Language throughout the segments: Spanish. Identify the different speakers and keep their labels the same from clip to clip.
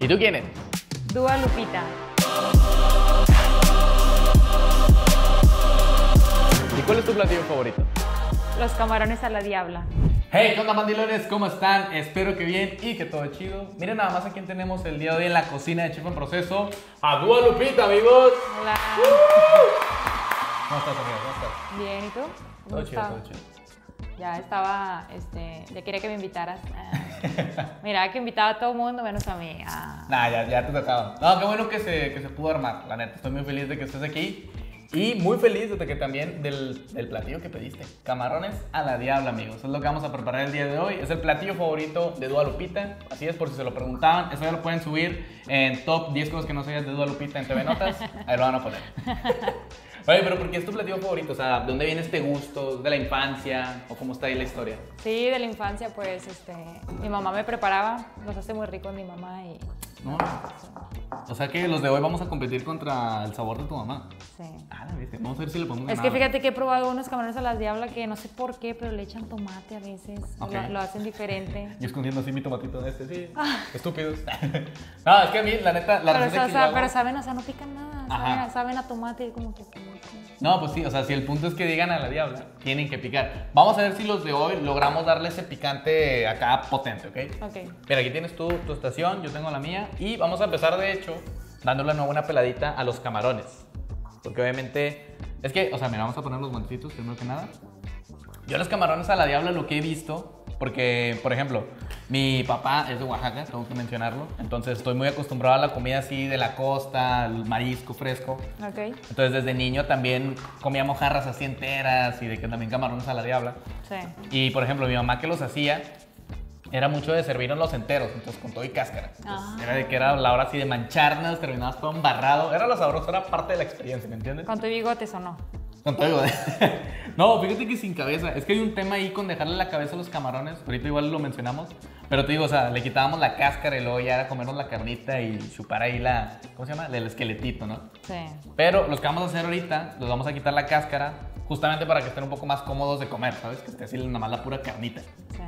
Speaker 1: ¿Y tú quién eres?
Speaker 2: Dúa Lupita.
Speaker 1: ¿Y cuál es tu platillo favorito?
Speaker 2: Los camarones a la diabla.
Speaker 1: Hey, ¿qué onda mandilones? ¿Cómo están? Espero que bien y que todo chido. Miren nada más a quién tenemos el día de hoy en la cocina de Chef en Proceso. A Dua Lupita, amigos.
Speaker 2: Hola.
Speaker 1: ¿Cómo estás, amigo? ¿Cómo estás?
Speaker 2: Bien, ¿y tú? ¿Cómo
Speaker 1: Todo chido, todo chido.
Speaker 2: Ya estaba, este, ya quería que me invitaras. Mira, que invitaba a todo el mundo menos a mí. Ah.
Speaker 1: Nah, ya, ya te tocaba. No, qué bueno que se, que se pudo armar, la neta. Estoy muy feliz de que estés aquí. Y muy feliz de que también del, del platillo que pediste. Camarones a la diabla, amigos. Es lo que vamos a preparar el día de hoy. Es el platillo favorito de Dua Lupita. Así es, por si se lo preguntaban. Eso ya lo pueden subir en top 10 cosas que no sabías de Dua Lupita en TV Notas. Ahí lo van a poner. Oye, pero ¿por qué es tu platillo favorito? O sea, ¿de dónde viene este gusto? ¿De la infancia? ¿O cómo está ahí la historia?
Speaker 2: Sí, de la infancia, pues, este, mi mamá me preparaba, los hace muy ricos mi mamá y,
Speaker 1: No, O sea que los de hoy vamos a competir contra el sabor de tu mamá.
Speaker 2: sí.
Speaker 1: Ah, la bestia. Vamos a ver si le podemos
Speaker 2: Es que fíjate que he probado unos camarones a la diabla que no sé por qué, pero le echan tomate a veces,
Speaker 1: Ok.
Speaker 2: lo, lo hacen diferente.
Speaker 1: Yo escondiendo así mi tomatito de este, sí. Estúpidos. no, es que a mí, la neta, la
Speaker 2: Pero,
Speaker 1: receta
Speaker 2: o
Speaker 1: que
Speaker 2: sea,
Speaker 1: hago-
Speaker 2: pero saben, o sea, no pican nada, saben, saben a tomate como que... como que-
Speaker 1: No, pues sí, o sea, si el punto es que digan a la diabla, tienen que picar. Vamos a ver si los de hoy logramos darle ese picante acá potente, ¿ok?
Speaker 2: Ok.
Speaker 1: Mira, aquí tienes tú tu estación, yo tengo la mía. Y vamos a empezar, de hecho, dándole una buena peladita a los camarones. Porque obviamente, es que, o sea, mira, vamos a poner los guantecitos primero que nada. Yo los camarones a la diabla lo que he visto, porque, por ejemplo, mi papá es de Oaxaca, tengo que mencionarlo. Entonces estoy muy acostumbrado a la comida así de la costa, el marisco fresco.
Speaker 2: Ok,
Speaker 1: Entonces desde niño también comía mojarras así enteras y de que también camarones a la diabla.
Speaker 2: sí.
Speaker 1: Y por ejemplo, mi mamá que los hacía era mucho de servirnos los enteros, entonces con todo y cáscara. Entonces,
Speaker 2: Ah.
Speaker 1: Era de que era la hora así de mancharnos, terminabas todo embarrado. Era lo sabroso, era parte de la experiencia, ¿me entiendes?
Speaker 2: ¿Con tu bigotes o no?
Speaker 1: Con todo. no, fíjate que sin cabeza. Es que hay un tema ahí con dejarle la cabeza a los camarones. Ahorita igual lo mencionamos. Pero te digo, o sea, le quitábamos la cáscara y luego ya era comernos la carnita y chupar ahí la. ¿Cómo se llama? El esqueletito, ¿no?
Speaker 2: Sí.
Speaker 1: Pero los que vamos a hacer ahorita, los vamos a quitar la cáscara justamente para que estén un poco más cómodos de comer, ¿sabes? Que esté así nada más la pura carnita.
Speaker 2: Sí.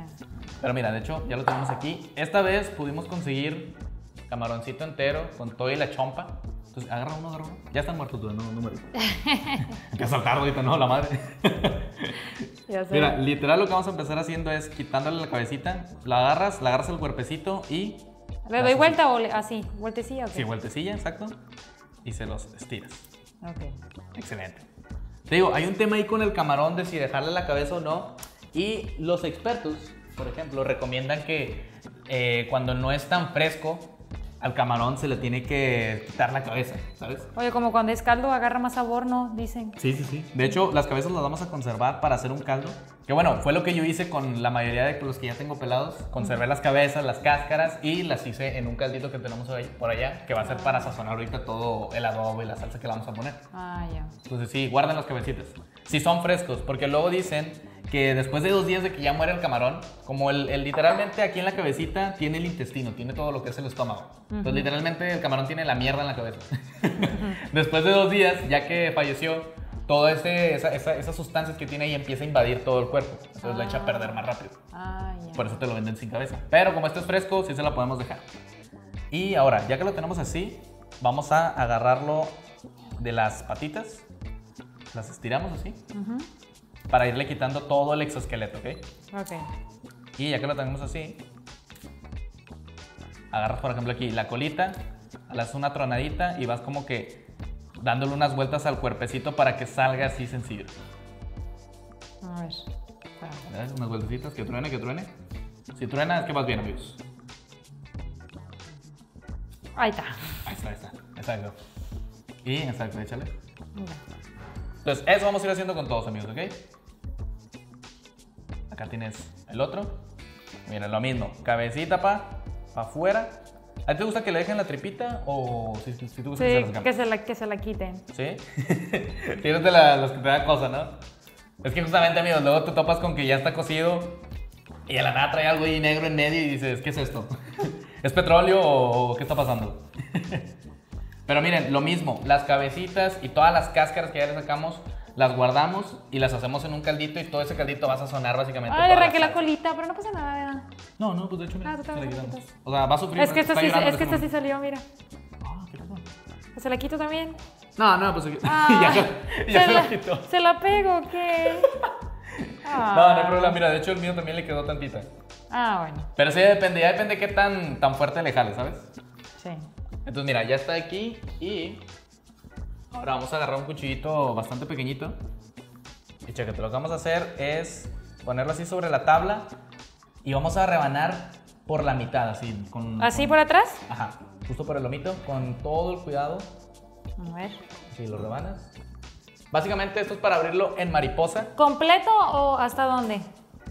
Speaker 1: Pero mira, de hecho, ya lo tenemos aquí. Esta vez pudimos conseguir camaroncito entero con todo y la chompa. Entonces, agarra uno, agarra uno. Ya están muertos, no, no. Empieza a saltar ahorita, no, la madre.
Speaker 2: Ya sé.
Speaker 1: Mira, literal lo que vamos a empezar haciendo es quitándole la cabecita, la agarras, la agarras el cuerpecito y...
Speaker 2: ¿Le doy vuelta o le- así? ¿Vueltecilla o qué?
Speaker 1: Sí, vueltecilla, exacto. Y se los estiras.
Speaker 2: Ok.
Speaker 1: Excelente. Te digo, hay un tema ahí con el camarón de si dejarle la cabeza o no. Y los expertos, por ejemplo, recomiendan que eh, cuando no es tan fresco, al camarón se le tiene que quitar la cabeza, ¿sabes?
Speaker 2: Oye, como cuando es caldo agarra más sabor, ¿no? Dicen.
Speaker 1: Sí, sí, sí. De hecho, las cabezas las vamos a conservar para hacer un caldo. Que bueno, fue lo que yo hice con la mayoría de los que ya tengo pelados. Conservé las cabezas, las cáscaras y las hice en un caldito que tenemos por allá, que va a ser para sazonar ahorita todo el adobo y la salsa que le vamos a poner.
Speaker 2: Ah, ya.
Speaker 1: Entonces sí, guarden las cabecitas. Si son frescos, porque luego dicen que después de dos días de que ya muere el camarón, como el, el literalmente aquí en la cabecita tiene el intestino, tiene todo lo que es el estómago. Entonces literalmente el camarón tiene la mierda en la cabeza. después de dos días, ya que falleció, toda ese, esa, esa- esas sustancias que tiene ahí empieza a invadir todo el cuerpo. Entonces la echa a perder más rápido.
Speaker 2: Ah.
Speaker 1: Por eso te lo venden sin cabeza. Pero como esto es fresco, sí se la podemos dejar. Y ahora, ya que lo tenemos así, vamos a agarrarlo de las patitas. Las estiramos así. Para irle quitando todo el exoesqueleto, ¿ok?
Speaker 2: Ok.
Speaker 1: Y ya que lo tenemos así, agarras por ejemplo aquí la colita, le haces una tronadita y vas como que dándole unas vueltas al cuerpecito para que salga así sencillo.
Speaker 2: A ver.
Speaker 1: ¿Ves? Unas vueltecitas, que truene, que truene. Si truena es que vas bien, amigos.
Speaker 2: Ahí está.
Speaker 1: Ahí está, ahí está. Exacto. Y exacto, échale.
Speaker 2: Ya.
Speaker 1: Entonces, eso vamos a ir haciendo con todos, amigos, ¿ok? Acá tienes el otro. Mira, lo mismo. Cabecita pa, pa afuera. ¿A ti te gusta que le dejen la tripita o si, si, si tú gustas que se
Speaker 2: Sí, que se la, que se la quiten.
Speaker 1: ¿Sí? De la- los que te da cosa, ¿no? Es que justamente, amigos, luego te topas con que ya está cocido y a la nada trae algo ahí negro en medio y dices, ¿qué es esto? ¿Es petróleo o qué está pasando? Pero miren, lo mismo, las cabecitas y todas las cáscaras que ya le sacamos, las guardamos y las hacemos en un caldito y todo ese caldito va a sazonar básicamente.
Speaker 2: Ay,
Speaker 1: toda
Speaker 2: arranqué la colita, pero no pasa nada, ¿verdad?
Speaker 1: No, no, pues de hecho, mira,
Speaker 2: Ah,
Speaker 1: se la
Speaker 2: la
Speaker 1: quitamos.
Speaker 2: quitas.
Speaker 1: O sea, va a sufrir.
Speaker 2: Es que esta
Speaker 1: está
Speaker 2: sí, es que
Speaker 1: en
Speaker 2: esta
Speaker 1: este
Speaker 2: sí salió, mira.
Speaker 1: Ah, ¿qué pasó?
Speaker 2: ¿Se la quito también?
Speaker 1: No, no, pues
Speaker 2: Ah,
Speaker 1: ya, ya se,
Speaker 2: la,
Speaker 1: la quitó.
Speaker 2: ¿Se la pego o qué?
Speaker 1: No, no hay problema. Mira, de hecho el mío también le quedó tantita.
Speaker 2: Ah, bueno,
Speaker 1: Pero sí depende, ya depende qué tan, tan fuerte le jale, ¿sabes?
Speaker 2: sí.
Speaker 1: Entonces, mira, ya está aquí y ahora vamos a agarrar un cuchillito bastante pequeñito. Y chécate, lo que vamos a hacer es ponerlo así sobre la tabla y vamos a rebanar por la mitad, así. Con,
Speaker 2: ¿Así
Speaker 1: con-
Speaker 2: por atrás?
Speaker 1: Ajá, justo por el lomito, con todo el cuidado.
Speaker 2: A ver.
Speaker 1: Así lo rebanas. Básicamente esto es para abrirlo en mariposa,
Speaker 2: ¿Completo o hasta dónde?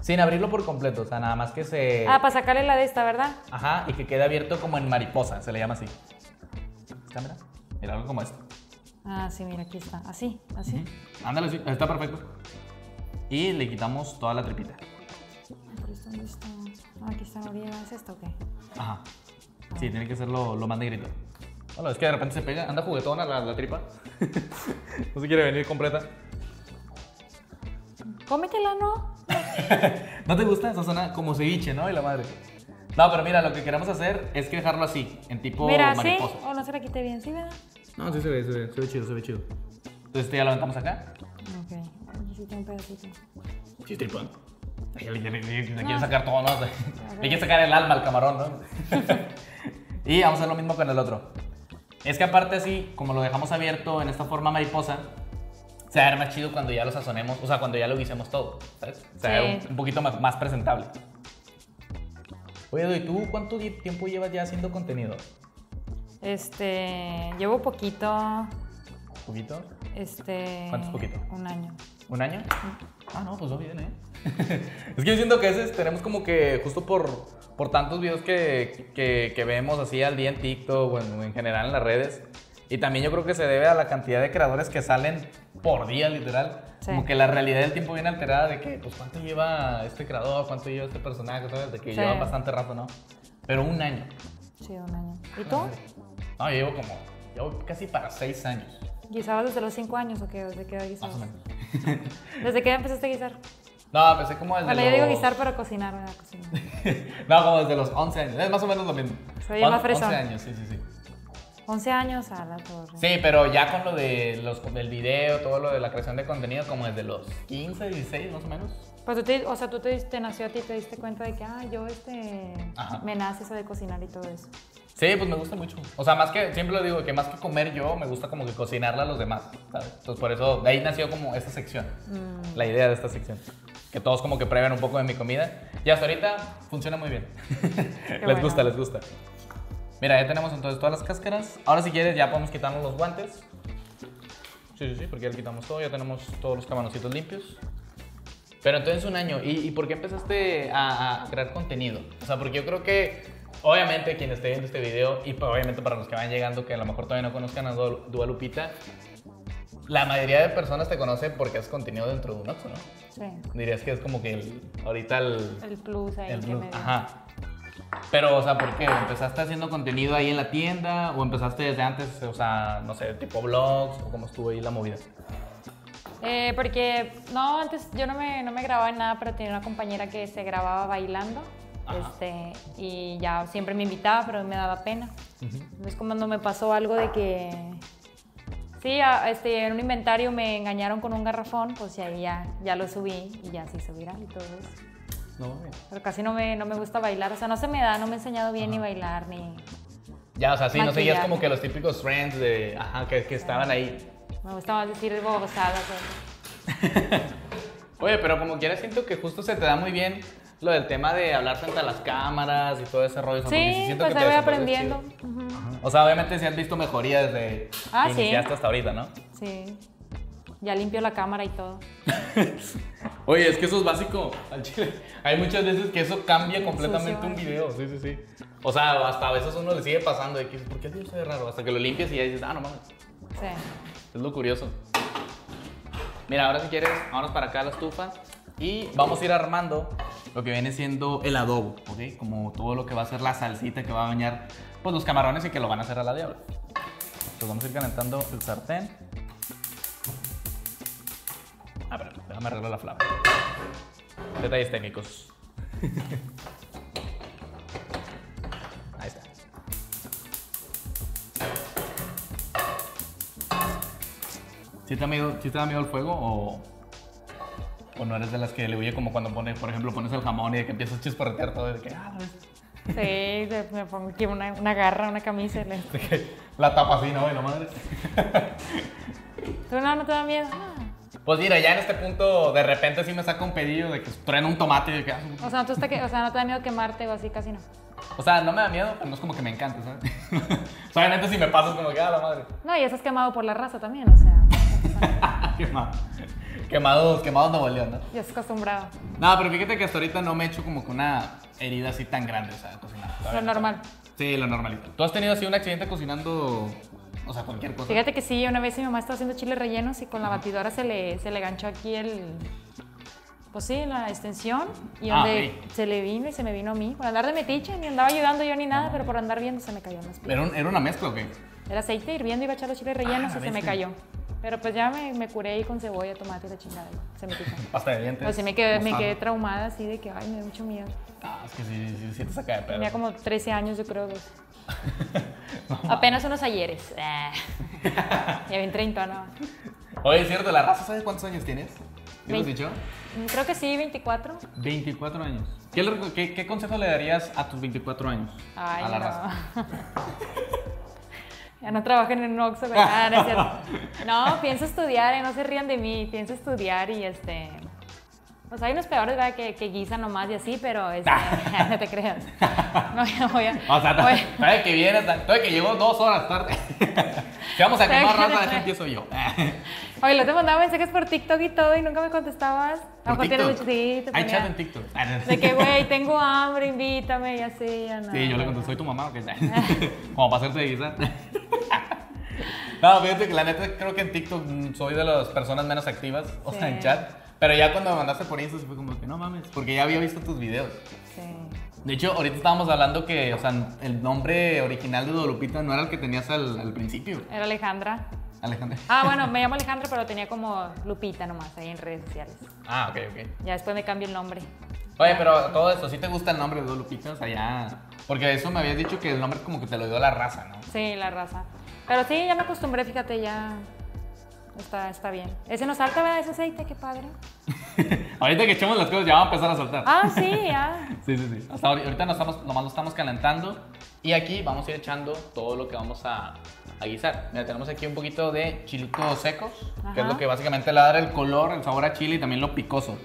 Speaker 1: sin abrirlo por completo, o sea, nada más que se...
Speaker 2: Ah, para sacarle la de esta, ¿verdad?
Speaker 1: Ajá, y que quede abierto como en mariposa, se le llama así. ¿Está, mira? Algo como esto.
Speaker 2: Ah, sí, mira, aquí está. Así, así.
Speaker 1: Ándale, sí, está perfecto. Y le quitamos toda la tripita.
Speaker 2: Esto, ¿dónde está? Ah, aquí está la orilla. ¿Es esta o qué?
Speaker 1: Ajá. Sí, tiene que ser lo, lo más negrito. Hola, es que de repente se pega, anda juguetona la, la tripa. no se quiere venir completa.
Speaker 2: Cómetela, ¿no?
Speaker 1: ¿No te gusta esa zona como ceviche, no? Y la madre. No, pero mira, lo que queremos hacer es que dejarlo así, en tipo
Speaker 2: Mira, ¿sí?
Speaker 1: mariposa.
Speaker 2: O no se la quité bien, ¿sí, verdad?
Speaker 1: No, sí se ve, se ve, se ve chido, se ve chido. Entonces este ya lo aventamos acá.
Speaker 2: Ok. Sí tiene un pedacito.
Speaker 1: Sí, tripón. Le quiere, le- le quiere sacar todo, ¿no? Le quiere sacar el alma al camarón, ¿no? y vamos a hacer lo mismo con el otro. Es que aparte así, como lo dejamos abierto en esta forma mariposa, se va a ver más chido cuando ya lo sazonemos, o sea, cuando ya lo guisemos todo, ¿sabes? Se va a ver
Speaker 2: Sí.
Speaker 1: un, un poquito más, más presentable. Oye, ¿y tú cuánto tiempo llevas ya haciendo contenido?
Speaker 2: Este. Llevo poquito.
Speaker 1: ¿Poquito?
Speaker 2: Este.
Speaker 1: ¿Cuánto es poquito?
Speaker 2: Un año.
Speaker 1: ¿Un año? Ah, no, pues va bien, ¿eh? es que yo siento que a veces tenemos como que, justo por, por tantos videos que, que, que vemos así al día en TikTok o en, en general en las redes, y también yo creo que se debe a la cantidad de creadores que salen por día, literal.
Speaker 2: Sí.
Speaker 1: Como que la realidad del tiempo viene alterada de que, pues, ¿cuánto lleva este creador? ¿Cuánto lleva este personaje? ¿Sabes? De que
Speaker 2: Sí.
Speaker 1: lleva bastante rato, ¿no? Pero un año.
Speaker 2: Sí, un año. ¿Y tú?
Speaker 1: No, yo llevo como, llevo casi para seis años,
Speaker 2: ¿Guisabas desde los 5 años o qué? ¿Desde qué edad
Speaker 1: más
Speaker 2: guisabas?
Speaker 1: o menos.
Speaker 2: ¿Desde qué edad empezaste a guisar?
Speaker 1: No, empecé como desde
Speaker 2: Bueno, yo digo
Speaker 1: los-
Speaker 2: guisar, pero cocinar, ¿verdad? Cocinar.
Speaker 1: no, como desde los 11 años. Es más o menos lo mismo.
Speaker 2: Soy más fresón.
Speaker 1: 11 años, sí, sí, sí.
Speaker 2: 11 años a la torre.
Speaker 1: Sí, pero ya con lo de los, del video, todo lo de la creación de contenido, como desde los 15, 16 más o menos.
Speaker 2: Pues tú te, o sea, tú te, te nació a ti, te diste cuenta de que, ah, yo este,
Speaker 1: Ajá.
Speaker 2: me nace eso de cocinar y todo eso.
Speaker 1: Sí, pues me gusta mucho. O sea, más que, siempre lo digo, que más que comer yo, me gusta como que cocinarle a los demás, ¿sabes? Entonces por eso, de ahí nació como esta sección,
Speaker 2: Mm.
Speaker 1: la idea de esta sección. Que todos como que prueben un poco de mi comida. Y hasta ahorita funciona muy bien. les
Speaker 2: bueno.
Speaker 1: gusta, les gusta. Mira, ya tenemos entonces todas las cáscaras. Ahora si quieres ya podemos quitarnos los guantes. Sí, sí, sí, porque ya le quitamos todo, ya tenemos todos los camaroncitos limpios. Pero entonces un año, ¿y, y por qué empezaste a, a crear contenido? O sea, porque yo creo que, obviamente, quien esté viendo este video, y pues, obviamente para los que van llegando, que a lo mejor todavía no conozcan a Dua Lupita, la mayoría de personas te conoce porque es contenido dentro de un Oxxo, ¿no?
Speaker 2: Sí.
Speaker 1: Dirías que es como que el, ahorita el...
Speaker 2: El plus ahí
Speaker 1: el
Speaker 2: que
Speaker 1: plus,
Speaker 2: me dio.
Speaker 1: Ajá. Pero, o sea, ¿por qué? ¿Empezaste haciendo contenido ahí en la tienda? ¿O empezaste desde antes, o sea, no sé, tipo vlogs? ¿O cómo estuvo ahí la movida?
Speaker 2: Eh, porque, no, antes yo no me, no me grababa en nada, pero tenía una compañera que se grababa bailando. Este, y ya siempre me invitaba, pero me daba pena. Es como cuando me pasó algo de que, sí, a- este, en un inventario me engañaron con un garrafón, pues y ahí ya, ya lo subí y ya hizo viral y todo eso.
Speaker 1: No, mames.
Speaker 2: Pero casi no me, no me gusta bailar, o sea, no se me da, no me he enseñado bien ni bailar, ni...
Speaker 1: Ya, o sea, sí, no seguías
Speaker 2: Maquillaje.
Speaker 1: como que los típicos friends de, ajá, que, que estaban ahí.
Speaker 2: Me gusta más decir babosadas. o-
Speaker 1: Oye, pero como quieras siento que justo se te da muy bien lo del tema de hablar frente a las cámaras y todo ese rollo.
Speaker 2: Sí,
Speaker 1: siento
Speaker 2: pues
Speaker 1: que
Speaker 2: ahí voy aprendiendo.
Speaker 1: O sea, obviamente sí has visto mejoría desde
Speaker 2: Ah,
Speaker 1: que
Speaker 2: sí.
Speaker 1: iniciaste hasta ahorita, ¿no?
Speaker 2: Sí. Ya limpio la cámara y todo.
Speaker 1: Oye, es que eso es básico al chile. Hay muchas veces que eso cambia completamente un video. Sí, sí, sí. O sea, hasta a veces uno le sigue pasando de que, ¿por qué Dios se raro? Hasta que lo limpias y ya dices, ah, no mames.
Speaker 2: Sí.
Speaker 1: Es lo curioso. Mira, ahora si quieres, vámonos para acá a la estufa y vamos a ir armando lo que viene siendo el adobo, ¿ok? Como todo lo que va a ser la salsita que va a bañar pues los camarones y que lo van a hacer a la diabla. Entonces vamos a ir calentando el sartén. Me arreglo la flama. Detalles técnicos. Ahí está. ¿Sí te, da miedo, sí te da miedo el fuego o, o no eres de las que le huye como cuando pones, por ejemplo, pones el jamón y de que empiezas a chisparretear todo y de que, ah, ves?
Speaker 2: Sí, de- me pongo aquí una, una garra, una camisa. y le-
Speaker 1: la tapa así, ¿no? Y la madre.
Speaker 2: ¿Tú no, no te da miedo? Ah.
Speaker 1: Pues mira, ya en este punto, de repente sí me saca un pedido de que truena un tomate y de que, ah,
Speaker 2: O sea, ¿tú está que, o sea, no te da miedo quemarte o así, casi no.
Speaker 1: O sea, no me da miedo, pero no es como que me encante, ¿sabes? o sea, obviamente si me pasas como que, ah, la madre.
Speaker 2: No, y estás quemado por la raza también, o sea,
Speaker 1: Quemado. Quemados, quemados Nuevo León, ¿no?
Speaker 2: ya estás acostumbrado.
Speaker 1: No, pero fíjate que hasta ahorita no me he hecho como que una herida así tan grande, o sea, cocinando.
Speaker 2: Lo normal.
Speaker 1: Sí, lo normalito. ¿Tú has tenido así un accidente cocinando, o sea, cualquier cosa?
Speaker 2: Fíjate que sí, una vez mi mamá estaba haciendo chiles rellenos y con la batidora se le, se le ganchó aquí el. Pues sí, la extensión. Y
Speaker 1: Ah,
Speaker 2: donde
Speaker 1: ok.
Speaker 2: se le vino y se me vino a mí. Por andar de metiche, ni andaba ayudando yo ni nada, pero por andar viendo se me cayó en las
Speaker 1: ¿Era, un- ¿Era una mezcla o qué?
Speaker 2: Era aceite hirviendo, iba a echar los chiles rellenos
Speaker 1: Ah,
Speaker 2: y se me
Speaker 1: bestia.
Speaker 2: cayó. Pero pues ya me, me curé ahí con cebolla, tomate y la chingada. Se me quitó.
Speaker 1: Pasta de dientes.
Speaker 2: Pues sí me quedé, me quedé traumada así de que, ay, me da mucho miedo.
Speaker 1: Ah, es que sí, sí, sí te saca de pedo.
Speaker 2: Tenía como 13 años, yo creo. Apenas unos ayeres. Ah. ya bien 30, ¿no?
Speaker 1: Oye, es cierto, la raza, ¿sabes cuántos años tienes? ¿Qué
Speaker 2: Vein-
Speaker 1: dicho?
Speaker 2: Mm, Creo que sí, 24.
Speaker 1: 24 años. ¿Qué, le qué- qué consejo le darías a tus 24 años?
Speaker 2: Ay,
Speaker 1: a la
Speaker 2: no.
Speaker 1: raza.
Speaker 2: ya no trabajan en un Oxxo, ¿verdad? No. No, pienso estudiar, eh, no se rían de mí. Pienso estudiar y este. Pues hay unos peores, ¿verdad? Que, que guisan nomás y así, pero este, no te creas. No, ya voy a.
Speaker 1: O sea,
Speaker 2: voy-
Speaker 1: todavía que viene, todavía que llegó dos horas tarde. si vamos a quemar raza, deja empiezo yo.
Speaker 2: Oye, lo te mandaba mensajes por TikTok y todo y nunca me contestabas. A
Speaker 1: ¿Por
Speaker 2: tienes
Speaker 1: TikTok?
Speaker 2: mucho- sí, te
Speaker 1: Hay chat en TikTok. Ah.
Speaker 2: De que, güey, tengo hambre, invítame y así, ya no.
Speaker 1: Sí, yo le contesto, ¿soy tu mamá o qué? Como para hacerte de guisar. No, fíjate que la neta creo que en TikTok mm, soy de las personas menos activas, o sea,
Speaker 2: Sí.
Speaker 1: en chat. Pero ya cuando me mandaste por Insta fue como que no mames, porque ya había visto tus videos.
Speaker 2: Sí.
Speaker 1: De hecho, ahorita estábamos hablando que, o sea, el nombre original de Dolupita no era el que tenías al, al principio,
Speaker 2: Era Alejandra.
Speaker 1: Alejandra.
Speaker 2: Ah, bueno, me llamo Alejandra, pero tenía como Lupita nomás ahí en redes sociales.
Speaker 1: Ah, ok, ok.
Speaker 2: Ya después me cambié el nombre.
Speaker 1: Oye, pero todo eso, ¿sí te gusta el nombre de Dolupita? O sea, ya... Porque eso me habías dicho que el nombre como que te lo dio la raza, ¿no?
Speaker 2: Sí, la raza. Pero sí, ya me acostumbré, fíjate, ya está, está bien. Ese no salta, ¿verdad? Ese aceite, qué padre.
Speaker 1: ahorita que echemos las cosas ya va a empezar a saltar.
Speaker 2: Ah, sí, ya.
Speaker 1: Sí, sí, sí. Hasta ahori- ahorita nos estamos, nomás nos estamos calentando. Y aquí vamos a ir echando todo lo que vamos a, a guisar. Mira, tenemos aquí un poquito de chilitos secos, que es
Speaker 2: Ajá.
Speaker 1: lo que básicamente le va a dar el color, el sabor a chile y también lo picoso.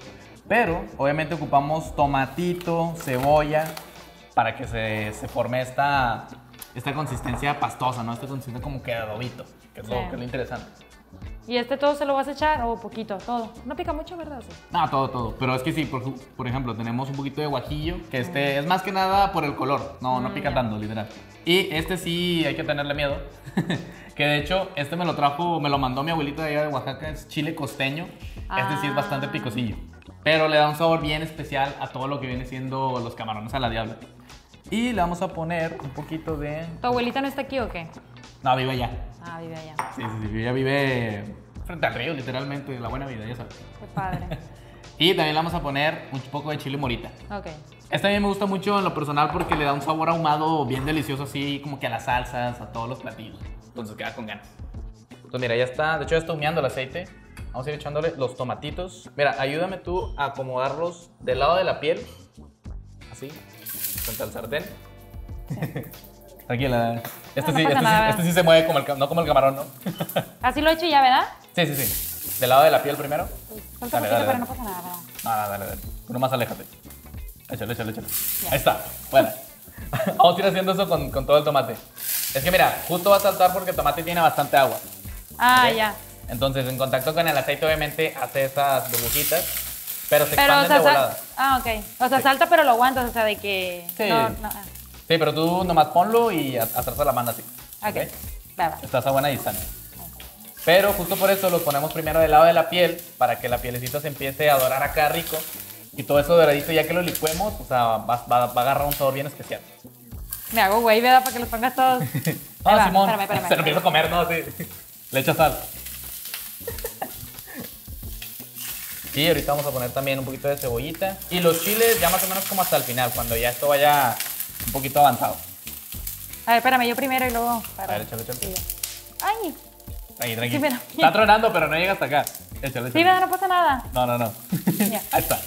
Speaker 1: Pero, obviamente, ocupamos tomatito, cebolla, para que se, se forme esta, esta consistencia pastosa, ¿no? Esta consistencia como que adobito, que es, lo, que es lo interesante.
Speaker 2: ¿Y este todo se lo vas a echar o poquito? Todo. No pica mucho, ¿verdad? Sí.
Speaker 1: No, todo, todo. Pero es que sí, por, por ejemplo, tenemos un poquito de guajillo, que este es más que nada por el color. No, no
Speaker 2: Mm,
Speaker 1: pica
Speaker 2: ya.
Speaker 1: tanto, literal. Y este sí hay que tenerle miedo. que de hecho, este me lo trajo, me lo mandó mi abuelita de allá de Oaxaca, es chile costeño. Este sí es bastante
Speaker 2: Ah.
Speaker 1: picosillo. Pero le da un sabor bien especial a todo lo que viene siendo los camarones a la diabla. Y le vamos a poner un poquito de...
Speaker 2: ¿Tu abuelita no está aquí o qué?
Speaker 1: No, vive allá.
Speaker 2: Ah, vive allá.
Speaker 1: Sí, sí, sí, ella vive frente al río, literalmente, la buena vida, ya sabes.
Speaker 2: Qué padre.
Speaker 1: Y también le vamos a poner un poco de chile morita.
Speaker 2: Ok.
Speaker 1: Este a mí me gusta mucho en lo personal porque le da un sabor ahumado bien delicioso, así como que a las salsas, a todos los platillos. Entonces queda con ganas. Entonces mira, ya está, de hecho ya está humeando el aceite. Vamos a ir echándole los tomatitos. Mira, ayúdame tú a acomodarlos del lado de la piel. Así, frente al sartén. Tranquila. Este,
Speaker 2: No,
Speaker 1: sí, este, sí, este sí se mueve como el, no como el camarón, ¿no?
Speaker 2: Así lo he hecho ya, ¿verdad?
Speaker 1: sí, sí, sí. Del lado de la piel primero.
Speaker 2: Falta
Speaker 1: Dale, dale,
Speaker 2: pero no pasa nada, ¿verdad?
Speaker 1: Ah, dale, dale. Uno más aléjate. Échale, échale, échale. Ahí está. Bueno. Vamos a ir haciendo eso con, con todo el tomate. Es que mira, justo va a saltar porque el tomate tiene bastante agua.
Speaker 2: Ah,
Speaker 1: ¿ok?
Speaker 2: ya.
Speaker 1: Entonces, en contacto con el aceite, obviamente, hace esas burbujitas. Pero se
Speaker 2: Pero, o sea,
Speaker 1: de
Speaker 2: sal-
Speaker 1: volada.
Speaker 2: ah, ok. O sea, salta, pero lo aguantas, o sea, de que.
Speaker 1: Sí.
Speaker 2: No, no. ah.
Speaker 1: Sí, pero tú nomás ponlo y atrás a la mano así.
Speaker 2: Ok. Va, va.
Speaker 1: Estás a buena distancia. Pero justo por eso lo ponemos primero del lado de la piel, para que la pielecita se empiece a dorar acá rico. Y todo eso doradito, ya que lo licuemos, o sea, va, va- va a agarrar un sabor bien especial.
Speaker 2: Me hago güey, ¿verdad? Para que los pongas todos. Ahí
Speaker 1: Ah,
Speaker 2: va,
Speaker 1: Simón.
Speaker 2: Espérame, espérame.
Speaker 1: Se lo empieza a comer, ¿no? Sí. Le echa sal. Y ahorita vamos a poner también un poquito de cebollita. Y los chiles ya más o menos como hasta el final, cuando ya esto vaya un poquito avanzado.
Speaker 2: A ver, espérame, yo primero y luego.
Speaker 1: A ver, échale, échale.
Speaker 2: Sí. Ay,
Speaker 1: Ahí,
Speaker 2: Sí,
Speaker 1: tranquilo.
Speaker 2: pero-
Speaker 1: Está tronando, pero no llega hasta acá. Échale,
Speaker 2: sí,
Speaker 1: échale.
Speaker 2: ¿verdad? no pasa nada.
Speaker 1: No, no, no.
Speaker 2: Ya.
Speaker 1: Ahí está.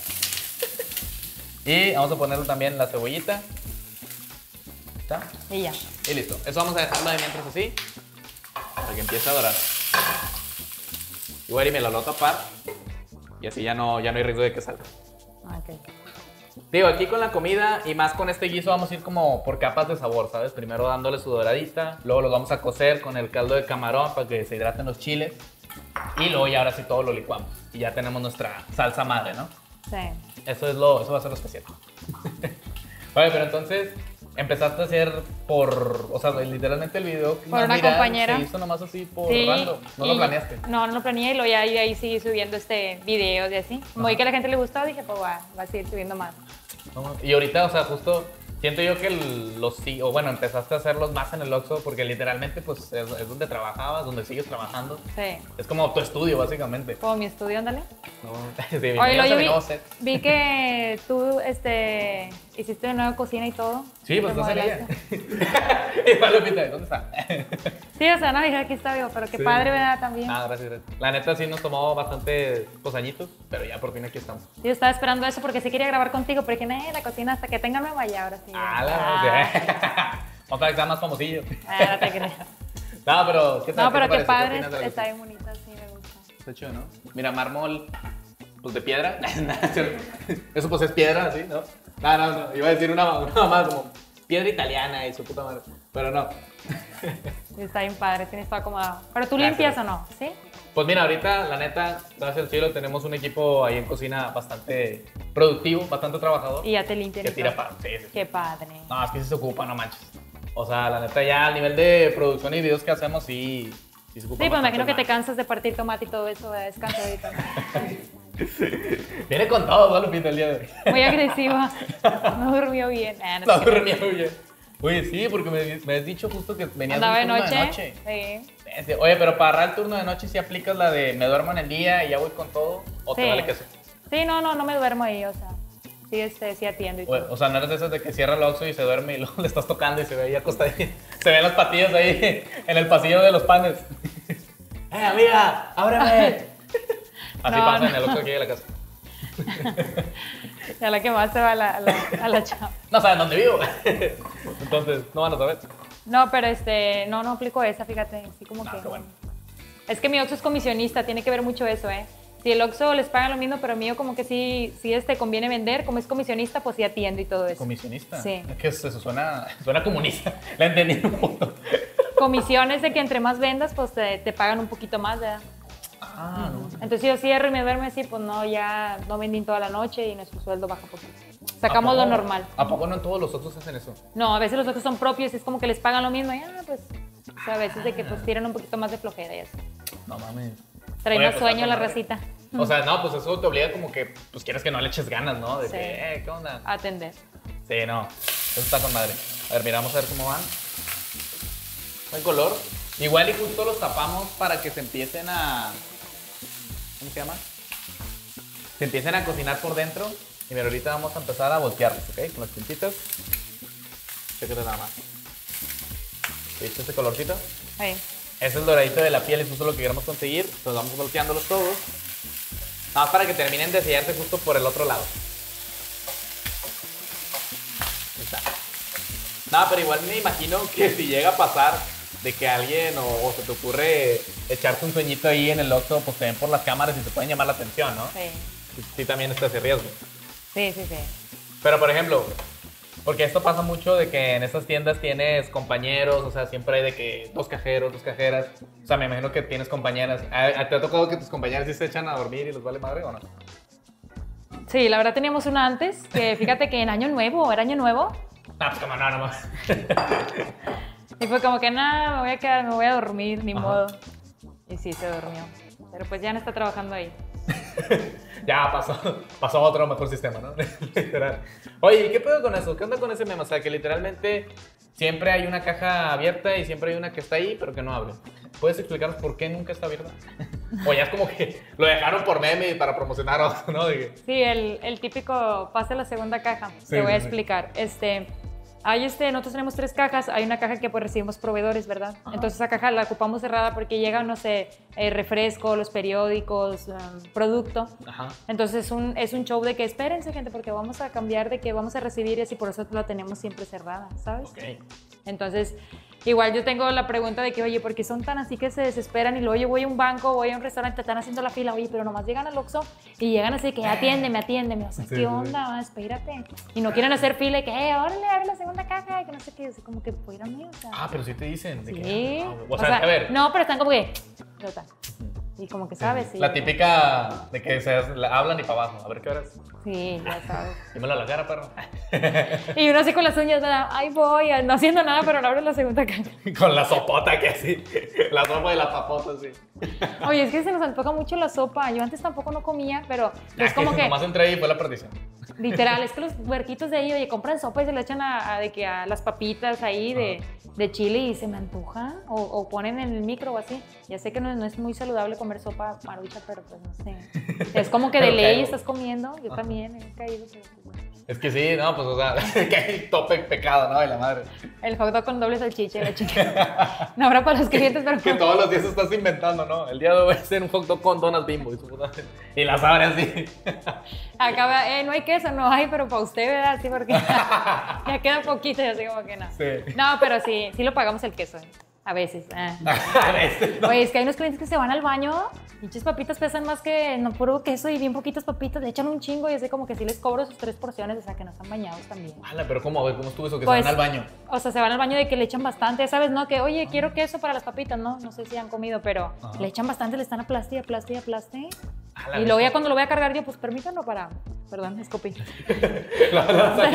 Speaker 1: Y vamos a ponerle también la cebollita. ¿Está?
Speaker 2: Y ya.
Speaker 1: Y listo. Eso vamos a dejarlo de mientras así. Para que empiece a dorar. Igual y me lo voy a tapar. Y así ya no, ya no hay riesgo de que salga.
Speaker 2: Ah, Ok.
Speaker 1: Digo, aquí con la comida y más con este guiso vamos a ir como por capas de sabor, ¿sabes? Primero dándole su doradita, luego los vamos a cocer con el caldo de camarón para que se hidraten los chiles y luego ya ahora sí todo lo licuamos y ya tenemos nuestra salsa madre, ¿no?
Speaker 2: Sí.
Speaker 1: Eso es lo, eso va a ser lo especial. Oye, pero entonces empezaste a hacer por, o sea, literalmente el video que
Speaker 2: Por una
Speaker 1: viral
Speaker 2: compañera.
Speaker 1: se hizo nomás así por
Speaker 2: Sí,
Speaker 1: random, no lo planeaste.
Speaker 2: No, no lo planeé y luego ya y ahí seguí subiendo este videos y así. Como vi que a la gente le gustó, dije, pues va, va a seguir subiendo más.
Speaker 1: Y ahorita, o sea, justo siento yo que el- los sí, o bueno, empezaste a hacerlos más en el Oxxo porque literalmente pues es, es donde trabajabas, donde sigues trabajando.
Speaker 2: Sí.
Speaker 1: Es como tu estudio, básicamente.
Speaker 2: Como mi estudio, ándale.
Speaker 1: No, sí,
Speaker 2: Oye,
Speaker 1: a
Speaker 2: yo vi, vi que tú este, hiciste de nuevo cocina y todo.
Speaker 1: Sí, pues estás.
Speaker 2: Remodelaste.
Speaker 1: y ¿dónde está?
Speaker 2: Sí, o sea, no dije aquí está vivo, pero qué
Speaker 1: Sí.
Speaker 2: padre, ¿verdad? También.
Speaker 1: ah, gracias, gracias. La neta sí nos tomó bastante pues, añitos, pero ya por fin aquí estamos.
Speaker 2: Yo estaba esperando eso porque sí quería grabar contigo, pero dije, "Nee, la cocina hasta que tenga nueva y ahora sí.
Speaker 1: Ah, la
Speaker 2: Ah,
Speaker 1: Vamos a ver que sea más famosillo.
Speaker 2: ah, no te creas.
Speaker 1: No, pero ¿qué tal?
Speaker 2: No,
Speaker 1: ¿Qué
Speaker 2: pero
Speaker 1: te
Speaker 2: qué padre, está bien bonita, sí, me gusta.
Speaker 1: Está chido, ¿no? Mira, mármol, pues de piedra. Eso pues es piedra, ¿sí? ¿No? No, no, no. Iba a decir una, una más como piedra italiana y su puta madre. Pero no.
Speaker 2: Está bien padre, tienes todo acomodado. ¿Pero tú
Speaker 1: Gracias.
Speaker 2: limpias o no? ¿Sí?
Speaker 1: Pues mira, ahorita, la neta, gracias al cielo, tenemos un equipo ahí en cocina bastante productivo, bastante trabajador.
Speaker 2: Y ya te limpian.
Speaker 1: que tira para. Sí, sí, sí.
Speaker 2: Qué padre.
Speaker 1: No, es que sí se ocupa, no manches. O sea, la neta, ya a nivel de producción y videos que hacemos, sí. Sí, se ocupa
Speaker 2: Sí, pues me imagino que te cansas de partir tomate y todo eso, es cansadito.
Speaker 1: Viene con todo, ¿no, Lupita, el día de hoy?
Speaker 2: Muy agresiva. No durmió bien. No
Speaker 1: No, muy bien. Oye, sí, porque me, me has dicho justo que venías
Speaker 2: Andaba de
Speaker 1: un turno
Speaker 2: noche.
Speaker 1: de noche.
Speaker 2: Sí.
Speaker 1: Este, Oye, pero para agarrar el turno de noche, si aplicas la de me duermo en el día y ya voy con todo, o te
Speaker 2: Sí.
Speaker 1: vale que sí.
Speaker 2: Sí, no, no, no me duermo ahí, o sea. Sí, este, sí atiendo y
Speaker 1: O,
Speaker 2: todo.
Speaker 1: o sea, no eres de esas de que cierra el oxo y se duerme y luego le estás tocando y se ve ahí acostadito. Se ven las patillas ahí en el pasillo de los panes. ¡Eh, amiga! ¡Ábreme! Así
Speaker 2: No,
Speaker 1: pasa en el oxo aquí de la casa.
Speaker 2: Ya la que más se va a la, a la, a la chava.
Speaker 1: No saben dónde vivo. Entonces, no van a saber.
Speaker 2: No, pero este, no, no aplico esa, fíjate. Así como
Speaker 1: Ah,
Speaker 2: que.
Speaker 1: bueno.
Speaker 2: Es que mi Oxxo es comisionista, tiene que ver mucho eso, ¿eh? Si el Oxxo les pagan lo mismo, pero mío como que sí, sí este conviene vender, como es comisionista, pues sí atiendo y todo eso.
Speaker 1: Comisionista.
Speaker 2: Sí.
Speaker 1: Es que eso suena, suena comunista. La entendí un punto.
Speaker 2: Comisiones de que entre más vendas, pues te, te pagan un poquito más, ¿verdad?
Speaker 1: Ah, no.
Speaker 2: Entonces si yo cierro y me duerme así, pues no, ya no vendí toda la noche y nuestro sueldo baja poquito. Sacamos
Speaker 1: ¿A
Speaker 2: lo normal.
Speaker 1: ¿A poco no todos los otros hacen eso?
Speaker 2: No, a veces los Oxxos son propios y es como que les pagan lo mismo y ah, pues, o sea, a veces de que pues tiran un poquito más de flojera y así.
Speaker 1: No mames.
Speaker 2: Trae
Speaker 1: Oye,
Speaker 2: más
Speaker 1: pues,
Speaker 2: sueño la racita.
Speaker 1: O sea, no, pues eso te obliga como que, pues quieres que no le eches ganas, ¿no? De
Speaker 2: Sí.
Speaker 1: que, eh, ¿qué onda?
Speaker 2: atender.
Speaker 1: Sí, no. Eso está con madre. A ver, mira, vamos a ver cómo van. Buen color. Igual y justo los tapamos para que se empiecen a. ¿Cómo se llama? Se empiecen a cocinar por dentro. Y mira, ahorita vamos a empezar a voltearlos, ¿ok? Con las puntitas. Chécate nada más. ¿Viste ese colorcito?
Speaker 2: Ahí.
Speaker 1: Ese es el doradito de la piel, es justo lo que queremos conseguir. Entonces vamos volteándolos todos. Nada más para que terminen de sellarse justo por el otro lado. Ahí está. No, pero igual me imagino que si llega a pasar de que alguien o, o se te ocurre echarte un sueñito ahí en el Oxxo, pues te ven por las cámaras y te pueden llamar la atención, ¿no?
Speaker 2: Sí.
Speaker 1: Sí, sí también está ese riesgo.
Speaker 2: Sí, sí, sí.
Speaker 1: Pero por ejemplo, porque esto pasa mucho de que en estas tiendas tienes compañeros, o sea, siempre hay de que dos cajeros, dos cajeras. O sea, me imagino que tienes compañeras. ¿A- a- ¿Te ha tocado que tus compañeras sí se echan a dormir y les vale madre o no?
Speaker 2: Sí, la verdad teníamos una antes, que fíjate que en Año Nuevo, era Año Nuevo,
Speaker 1: Ah, pues como no, nomás.
Speaker 2: y fue como que nada, me voy a quedar, me voy a dormir, ni
Speaker 1: Ajá.
Speaker 2: modo. Y sí, se durmió. Pero pues ya no está trabajando ahí.
Speaker 1: ya pasó, pasó a otro mejor sistema, ¿no? Literal. Oye, ¿y qué pedo con eso? ¿Qué onda con ese meme? O sea, que literalmente siempre hay una caja abierta y siempre hay una que está ahí, pero que no abre. ¿Puedes explicarnos por qué nunca está abierta? O ya es como que lo dejaron por meme para promocionar otro, ¿no? De que-
Speaker 2: Sí, el, el típico pase la segunda caja.
Speaker 1: Sí,
Speaker 2: Te voy a explicar. Este, hay este, nosotros tenemos tres cajas. Hay una caja que pues recibimos proveedores, ¿verdad? Entonces esa caja la ocupamos cerrada porque llegan, no sé, eh, refresco, los periódicos, um, producto.
Speaker 1: Ajá.
Speaker 2: Entonces es un, es un show de que espérense, gente, porque vamos a cambiar de que vamos a recibir y así por eso la tenemos siempre cerrada, ¿sabes?
Speaker 1: Ok.
Speaker 2: Entonces, igual yo tengo la pregunta de que, oye, ¿por qué son tan así que se desesperan? Y luego yo voy a un banco, voy a un restaurante, están haciendo la fila, oye, pero nomás llegan al Oxxo y llegan así que atiéndeme, atiéndeme. O sea,
Speaker 1: Sí,
Speaker 2: ¿qué
Speaker 1: sí,
Speaker 2: onda? Ah, Espérate. Y no quieren hacer fila y que, eh, órale, abre la segunda caja, y que no sé qué. Así como que, pues, mí, o sea.
Speaker 1: Ah, pero sí te dicen. de que-
Speaker 2: sí.
Speaker 1: ah, o sea, a ver.
Speaker 2: No, pero están como que. Y como que sabes, sí.
Speaker 1: La típica de que se la hablan y para abajo. A ver qué horas.
Speaker 2: Sí, ya sabes.
Speaker 1: Dímelo a la cara, perro.
Speaker 2: Y uno así con las uñas, ¿verdad? ahí voy, no haciendo nada, pero no abre la segunda caja.
Speaker 1: Con la sopota que así. La sopa de la papota, así.
Speaker 2: Oye, es que se nos antoja mucho la sopa. Yo antes tampoco no comía, pero es
Speaker 1: Ah,
Speaker 2: como que,
Speaker 1: Nomás entré ahí y fue la perdición.
Speaker 2: Literal, es que los huerquitos de ahí, oye, compran sopa y se le echan a, a de que a las papitas ahí de, de chile y se me antoja. O, o ponen en el micro o así. Ya sé que no, no es muy saludable comer sopa marucha, pero pues no sé. Es como que de ley estás comiendo. Yo también he caído. pero, pues.
Speaker 1: Es que sí, no, pues o sea, que hay tope pecado, ¿no? De la madre.
Speaker 2: El hot dog con doble salchicha la chica. No habrá para los clientes, pero
Speaker 1: Que todos los días estás inventando, ¿no? El día de hoy voy a hacer un hot dog con donas bimbo y, su puta- y las abre así.
Speaker 2: acaba, eh, no hay queso, no hay, pero para usted, ¿verdad? Sí, porque ya queda poquito y así como que no.
Speaker 1: Sí.
Speaker 2: No, pero sí, sí lo pagamos el queso. A veces. ah.
Speaker 1: A veces, ¿no?
Speaker 2: Oye, es que hay unos clientes que se van al baño, pinches papitas pesan más que no puro queso y bien poquitas papitas, le echan un chingo y así como que sí les cobro sus tres porciones, o sea que no están bañados también.
Speaker 1: Ala, pero ¿cómo? A ver, ¿cómo estuvo eso? Que
Speaker 2: Pues,
Speaker 1: se van al baño.
Speaker 2: O sea, se van al baño de que le echan bastante, ¿sabes? No, que oye, quiero queso para las papitas, ¿no? No sé si han comido, pero le echan bastante, le están aplaste y aplaste y aplaste. Y luego ya cuando lo voy a cargar yo, pues permítanlo para... Perdón, escupí.
Speaker 1: La, la.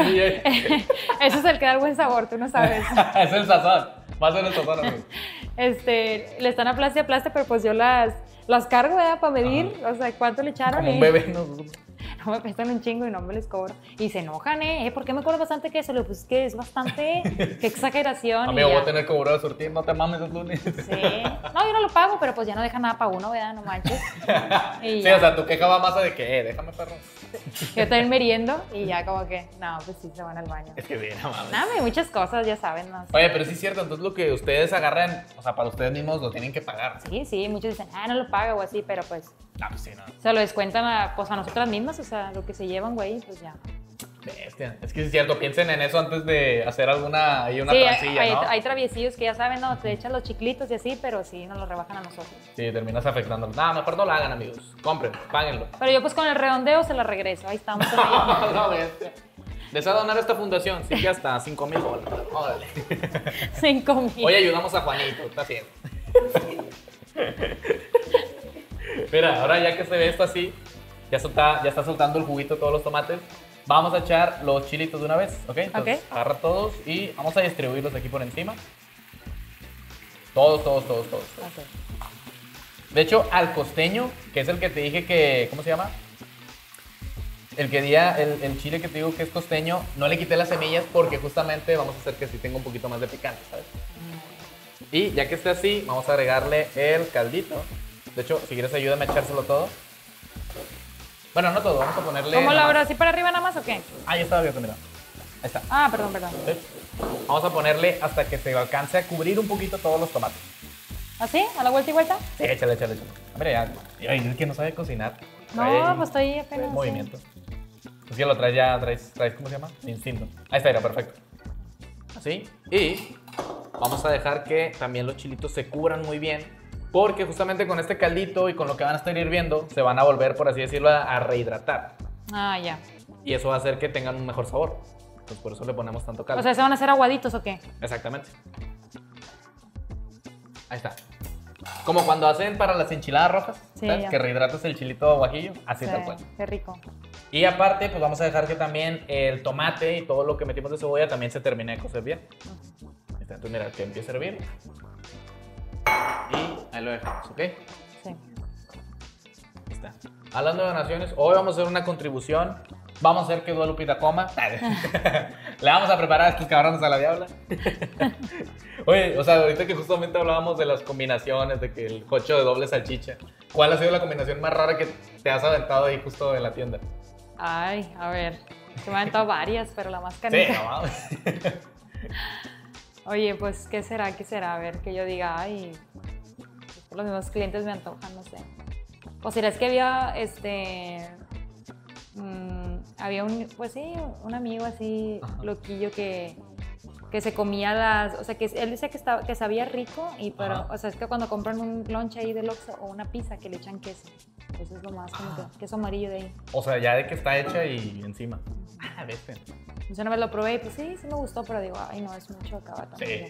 Speaker 2: Eso es el que da el buen sabor, tú no sabes.
Speaker 1: es el sazón. Ser el sazón, amigo.
Speaker 2: Este, le están aplaste aplaste, pero pues yo las, las cargo, ¿verdad? Para medir, o sea, cuánto le echaron.
Speaker 1: Como un bebé, ¿no?
Speaker 2: No me prestan un chingo y no me les cobro. Y se enojan, ¿eh? ¿Eh? ¿Por qué me cobras bastante queso? Le digo, pues es que es bastante. Qué exageración.
Speaker 1: Amigo, voy
Speaker 2: ya.
Speaker 1: a tener que volver a surtir. No te mames el lunes.
Speaker 2: Sí. No, yo no lo pago, pero pues ya no deja nada para uno, ¿verdad? No manches. Y
Speaker 1: Sí,
Speaker 2: ya.
Speaker 1: o sea, tu queja va más de que, eh, déjame, perro.
Speaker 2: Yo también meriendo y ya como que, no, pues sí, se van al baño.
Speaker 1: Es que bien, no mames.
Speaker 2: Nada, muchas cosas, ya saben, ¿no?
Speaker 1: Oye, pero sí es cierto, entonces lo que ustedes agarran, o sea, para ustedes mismos lo tienen que pagar.
Speaker 2: Sí, sí, muchos dicen, ah, no lo paga o así, pero pues
Speaker 1: Ah, pues sí, no.
Speaker 2: se lo descuentan a, pues, a nosotras mismas, o sea, lo que se llevan, güey, pues ya.
Speaker 1: Bestia. Es que es cierto, piensen en eso antes de hacer alguna, ahí una
Speaker 2: sí, hay,
Speaker 1: transilla,
Speaker 2: hay,
Speaker 1: ¿no?
Speaker 2: hay traviesillos que ya saben, no, te echan los chiclitos y así, pero sí, nos lo rebajan a nosotros.
Speaker 1: Sí, terminas afectándolo. Nada, mejor no lo hagan, amigos. Compren, páguenlo.
Speaker 2: Pero yo pues con el redondeo se la regreso, ahí estamos. ella.
Speaker 1: no, bestia. Les va a donar esta fundación, sí que hasta 5 mil dólares. Órale.
Speaker 2: Cinco mil.
Speaker 1: Hoy ayudamos a Juanito, está bien. Mira, ahora ya que se ve esto así, ya, solta- ya está soltando el juguito todos los tomates. Vamos a echar los chilitos de una vez, ¿ok? Entonces,
Speaker 2: Ok.
Speaker 1: agarra todos y vamos a distribuirlos aquí por encima. Todos, todos, todos, todos. todos. De hecho, al costeño, que es el que te dije que. ¿Cómo se llama? El que día, el, el chile que te digo que es costeño, no le quité las semillas porque justamente vamos a hacer que sí tenga un poquito más de picante, ¿sabes? Y ya que esté así, vamos a agregarle el caldito. De hecho, si quieres ayúdame a echárselo todo. Bueno, no todo, vamos a ponerle.
Speaker 2: ¿Cómo lo abro? ¿Así para arriba nada más o qué?
Speaker 1: Ah, ya estaba abierto, mira. Ahí está.
Speaker 2: Ah, perdón, perdón.
Speaker 1: Vamos a ponerle hasta que se alcance a cubrir un poquito todos los tomates.
Speaker 2: ¿Así? ¿A la vuelta y vuelta?
Speaker 1: Sí, échale, échale, échale. Mira, ya. Ay, es que no sabe cocinar. Trae
Speaker 2: No,
Speaker 1: ahí
Speaker 2: pues estoy apenas.
Speaker 1: Movimiento. Es que lo traes ya, traes, traes, ¿cómo se llama? Instinto. Ahí está, era perfecto. Así. Y vamos a dejar que también los chilitos se cubran muy bien. Porque justamente con este caldito y con lo que van a estar hirviendo, se van a volver, por así decirlo, a, a rehidratar.
Speaker 2: Ah, ya.
Speaker 1: Y eso va a hacer que tengan un mejor sabor. Pues por eso le ponemos tanto caldo.
Speaker 2: O sea, ¿se van a hacer aguaditos o qué?
Speaker 1: Exactamente. Ahí está. Como cuando hacen para las enchiladas rojas,
Speaker 2: Sí,
Speaker 1: ¿sabes? que rehidratas el chilito guajillo, así
Speaker 2: Sí,
Speaker 1: tal cual.
Speaker 2: Qué rico.
Speaker 1: Y aparte, pues vamos a dejar que también el tomate y todo lo que metimos de cebolla también se termine de cocer bien. Entonces, mira, que empiece a hervir. Y ahí lo dejamos, ¿ok? Ahí
Speaker 2: Sí.
Speaker 1: está. Hablando de donaciones, hoy vamos a hacer una contribución. Vamos a hacer que Dualupita coma. Le vamos a preparar estos cabrones a la diabla. Oye, o sea, ahorita que justamente hablábamos de las combinaciones, de que el cocho de doble salchicha. ¿Cuál ha sido la combinación más rara que te has aventado ahí justo en la tienda?
Speaker 2: Ay, a ver. Se me han aventado varias, pero la más
Speaker 1: Sí,
Speaker 2: canija.
Speaker 1: no.
Speaker 2: Oye, pues, ¿qué será? ¿Qué será? A ver, que yo diga, ay, los mismos clientes me antojan, no sé. O será es que había, este, mm, había un, pues sí, un amigo así,
Speaker 1: Ajá.
Speaker 2: loquillo que, que se comía las, o sea, que él dice que, estaba, que sabía rico, y pero,
Speaker 1: Ajá.
Speaker 2: o sea, es que cuando compran un lunch ahí del Oxxo o una pizza que le echan queso, eso es lo más, como que queso amarillo de ahí.
Speaker 1: O sea, ya de que está hecha y encima. Ah, vete.
Speaker 2: Yo una vez lo probé y pues sí, sí me gustó, pero digo, ay, no, es mucho acaba
Speaker 1: Sí.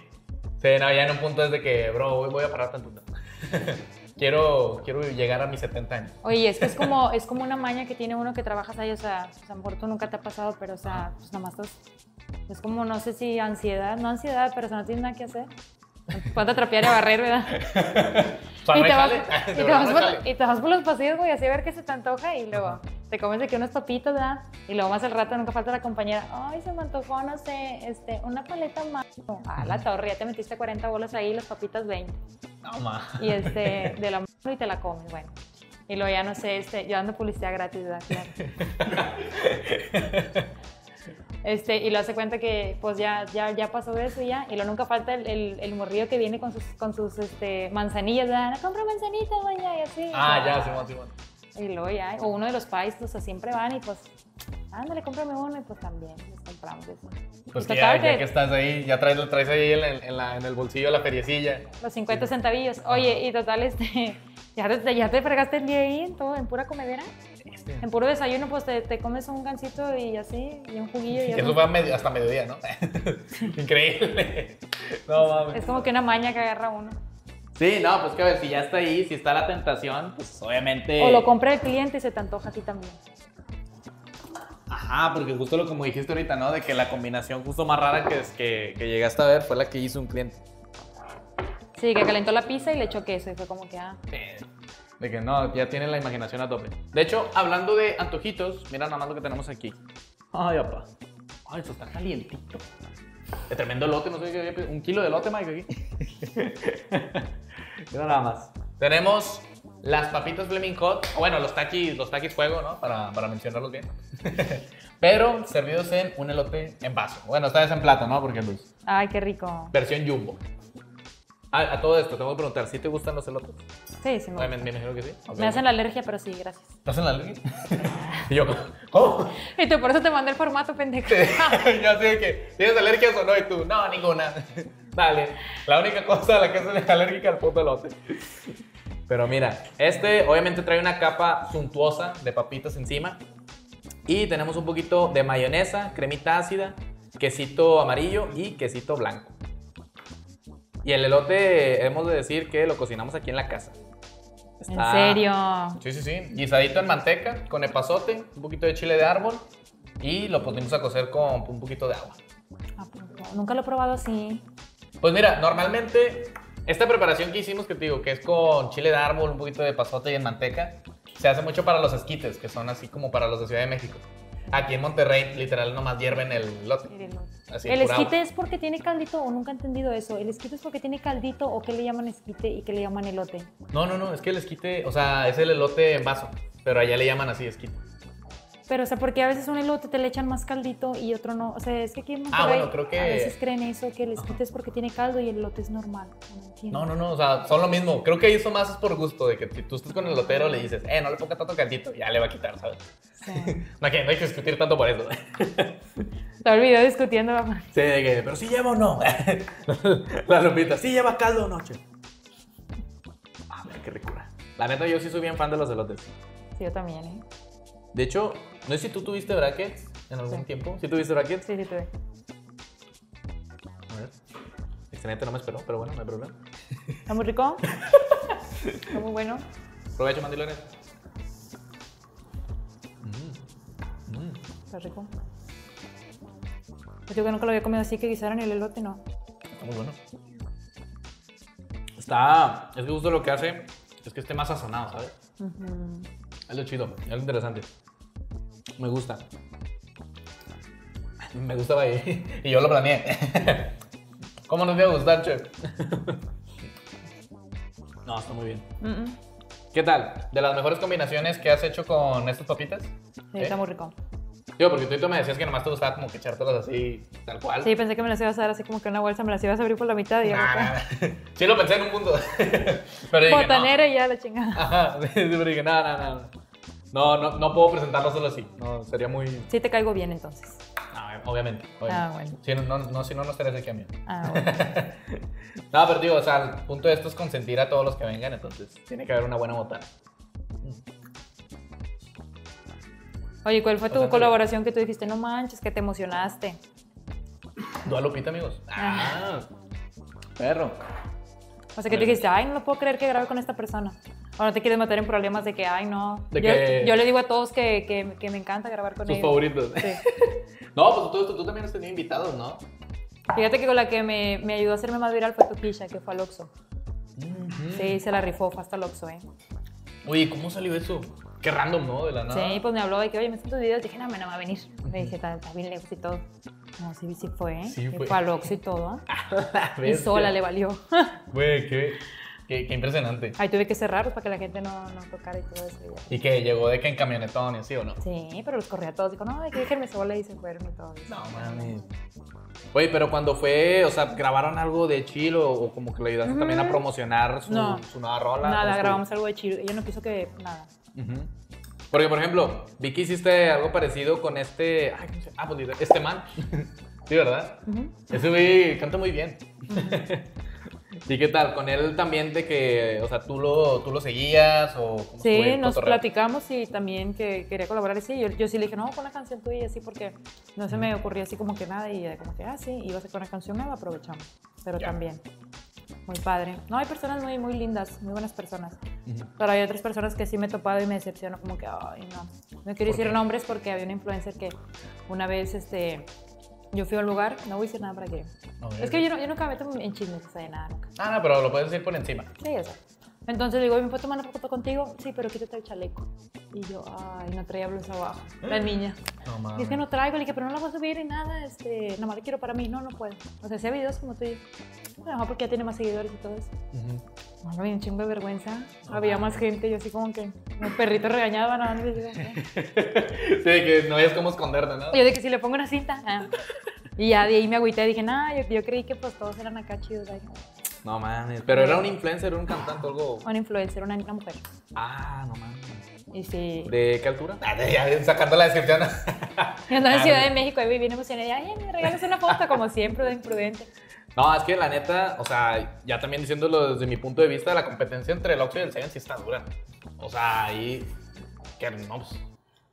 Speaker 1: Sí, no, ya en un punto es de que, bro, hoy voy a parar tantito. quiero, quiero llegar a mis 70 años.
Speaker 2: Oye, es que es como, es como una maña que tiene uno que trabajas ahí, o sea, pues, a lo mejor tú nunca te ha pasado, pero o sea, pues nada más estás- es como, no sé si ansiedad, no ansiedad, pero o sea, no tienes nada que hacer. Ponte a trapear y a barrer, ¿verdad? Y, te vas, y, te vas por, y te vas por los pasillos, güey, así a ver qué se te antoja y luego te comes de que unas papitas, ¿verdad? Y luego más al rato nunca falta la compañera, ay, se me antojó, no sé, este, una paleta más. Ah, la torre, ya te metiste 40 bolas ahí y las papitas 20
Speaker 1: No, ma.
Speaker 2: y este, de la mano y te la comes, bueno. Y luego ya no sé, este, yo dando publicidad gratis, ¿verdad? Claro. Este, y lo hace cuenta que pues ya, ya, ya pasó eso y ya, y luego nunca falta el, el, el morrillo que viene con sus, con sus este, manzanillas, ¿verdad? Compra manzanitas, doña, y así.
Speaker 1: Ah, ya, Simón, Simón.
Speaker 2: Y luego ya, o uno de los pais, o sea, siempre van y pues, ándale, cómprame uno, y pues también les compramos eso.
Speaker 1: Pues
Speaker 2: Y
Speaker 1: que ya, ya
Speaker 2: que-
Speaker 1: estás ahí, ya traes, traes ahí en, el- en la- en el bolsillo la feriecilla.
Speaker 2: Los 50 centavillos. Oye, y total, este, ya te, ya te fregaste el día ahí en todo, en pura comedera.
Speaker 1: Este.
Speaker 2: En puro desayuno, pues te, te comes un gansito y así, y un juguillo. Y
Speaker 1: Que
Speaker 2: algo.
Speaker 1: eso fue a medio- hasta mediodía, ¿no? Increíble. No mames.
Speaker 2: Es como que una maña que agarra uno.
Speaker 1: Sí, no, pues que a ver, si ya está ahí, si está la tentación, pues obviamente.
Speaker 2: O lo compra el cliente y se te antoja a ti también.
Speaker 1: Ajá, porque justo lo como dijiste ahorita, ¿no? De que la combinación justo más rara que, es que, que llegaste a ver fue la que hizo un cliente.
Speaker 2: Sí, que calentó la pizza y le echó queso y fue como que, ah,
Speaker 1: De que no, ya tienen la imaginación a tope. De hecho, hablando de antojitos, mira nada más lo que tenemos aquí. Ay, papá. Ay, esto está calientito. De tremendo lote, no sé qué. había pedido. Un kilo de lote, Mike, aquí. mira nada más. Tenemos las papitas Fleming Hot. o Bueno, los taquis, los taquis fuego, ¿no? Para, para mencionarlos bien. Pero servidos en un elote en vaso. Bueno, esta vez en plato, ¿no? Porque pues,
Speaker 2: ay, qué rico.
Speaker 1: versión jumbo. Ah, a todo esto, tengo que preguntar, ¿sí te gustan los elotes?
Speaker 2: Sí, sí, me,
Speaker 1: Ay, me, me imagino que sí. Ok.
Speaker 2: me hacen la alergia, pero sí, gracias.
Speaker 1: ¿Te hacen la alergia? y yo, ¿cómo?
Speaker 2: Y tú, por eso te mandé el formato, pendejo.
Speaker 1: ya sé que, ¿tienes alergias o no? Y tú, no, ninguna. Dale. La única cosa a la que es alérgica al puto elote. Pero mira, este obviamente trae una capa suntuosa de papitas encima. Y tenemos un poquito de mayonesa, cremita ácida, quesito amarillo y quesito blanco. Y el elote, hemos de decir que lo cocinamos aquí en la casa.
Speaker 2: En
Speaker 1: Está-
Speaker 2: serio.
Speaker 1: Sí, sí, sí. Guisadito en manteca, con epazote, un poquito de chile de árbol y lo pusimos a cocer con un poquito de agua.
Speaker 2: Ah, Nunca lo he probado así.
Speaker 1: Pues mira, normalmente esta preparación que hicimos, que te digo, que es con chile de árbol, un poquito de epazote y en manteca, se hace mucho para los esquites, que son así como para los de Ciudad de México. Aquí en Monterrey, literal, nomás hierven el lote. Así,
Speaker 2: ¿El esquite
Speaker 1: agua.
Speaker 2: es porque tiene caldito o nunca he entendido eso? ¿El esquite es porque tiene caldito o qué le llaman esquite y qué le llaman elote?
Speaker 1: No, no, no, es que el esquite, o sea, es el elote en vaso, pero allá le llaman así esquite.
Speaker 2: Pero, o sea, porque a veces un elote te le echan más caldito y otro no. O sea, es que aquí en
Speaker 1: Ah,
Speaker 2: Monterrey
Speaker 1: bueno, creo que-
Speaker 2: a veces creen eso, que el esquite es porque tiene caldo y el elote es normal. No.
Speaker 1: No, no, no, o sea, son lo mismo. Creo que eso más es por gusto, de que si tú estás con el lotero le dices, eh, no le ponga tanto caldito, ya le va a quitar, ¿sabes?
Speaker 2: Sí.
Speaker 1: No hay que, no hay que discutir tanto por eso.
Speaker 2: Te olvidó discutiendo. mamá.
Speaker 1: Sí, de que, pero sí lleva o no. La Lupita, sí lleva caldo o no, che. Ah, mira qué ricura. La neta, yo sí soy bien fan de los elotes.
Speaker 2: Sí, yo también, ¿eh?
Speaker 1: De hecho, no sé si tú tuviste brackets en algún
Speaker 2: Sí.
Speaker 1: tiempo. ¿Sí tuviste brackets?
Speaker 2: Sí, sí, tuve.
Speaker 1: A ver. Excelente, no me esperó, pero bueno, no hay problema.
Speaker 2: ¿Está muy rico? Está muy bueno.
Speaker 1: Provecho, mandilones.
Speaker 2: Está rico. Yo digo que nunca lo había comido así que guisaron el elote, no.
Speaker 1: Está muy bueno. Está. Es que justo lo que hace es que esté más sazonado, ¿sabes?
Speaker 2: Ujú.
Speaker 1: Es lo chido, es lo interesante. Me gusta. Me gustaba ahí. Y yo lo planeé. ¿Cómo nos iba a gustar, chef? No, está muy bien.
Speaker 2: Mm, mm.
Speaker 1: ¿Qué tal? ¿De las mejores combinaciones que has hecho con estas papitas?
Speaker 2: Sí,
Speaker 1: ¿Eh?
Speaker 2: está muy rico.
Speaker 1: Digo, porque tú, tú me decías que nomás te gustaba como que echártelas así, tal cual.
Speaker 2: Sí, pensé que me las ibas a dar así como que una bolsa, me las ibas a abrir por la mitad y ya.
Speaker 1: Nah. Sí lo pensé en un punto. Pero dije, no.
Speaker 2: Y ya la chingada.
Speaker 1: Ajá, sí, pero dije, no, no, no. No, no, no puedo presentarlo solo así. No, sería muy...
Speaker 2: Sí te caigo bien entonces.
Speaker 1: No, obviamente. obviamente.
Speaker 2: Ah, bueno.
Speaker 1: Si no, no, no, si no, no estarías aquí a mí.
Speaker 2: Ah, bueno.
Speaker 1: No, pero digo, o sea, el punto de esto es consentir a todos los que vengan, entonces tiene que haber una buena botana.
Speaker 2: Oye, ¿cuál fue tu
Speaker 1: Bastante
Speaker 2: colaboración que tú dijiste, no manches, que te emocionaste?
Speaker 1: Dua Lupita, amigos. Ah, perro.
Speaker 2: O sea, que tú dijiste, ay, no lo puedo creer que grabe con esta persona. O no te quieres meter en problemas de que, ay, no.
Speaker 1: De
Speaker 2: yo,
Speaker 1: que-
Speaker 2: yo le digo a todos que, que, que me encanta grabar con
Speaker 1: Sus
Speaker 2: ellos.
Speaker 1: favoritos.
Speaker 2: Sí.
Speaker 1: No, pues tú, tú, tú también has tenido invitados, ¿no?
Speaker 2: Fíjate que con la que me, me ayudó a hacerme más viral fue tu Kisha, que fue al Oxxo. Sí, se la rifó, fue hasta el Oxxo, ¿eh?
Speaker 1: Oye, ¿cómo salió eso? Qué random, ¿no? De la nada.
Speaker 2: Sí, pues me habló de que, oye, me hacen tus videos. Dije, no, me no va a venir. Me dije, está, bien lejos y todo. No, sí, sí fue, ¿eh?
Speaker 1: Sí
Speaker 2: Y
Speaker 1: fue.
Speaker 2: fue al Oxxo y todo. ¿eh? Y sola le valió.
Speaker 1: Güey, qué, qué, qué impresionante.
Speaker 2: Ahí tuve que cerrar para que la gente no, no tocara y todo eso. y
Speaker 1: que llegó de que en camionetón y así, ¿o no?
Speaker 2: Sí, pero los corría a todos. Dijo, no, de que déjenme sola y se fueron y todo.
Speaker 1: No mames. Oye, pero cuando fue, o sea, ¿grabaron algo de chill o, o como que le ayudaste también a promocionar su,
Speaker 2: No.
Speaker 1: su nueva rola? ¿Cómo
Speaker 2: Nada, grabamos algo de chido. Ella no quiso que nada.
Speaker 1: Ujú. Porque, por ejemplo, vi que hiciste algo parecido con este. Ay, ¿cómo se llama? Ah, pues este man. sí, ¿verdad?
Speaker 2: Ujú.
Speaker 1: Ese güey canta muy bien. ¿Y qué tal? Con él también de que, o sea, tú lo, tú lo seguías o cómo
Speaker 2: Sí, nos
Speaker 1: cotorreo?
Speaker 2: platicamos y también que quería colaborar. Y sí, yo, yo sí le dije, no, pon una canción tuya y así porque no se me ocurría así como que nada. Y como que, ah, sí, iba a sacar una canción nueva, aprovechamos. Pero
Speaker 1: Ya.
Speaker 2: también, muy padre. No, hay personas muy, muy lindas, muy buenas personas.
Speaker 1: Ujú.
Speaker 2: Pero hay otras personas que sí me he topado y me decepciono como que, ay, no. No quiero
Speaker 1: ¿Por
Speaker 2: decir
Speaker 1: qué?
Speaker 2: nombres porque había una influencer que una vez, este, yo fui a un lugar, no voy a decir nada para que...
Speaker 1: Ok.
Speaker 2: Es que yo, no- yo nunca me meto en chismes, o sea, de nada, nunca.
Speaker 1: Ah, no, pero lo puedes decir por encima.
Speaker 2: Sí, o sea. Entonces digo, ¿me puedo tomar una foto contigo? Sí, pero quítate el chaleco. Y yo, ay, no traía blusa abajo. La niña.
Speaker 1: No
Speaker 2: Y
Speaker 1: mames.
Speaker 2: es que no traigo, le dije, pero no la voy a subir ni nada, este, nomás la quiero para mí. No, no puedo. O sea, hacía videos como tú. Lo mejor porque ya tiene más seguidores y todo eso.
Speaker 1: Ujú.
Speaker 2: Bueno, había un chingo de vergüenza. Había más gente, yo así como que, un perrito regañaba, no, no.
Speaker 1: Sí, que no hayas cómo esconderte, ¿no?
Speaker 2: Y Yo de que si le pongo una cinta. ah. Y ya de ahí me agüité, dije, nah, yo, yo creí que pues todos eran acá chidos. ay".
Speaker 1: No mames. Pero era un influencer, un cantante, algo.
Speaker 2: Una influencer, una, una mujer.
Speaker 1: Ah, no mames.
Speaker 2: Y sí.
Speaker 1: ¿De qué altura? Ah, de- ya sacando la descripción.
Speaker 2: Y andaba en
Speaker 1: Ah,
Speaker 2: Ciudad
Speaker 1: no.
Speaker 2: de México, ahí bien emocionada. y, Ay, me regalas una foto, como siempre, de imprudente.
Speaker 1: No, es que la neta, o sea, ya también diciéndolo desde mi punto de vista, la competencia entre el Oxxo y el Seven sí está dura. O sea, ahí. Que no, pues.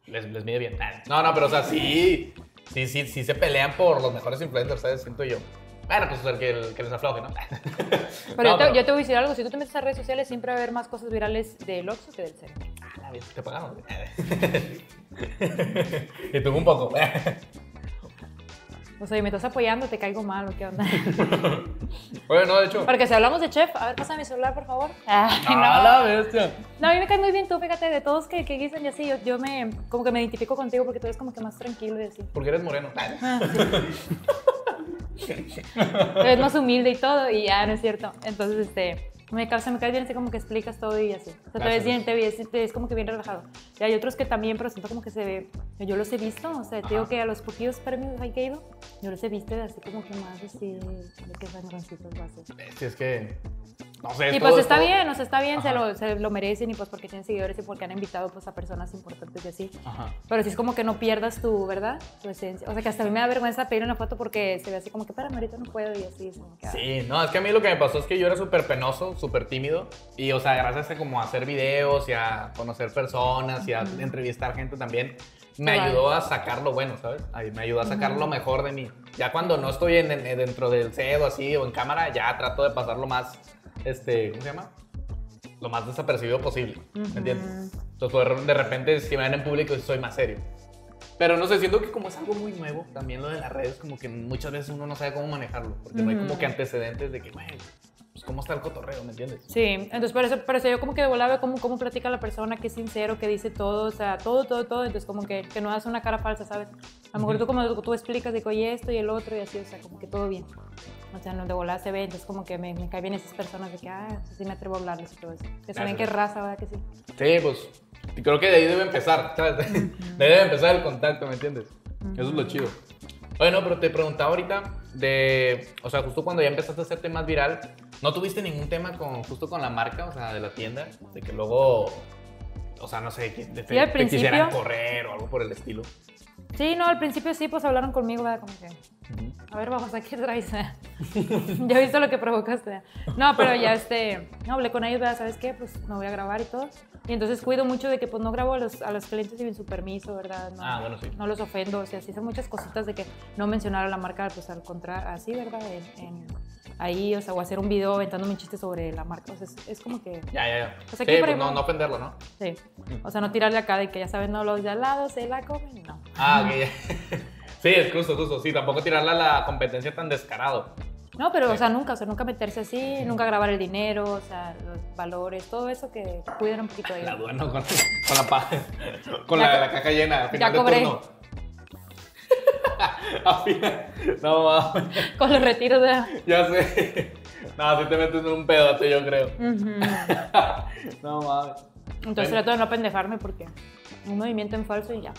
Speaker 1: Les, les mide bien. No, no, pero o sea, sí. Sí, sí, sí se pelean por los mejores influencers, ¿sabes? Siento yo. Bueno, pues el que, el que les afloje, ¿no?
Speaker 2: Pero, yo, te, yo te voy a decir algo, si tú te metes a redes sociales siempre va a haber más cosas virales del Oxxo que del Cero.
Speaker 1: Ah, la vez te pagaron. y tú un poco.
Speaker 2: O sea, y me estás apoyando, te caigo mal, ¿o qué onda?
Speaker 1: Oye, no, de hecho.
Speaker 2: Porque si hablamos de chef, a ver, pásame mi celular, por favor. Ay,
Speaker 1: ¡Ah, la bestia!
Speaker 2: No, a mí me caes muy bien tú, fíjate, de todos que, que guisan y así, yo, yo me, como que me identifico contigo porque tú eres como que más tranquilo y así.
Speaker 1: Porque eres moreno.
Speaker 2: Ah, sí. eres más humilde y todo, y ya, no es cierto. Entonces, este, me causa, me caes bien así como que explicas todo y así. O sea, te ves bien, te ves, te ves como que bien relajado. Y hay otros que también, pero siento como que se ve, yo los he visto, o sea, te digo
Speaker 1: Ajá.
Speaker 2: que a los poquillos premios hay que he ido, yo los he visto así como que más así, de que sangroncitos o así.
Speaker 1: Sí, es que. No sé.
Speaker 2: Y pues
Speaker 1: es
Speaker 2: está
Speaker 1: todo-
Speaker 2: bien, o sea, está bien, se
Speaker 1: Ajá.
Speaker 2: lo, se lo merecen y pues porque tienen seguidores y porque han invitado pues a personas importantes y así.
Speaker 1: Ajá.
Speaker 2: Pero sí es como que no pierdas tu, ¿verdad? Tu esencia. O sea, que hasta a mí me da vergüenza pedir una foto porque se ve así como que, espérame, ahorita no puedo y así. como que, ah.
Speaker 1: Sí, no, es que a mí lo que me pasó es que yo era súper penoso, súper tímido. Y, o sea, gracias a como a hacer videos y a conocer personas y a entrevistar gente también, me
Speaker 2: Claro.
Speaker 1: ayudó a sacar lo bueno, ¿sabes? Ay, Me ayudó a sacar lo mejor de mí. Ya cuando no estoy en, en- dentro del cedo así o en cámara, ya trato de pasar lo más, este, ¿cómo se llama? Lo más desapercibido posible, ¿me
Speaker 2: Ujú.
Speaker 1: entiendes? Entonces, de repente, si me ven en público, soy más serio. Pero no sé, siento que como es algo muy nuevo, también lo de las redes, como que muchas veces uno no sabe cómo manejarlo, porque no hay como que antecedentes de que, güey, pues, cómo está el cotorreo, ¿me entiendes?
Speaker 2: Sí, entonces por eso, por eso yo como que de volada veo cómo, cómo platica la persona, que es sincero, que dice todo, o sea, todo, todo, todo, entonces como que, que no hace una cara falsa, ¿sabes? A lo mejor tú como tú explicas, digo, oye, esto y el otro y así, o sea, como que todo bien. O sea, no de volada se ve, entonces como que me, me caen bien esas personas de que, ah, sí me atrevo a hablarles y todo eso. Que saben qué raza, ¿verdad que sí?
Speaker 1: Sí, pues creo que de ahí debe empezar, ¿sabes? De ahí debe empezar el contacto, ¿me entiendes? Eso es lo chido. Bueno, pero te preguntaba ahorita de, o sea, justo cuando ya empezaste a hacerte más viral, ¿no tuviste ningún tema con, justo con la marca, o sea, de la tienda? De que luego, o sea, no sé, que te,
Speaker 2: Sí, al
Speaker 1: te
Speaker 2: principio.
Speaker 1: quisieran correr o algo por el estilo.
Speaker 2: Sí, no, al principio sí, pues hablaron conmigo, ¿verdad? Como que, a ver, vamos, ¿a qué traes? ya he visto lo que provocaste. No, pero ya este, no, hablé con ellos, ¿verdad? ¿Sabes qué? Pues me voy a grabar y todo. Y entonces cuido mucho de que pues no grabo a los, a los clientes sin su permiso, ¿verdad? No,
Speaker 1: Ah, bueno, sí.
Speaker 2: No los ofendo, o sea, sí son muchas cositas de que no mencionar a la marca, pues al contrario, así, ¿verdad? En, en- ahí, o sea, o hacer un video aventándome un chiste sobre la marca, o sea, es, es como que,
Speaker 1: Ya, ya, ya.
Speaker 2: O sea,
Speaker 1: sí,
Speaker 2: aquí,
Speaker 1: pues no,
Speaker 2: ejemplo-
Speaker 1: no ofenderlo, ¿no?
Speaker 2: sí. O sea, no tirarle acá de que ya saben, no, los de al lado se la comen, no.
Speaker 1: Ah, ok, ya. Sí, es justo, justo. Sí, tampoco tirarle a la competencia tan descarado.
Speaker 2: No, pero, o sea, nunca, o sea, nunca meterse así, nunca grabar el dinero, o sea, los valores, todo eso que cuiden un poquito de
Speaker 1: La aduana con, con la con
Speaker 2: Ya
Speaker 1: la, la caja llena. al final de
Speaker 2: cobré.
Speaker 1: turno. Final- no mames,
Speaker 2: Con los retiros de...
Speaker 1: ya sé. No, si te metes en un pedote, yo creo.
Speaker 2: Ujú.
Speaker 1: No mames.
Speaker 2: Entonces trato de no pendejarme porque un movimiento en falso y ya.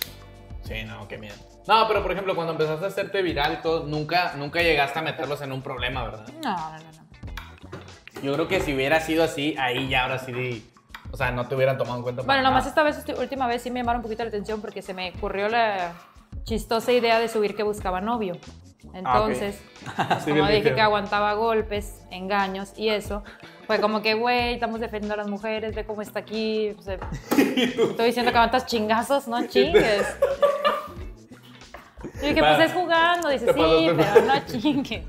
Speaker 1: Sí, no, qué miedo. No, pero por ejemplo, cuando empezaste a hacerte viral y todo, nunca, nunca llegaste a meterlos en un problema, ¿verdad?
Speaker 2: No, no, no. no.
Speaker 1: Yo creo que si hubiera sido así, ahí ya ahora sí. O sea, no te hubieran tomado en cuenta.
Speaker 2: Bueno, nomás
Speaker 1: nada.
Speaker 2: esta vez, esta última vez sí me llamaron un poquito la atención porque se me ocurrió la chistosa idea de subir que buscaba novio. Entonces,
Speaker 1: Sí, vi el
Speaker 2: como dije que aguantaba golpes, engaños y eso, fue como que, güey, estamos defendiendo a las mujeres, ve cómo está aquí. o sea, estoy diciendo que aguantas chingazos, no chingues. Y dije, pues es jugando. Dice, sí, pero no chingues.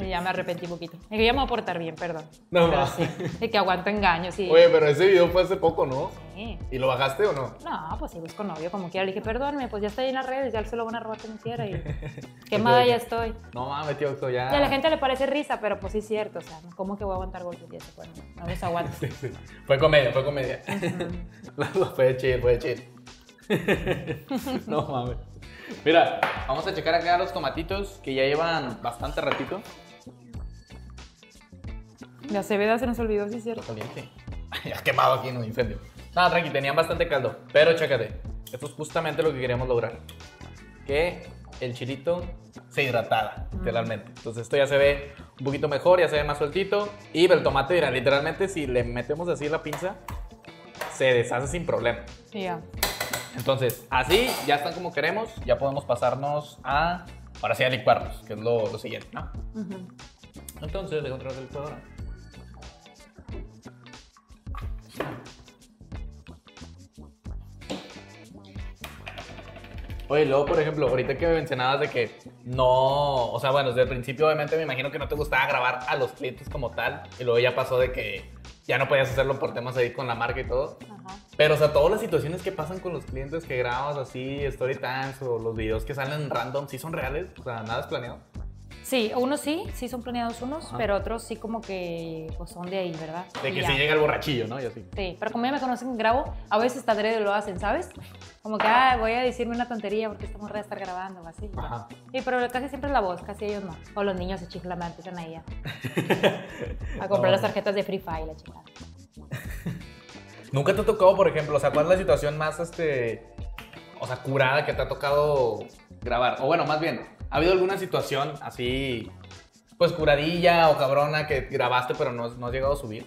Speaker 2: Y ya me arrepentí un poquito. Es que ya me voy a portar bien, perdón.
Speaker 1: No,
Speaker 2: Pero sí, de que aguanto engaños y...
Speaker 1: Oye, pero ese video fue hace poco, ¿no?
Speaker 2: Sí.
Speaker 1: ¿Y lo bajaste o no?
Speaker 2: No, pues si busco novio, como quiera. Le dije, perdóname, pues ya está ahí en las redes, ya se lo van a robar como quiera. Y quemada ya estoy.
Speaker 1: No mames, tío, esto ya.
Speaker 2: Y a la gente le parece risa, pero pues sí es cierto. O sea, ¿cómo que voy a aguantar golpes? Ya se pueden. No los aguanto.
Speaker 1: Sí, sí. Fue comedia, fue comedia. fue chill, fue chill. no mames. Mira, vamos a checar acá los tomatitos que ya llevan bastante ratito.
Speaker 2: La cebeda se nos olvidó, sí cierto.
Speaker 1: Caliente. ya quemado aquí en un incendio. No, tranqui, tenían bastante caldo. Pero chécate, esto es justamente lo que queríamos lograr. Que el chilito se hidratara, literalmente. Entonces esto ya se ve un poquito mejor, ya se ve más sueltito. Y el tomate, mira, literalmente si le metemos así la pinza, se deshace sin problema.
Speaker 2: Y ya.
Speaker 1: Entonces, así ya están como queremos, ya podemos pasarnos a, ahora sí, a licuarlos, que es lo, lo siguiente, ¿no?
Speaker 2: Ujú.
Speaker 1: Entonces, de control del licuadora. Oye, luego, por ejemplo, ahorita que mencionabas de que no, o sea, bueno, desde el principio obviamente me imagino que no te gustaba grabar a los clientes como tal, y luego ya pasó de que ya no podías hacerlo por temas ahí con la marca y todo.
Speaker 2: Ajá.
Speaker 1: Pero, o sea, todas las situaciones que pasan con los clientes que grabas así, story times o los videos que salen random, ¿sí son reales? O sea, nada es planeado.
Speaker 2: Sí, unos sí, sí son planeados unos,
Speaker 1: Ajá.
Speaker 2: pero otros sí como que pues, son de ahí, ¿verdad?
Speaker 1: De
Speaker 2: Y
Speaker 1: que
Speaker 2: ya.
Speaker 1: si llega el borrachillo, ¿no? Y así.
Speaker 2: Sí, pero como ya me conocen, grabo, a veces hasta adrede lo hacen, ¿sabes? Como que, ah, voy a decirme una tontería porque esta morra de estar grabando así.
Speaker 1: Ajá.
Speaker 2: Sí, pero casi siempre es la voz, casi ellos no. O los niños se chiflan, empiezan ahí a, a comprar
Speaker 1: No.
Speaker 2: las tarjetas de Free Fire, la chingada.
Speaker 1: ¿Nunca te ha tocado, por ejemplo, o sea, cuál es la situación más, este, o sea, curada que te ha tocado grabar? O bueno, más bien, ¿ha habido alguna situación así, pues curadilla o cabrona que grabaste pero no, no has llegado a subir?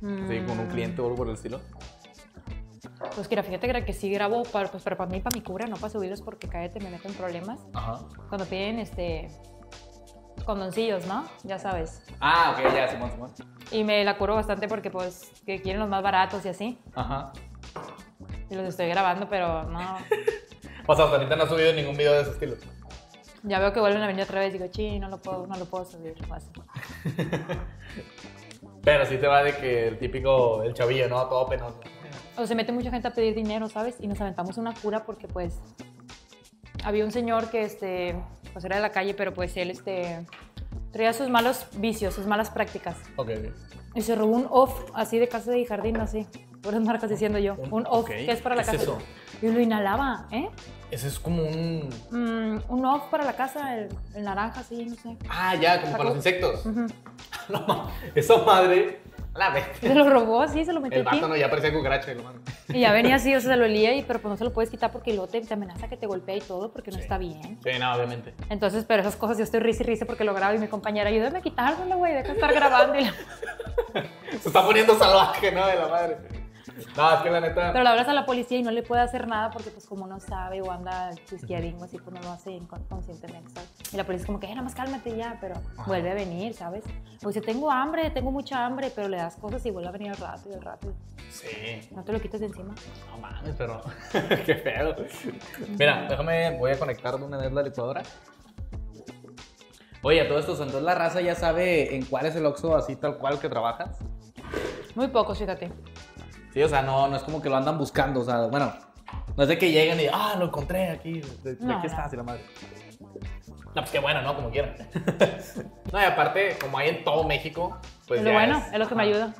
Speaker 1: Sí, con un
Speaker 2: Mm,
Speaker 1: cliente o algo por el estilo.
Speaker 2: Pues mira, fíjate que, sí grabo, para, pues, pero para mí, para mi cura, no para subirlos porque cállate, me meten problemas.
Speaker 1: Ajá.
Speaker 2: Cuando piden, este, condoncillos, ¿no? Ya sabes.
Speaker 1: Ah, ok, ya, Simón, Simón.
Speaker 2: Y me la curo bastante porque, pues, que quieren los más baratos y así.
Speaker 1: Ajá.
Speaker 2: Y los estoy grabando, pero no.
Speaker 1: O sea, hasta ahorita no has subido ningún video de ese estilo.
Speaker 2: Ya veo que vuelven a venir otra vez digo, sí, no lo puedo, no lo puedo subir. así.
Speaker 1: Pero sí te va de que el típico, el chavillo, ¿no? Todo penoso.
Speaker 2: O se mete mucha gente a pedir dinero, ¿sabes? Y nos aventamos una cura porque, pues, había un señor que, este, pues era de la calle, pero pues él, este, Traía sus malos vicios, sus malas prácticas.
Speaker 1: Ok, ok.
Speaker 2: Y se robó un off así de casa de jardín, así. Puras marcas diciendo yo.
Speaker 1: Un-
Speaker 2: Un, off
Speaker 1: ok.
Speaker 2: que es para la
Speaker 1: ¿Qué es
Speaker 2: casa.
Speaker 1: eso?
Speaker 2: Y lo inhalaba, ¿eh?
Speaker 1: Ese es como un.
Speaker 2: Mm, un off para la casa, el, el naranja, así, no sé.
Speaker 1: Ah, ya, como para los insectos.
Speaker 2: Ujú.
Speaker 1: No, esa madre. La ve.
Speaker 2: Se lo robó, sí, se lo metió
Speaker 1: El vato no, ya parecía cucaracha lo mando.
Speaker 2: Y ya venía así, o sea, se lo olía, y, pero pues no se lo puedes quitar porque luego te, te amenaza que te golpea y todo porque no
Speaker 1: Sí.
Speaker 2: está bien.
Speaker 1: Sí, no, obviamente.
Speaker 2: Entonces, pero esas cosas yo estoy risa y risa porque lo grabo y mi compañera, ayúdame a quitárselo, güey, deja de estar grabando. Y la-
Speaker 1: Se está poniendo salvaje, ¿no? De la madre. No, es que la neta.
Speaker 2: Pero le hablas a la policía y no le puede hacer nada porque pues como no sabe o anda chisquiadingo así, pues no lo hace incon- conscientemente, ¿sabes? Y la policía es como que, eh, nada más cálmate ya, pero vuelve a venir, ¿sabes? O dice, tengo hambre, tengo mucha hambre, pero le das cosas y vuelve a venir al rato y al rato.
Speaker 1: Sí.
Speaker 2: No te lo quites de encima.
Speaker 1: No mames, pero. Qué feo. Mira, déjame. Voy a conectar de una vez la licuadora. Oye, a todo esto, entonces la raza ya sabe en cuál es el Oxxo así tal cual que trabajas.
Speaker 2: Muy pocos, fíjate.
Speaker 1: Sí, o sea, no, no es como que lo andan buscando, o sea, bueno, no es de que lleguen y, ah, lo encontré aquí, de, de
Speaker 2: No,
Speaker 1: aquí
Speaker 2: no.
Speaker 1: la madre. No, pues qué bueno, ¿no? Como quieran. no, y aparte, como hay en todo México, pues
Speaker 2: es lo
Speaker 1: ya
Speaker 2: bueno, es, lo que me ayuda.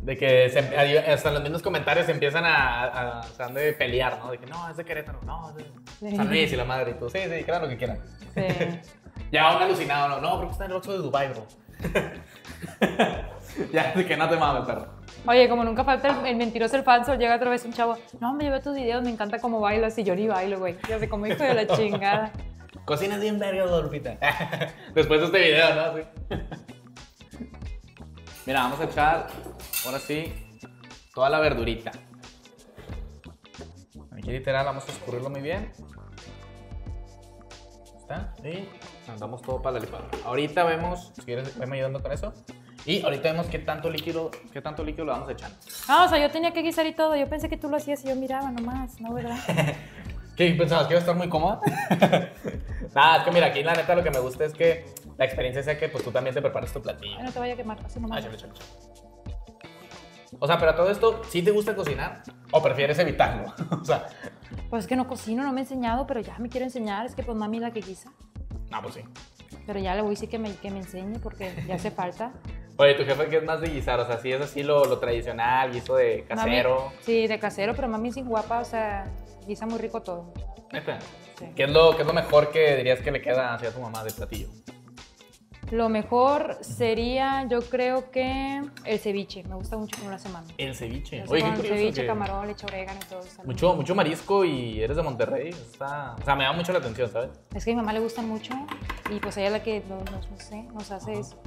Speaker 1: De que se, hay- hasta los mismos comentarios se empiezan a, a- se han de pelear, ¿no? De que no, es de Querétaro, no, es de. San Luis y la madre y todo. Sí, sí, crean lo que quieran.
Speaker 2: Sí.
Speaker 1: Ya un alucinado, no, no, creo que está en el Oxxo de Dubai, bro. ya, de que no te mames, perro.
Speaker 2: Oye, como nunca falta el, el mentiroso, el falso, llega otra vez un chavo, no, me llevé tus videos, me encanta cómo bailas y yo ni bailo, güey. Yo sé como hijo de la chingada.
Speaker 1: Cocinas bien verga, Lupita. Después de este video, ¿no? Sí. Mira, vamos a echar, ahora sí, toda la verdurita. Aquí literal vamos a escurrirlo muy bien. ¿Está? Y mandamos todo para la licuadora. Ahorita vemos, si quieres, veme ayudando con eso. Y ahorita vemos qué tanto líquido, qué tanto líquido le vamos echando.
Speaker 2: Ah, o sea, yo tenía que guisar y todo. Yo pensé que tú lo hacías y yo miraba nomás, ¿no, verdad?
Speaker 1: ¿Qué pensabas? ¿Que iba a estar muy cómoda? Nada, es que mira, aquí la neta lo que me gusta es que la experiencia sea que pues tú también te prepares tu platillo.
Speaker 2: Ay, no te vaya a quemar, así
Speaker 1: Ah,
Speaker 2: nomás.
Speaker 1: chale, chale, chale. O sea, pero a todo esto, ¿sí te gusta cocinar? ¿O prefieres evitarlo? o sea,
Speaker 2: Pues es que no cocino, no me he enseñado, pero ya me quiero enseñar. Es que pues mami es la que guisa.
Speaker 1: No, pues sí.
Speaker 2: Pero ya le voy a decir que me, que me enseñe porque ya hace falta.
Speaker 1: Oye, tu jefe que es más de guisar, o sea, sí es así lo, lo tradicional, guiso de casero.
Speaker 2: Mami- sí, de casero, pero mami sin guapa, o sea, guisa muy rico todo.
Speaker 1: Neta.
Speaker 2: Sí.
Speaker 1: ¿Qué es, lo, ¿Qué es lo mejor que dirías que le queda hacia tu mamá de platillo?
Speaker 2: Lo mejor sería, yo creo que el ceviche. Me gusta mucho como lo hace mami.
Speaker 1: El ceviche. Oye, qué curioso.
Speaker 2: ceviche,
Speaker 1: que
Speaker 2: camarón, le echa orégano y todo. está
Speaker 1: Mucho, mucho marisco y eres de Monterrey. Está, o sea, me da mucho la atención, ¿sabes?
Speaker 2: Es que a mi mamá le gustan mucho y pues ella es la que nos, nos- no sé, nos hace eso.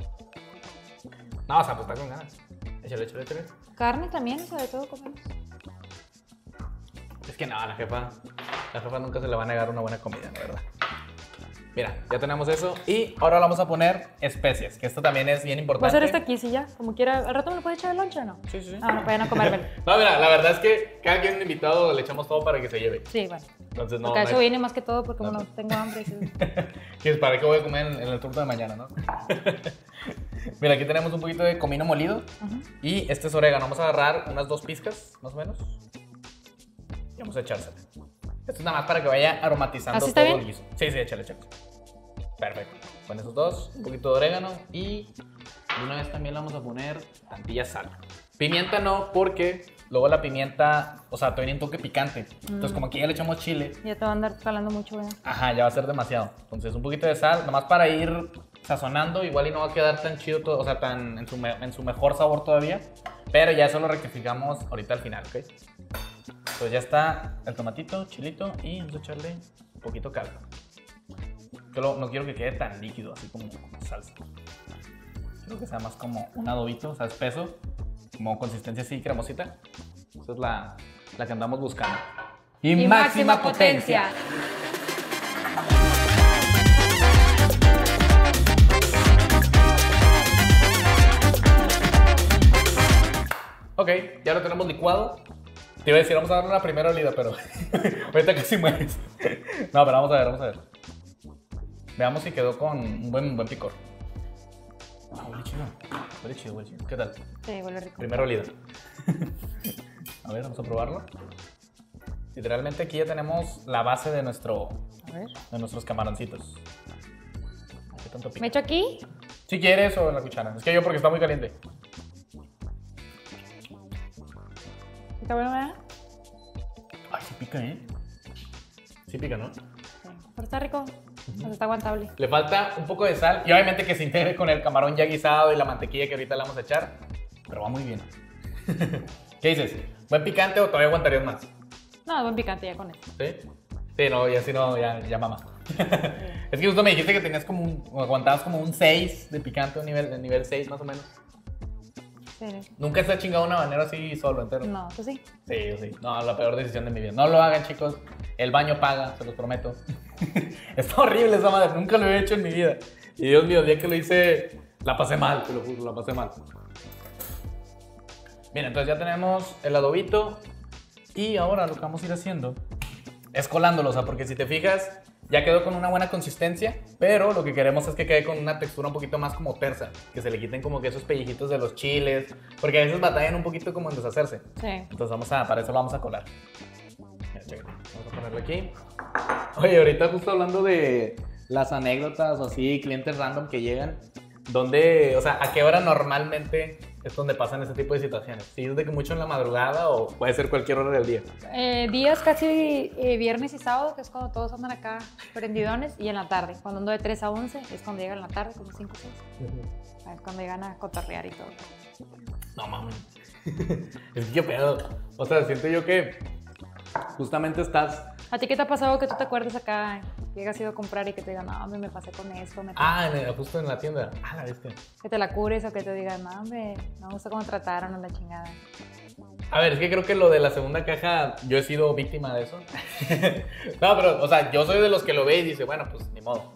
Speaker 1: No, o sea, pues está con ganas. Échale, échale, échale.
Speaker 2: Carne también, o sea, de todo comemos.
Speaker 1: Es que no, la jefa, la jefa nunca se le va a negar una buena comida, la verdad. Mira, ya tenemos eso. Y ahora vamos a poner especias, que esto también es bien
Speaker 2: Voy a
Speaker 1: importante.
Speaker 2: hacer esto aquí, sí, ya. Como quiera. ¿Al rato me lo puede echar de lonche o no?
Speaker 1: Sí, sí, sí.
Speaker 2: Ah, no, vayan a comérmelo.
Speaker 1: No, mira, la verdad es que cada quien invitado le echamos todo para que se lleve.
Speaker 2: Sí, bueno.
Speaker 1: Entonces, no.
Speaker 2: Porque
Speaker 1: no
Speaker 2: eso
Speaker 1: hay-
Speaker 2: viene más que todo porque como no tengo hambre. sí.
Speaker 1: ¿Quieres para qué voy a comer en, en el turno de mañana, no? mira, aquí tenemos un poquito de comino molido.
Speaker 2: Ujú.
Speaker 1: Y este es orégano. Vamos a agarrar unas dos pizcas, más o menos. Y vamos a echársela. Esto es nada más para que vaya aromatizando
Speaker 2: ¿Así está
Speaker 1: todo
Speaker 2: bien?
Speaker 1: el guiso. Sí, sí, échale, échale. Perfecto. Con esos dos, un poquito de orégano y de una vez también le vamos a poner tantilla sal. Pimienta no, porque luego la pimienta, o sea, tiene un toque picante. Entonces,
Speaker 2: Mm.
Speaker 1: como aquí ya le echamos chile,
Speaker 2: Ya te va a andar calando mucho, ¿verdad?
Speaker 1: Ajá, ya va a ser demasiado. Entonces, un poquito de sal, nomás para ir sazonando. Igual y no va a quedar tan chido, todo, o sea, tan en su, en su mejor sabor todavía. Pero ya eso lo rectificamos ahorita al final, ¿ok? Pues ya está el tomatito, chilito y vamos a echarle un poquito caldo. Yo lo- no quiero que quede tan líquido, así como, como salsa. Quiero que sea más como un adobito, o sea, espeso, como consistencia así cremosita. Esa es la, la que andamos buscando. Y, máxima, potencia. Ok, ya lo tenemos licuado. Te iba a decir, vamos a darle una primera olida, pero ahorita casi mueres. No, pero vamos a ver, vamos a ver. Veamos si quedó con un buen, un buen picor. Ah, huele chido. Huele chido, huele chido. ¿Qué tal?
Speaker 2: Sí, huele rico.
Speaker 1: Primera olida. a ver, vamos a probarlo. Literalmente aquí ya tenemos la base de, nuestro,
Speaker 2: A ver.
Speaker 1: de nuestros camaroncitos. ¿Qué tanto pica?
Speaker 2: ¿Me echo aquí?
Speaker 1: Si quieres o en la cuchara. Es que yo porque está muy caliente.
Speaker 2: ¿Está bueno, verdad?
Speaker 1: Ay, sí pica, ¿eh? Sí pica, ¿no?
Speaker 2: Pero está rico. Pues está aguantable.
Speaker 1: Le falta un poco de sal y obviamente que se integre con el camarón ya guisado y la mantequilla que ahorita le vamos a echar. Pero va muy bien. ¿Qué dices? ¿Buen picante o todavía aguantarías más?
Speaker 2: No, es buen picante ya con esto.
Speaker 1: ¿Sí? Sí, no, ya si no, ya, ya mamá. es que justo me dijiste que tenías como un, aguantabas como un 6 de picante, un nivel, de nivel 6 más o menos.
Speaker 2: Sí.
Speaker 1: Nunca se ha chingado un habanero así solo, entero.
Speaker 2: No, pues sí.
Speaker 1: Sí, yo sí. No, la peor decisión de mi vida. No lo hagan, chicos. El baño paga, se los prometo. Está horrible esa madre. Nunca lo he hecho en mi vida. Y Dios mío, el día que lo hice, la pasé mal, te lo juro, la pasé mal. Bien, entonces ya tenemos el adobito. Y ahora lo que vamos a ir haciendo es colándolo, o sea, porque si te fijas, ya quedó con una buena consistencia, pero lo que queremos es que quede con una textura un poquito más como tersa, que se le quiten como que esos pellejitos de los chiles, porque a veces batallan un poquito como en deshacerse.
Speaker 2: Sí.
Speaker 1: Entonces vamos a, para eso lo vamos a colar. Vamos a ponerlo aquí. Oye, ahorita justo hablando de las anécdotas o así, clientes random que llegan, ¿dónde, o sea, a qué hora normalmente es donde pasan ese tipo de situaciones? ¿Sí es de que mucho en la madrugada o puede ser cualquier hora del día?
Speaker 2: Eh, días casi eh, viernes y sábado, que es cuando todos andan acá prendidones, y en la tarde. Cuando ando de 3 a 11, es cuando llegan en la tarde, como 5 o 6. Es cuando llegan a cotorrear y todo.
Speaker 1: No mames. es que qué pedo. O sea, siento yo que justamente estás
Speaker 2: ¿A ti qué te ha pasado que tú te acuerdes acá, que hayas ido a comprar y que te digan, no, me pasé con esto, me
Speaker 1: Ah, en justo en la tienda. Ah, la bestia.
Speaker 2: que te la cures o que te digan, no, no me gusta cómo trataron a la chingada?
Speaker 1: A ver, es que creo que lo de la segunda caja, yo he sido víctima de eso. no, pero, o sea, yo soy de los que lo ve y dice, bueno, pues ni modo.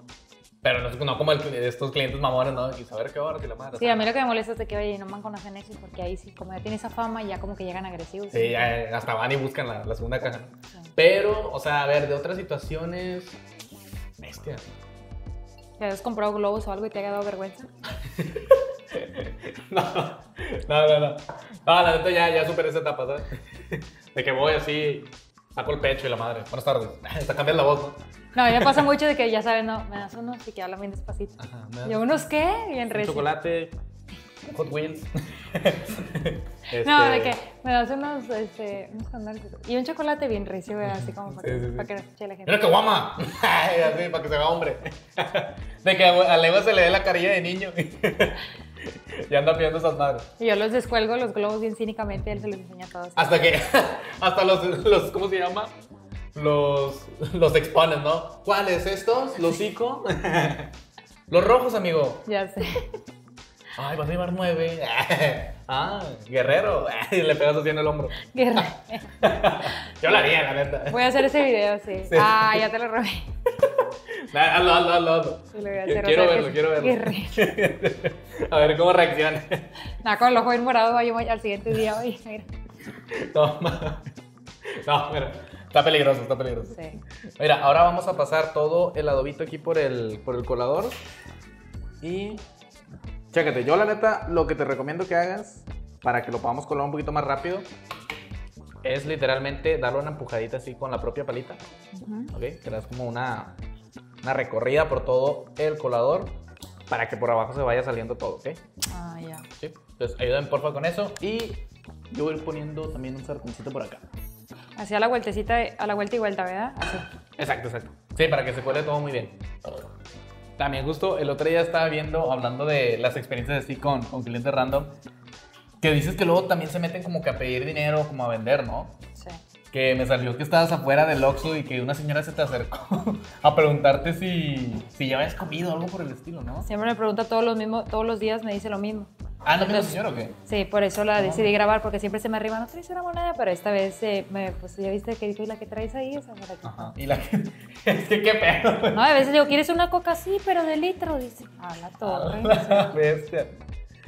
Speaker 1: Pero no, no como el, estos clientes mamones, ¿no? Y saber qué hora, si la madre.
Speaker 2: Sí, a mí lo que me molesta es de que, oye, no me conocen eso, porque ahí sí, como ya tiene esa fama, ya como que llegan agresivos.
Speaker 1: Sí, ya, eh, hasta van y buscan la, la segunda caja.
Speaker 2: Sí.
Speaker 1: Pero, o sea, a ver, de otras situaciones. Bestia.
Speaker 2: ¿Te has comprado globos o algo y te haya dado vergüenza?
Speaker 1: No, no, no, no. No, la neta ya, ya superé esa etapa, ¿sabes? De que voy así, saco el pecho y la madre. Buenas tardes. Hasta cambiar la voz, ¿no?
Speaker 2: No, a mí me pasa mucho de que ya sabes, no, me das unos y que hablan bien despacito.
Speaker 1: Ajá, me das
Speaker 2: ¿Y unos qué? Bien recio.
Speaker 1: chocolate, Hot Wheels.
Speaker 2: No,
Speaker 1: Este,
Speaker 2: de que me das unos, este, unos canales y un chocolate bien recio, ¿verdad? así como para,
Speaker 1: Sí,
Speaker 2: que,
Speaker 1: sí, sí.
Speaker 2: para que no escuche la gente.
Speaker 1: Mira que guama. Así, para que se vea hombre. De que a Lego se le dé la carilla de niño. Y anda pidiendo esas madres.
Speaker 2: Y yo los descuelgo los globos bien cínicamente, él se los enseña a todos.
Speaker 1: Hasta que, hasta los, los ¿cómo se llama? Los, los exponen, ¿no? ¿Cuáles estos? ¿Los hocico? Los rojos, amigo.
Speaker 2: Ya sé.
Speaker 1: Ay, vas a llevar nueve. Ah, guerrero. Y le pegas así en el hombro.
Speaker 2: Guerra.
Speaker 1: Yo la haría, la neta.
Speaker 2: Voy a hacer ese video, sí.
Speaker 1: Sí.
Speaker 2: Ah, ya te lo robé.
Speaker 1: Hazlo, hazlo, hazlo, hazlo.
Speaker 2: Voy
Speaker 1: Quiero
Speaker 2: otra
Speaker 1: verlo, quiero verlo. A ver cómo reacciona.
Speaker 2: Nada, con el ojo bien morado vaya al siguiente día. Oye, mira.
Speaker 1: No, no, mira. Está peligroso, está peligroso.
Speaker 2: Sí.
Speaker 1: Mira, ahora vamos a pasar todo el adobito aquí por el, por el colador. Y. Chécate, yo la neta, lo que te recomiendo que hagas para que lo podamos colar un poquito más rápido es literalmente darle una empujadita así con la propia palita. ¿Ok? Que le das como una, una recorrida por todo el colador para que por abajo se vaya saliendo todo, ¿ok?
Speaker 2: Ah, ya.
Speaker 1: ¿Sí? Entonces, ayúdenme porfa con eso. Y yo voy a ir poniendo también un sartencito por acá.
Speaker 2: Así a la vueltecita, a la vuelta y vuelta, ¿verdad? Así.
Speaker 1: Exacto, exacto. Sí, para que se cuele todo muy bien. También justo el otro día estaba viendo, hablando de las experiencias así con, con clientes random, que dices que luego también se meten como que a pedir dinero, como a vender, ¿no? Que me salió que estabas afuera del Oxxo y que una señora se te acercó a preguntarte si, si ya habías comido algo por el estilo, ¿no?
Speaker 2: Siempre me pregunta todos los, mismos, todos los días, me dice lo mismo.
Speaker 1: Ah, ¿no misma señora o qué?
Speaker 2: Sí, por eso la decidí grabar, porque siempre se me arriba, no traes una moneda, pero esta vez, eh, me, pues ya viste que dijo, "¿Y la que traes ahí, esa que-".
Speaker 1: Ajá. Y la es que qué pedo.
Speaker 2: No, a veces digo, ¿quieres una coca? Sí, pero de litro, dice. A la torre.
Speaker 1: La bestia.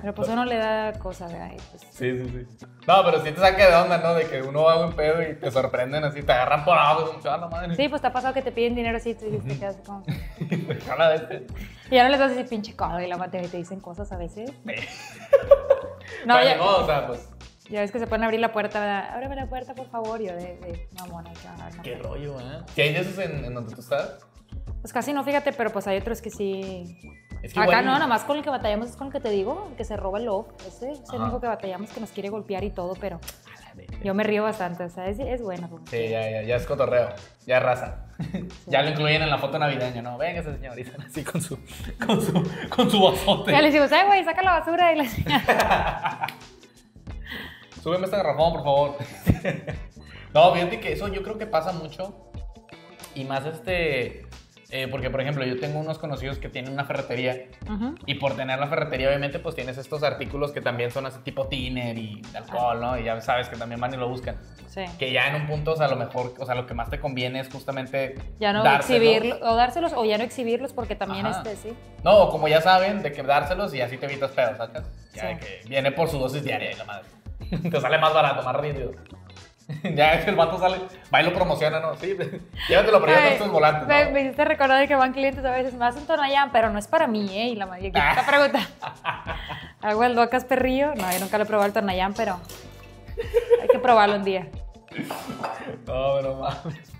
Speaker 2: Pero pues uno le da cosas, ¿verdad? Y, pues,
Speaker 1: Sí, sí, sí. No, pero sí te saca de onda, ¿no? De que uno va a un pedo y te sorprenden así, te agarran por abajo, como, "Ah, la madre.
Speaker 2: Sí, pues te ha pasado que te piden dinero así, tú dices, te quedas como...
Speaker 1: A.
Speaker 2: Y ya no les das ese pinche codo y la mate te dicen cosas a veces. No,
Speaker 1: Pero
Speaker 2: ya,
Speaker 1: modo, o sea, pues,
Speaker 2: ya ves que se pueden abrir la puerta, ¿verdad? Ábreme la puerta, por favor. Y yo de, de mamona. que, ah, no.
Speaker 1: qué rollo, ¿eh? ¿Qué hay de esos en, en donde tú estás?
Speaker 2: Pues casi no, fíjate, pero pues hay otros que sí,
Speaker 1: Es que
Speaker 2: Acá
Speaker 1: igual
Speaker 2: no, nada más con el que batallamos es con el que te digo, el que se roba el love. Ese es el único que batallamos que nos quiere golpear y todo, pero yo me río bastante, o sea, es, es bueno.
Speaker 1: Sí, ya, ya, ya es cotorreo. Ya es raza. ya lo incluyen en la foto navideña, ¿no? Venga ese señor, y están así con su, con su, con su vasote.
Speaker 2: Ya le decimos, ay, güey, saca la basura y la
Speaker 1: Súbeme este garrafón, por favor. no, fíjate que eso yo creo que pasa mucho. Y más este. Eh, porque, por ejemplo, yo tengo unos conocidos que tienen una ferretería.
Speaker 2: Ujú.
Speaker 1: Y por tener la ferretería, obviamente, pues tienes estos artículos que también son así tipo tiner y alcohol, ¿no? Y ya sabes que también van y lo buscan.
Speaker 2: Sí.
Speaker 1: Que ya en un punto, o sea, a lo mejor, o sea, lo que más te conviene es justamente.
Speaker 2: Ya no
Speaker 1: dárselos.
Speaker 2: exhibirlos, o dárselos, o ya no exhibirlos, porque también
Speaker 1: Ajá.
Speaker 2: este, sí.
Speaker 1: No, como ya saben, de que dárselos y así te evitas pedos, ¿sacas? Ya
Speaker 2: Sí.
Speaker 1: de que viene por su dosis diaria, la madre. te sale más barato, más rápido. ya el vato sale, va y lo promociona, ¿no? Sí, llévatelo, pero ya estos volantes,
Speaker 2: me,
Speaker 1: ¿no?
Speaker 2: me hiciste recordar que van clientes a veces, me hacen Tonayán, pero no es para mí, ¿eh? Y la madre, ¿qué te pregunta? ¿Hago el Docas Perrillo? No, yo nunca lo he probado el Tonayán, pero hay que probarlo un día.
Speaker 1: No, pero mames.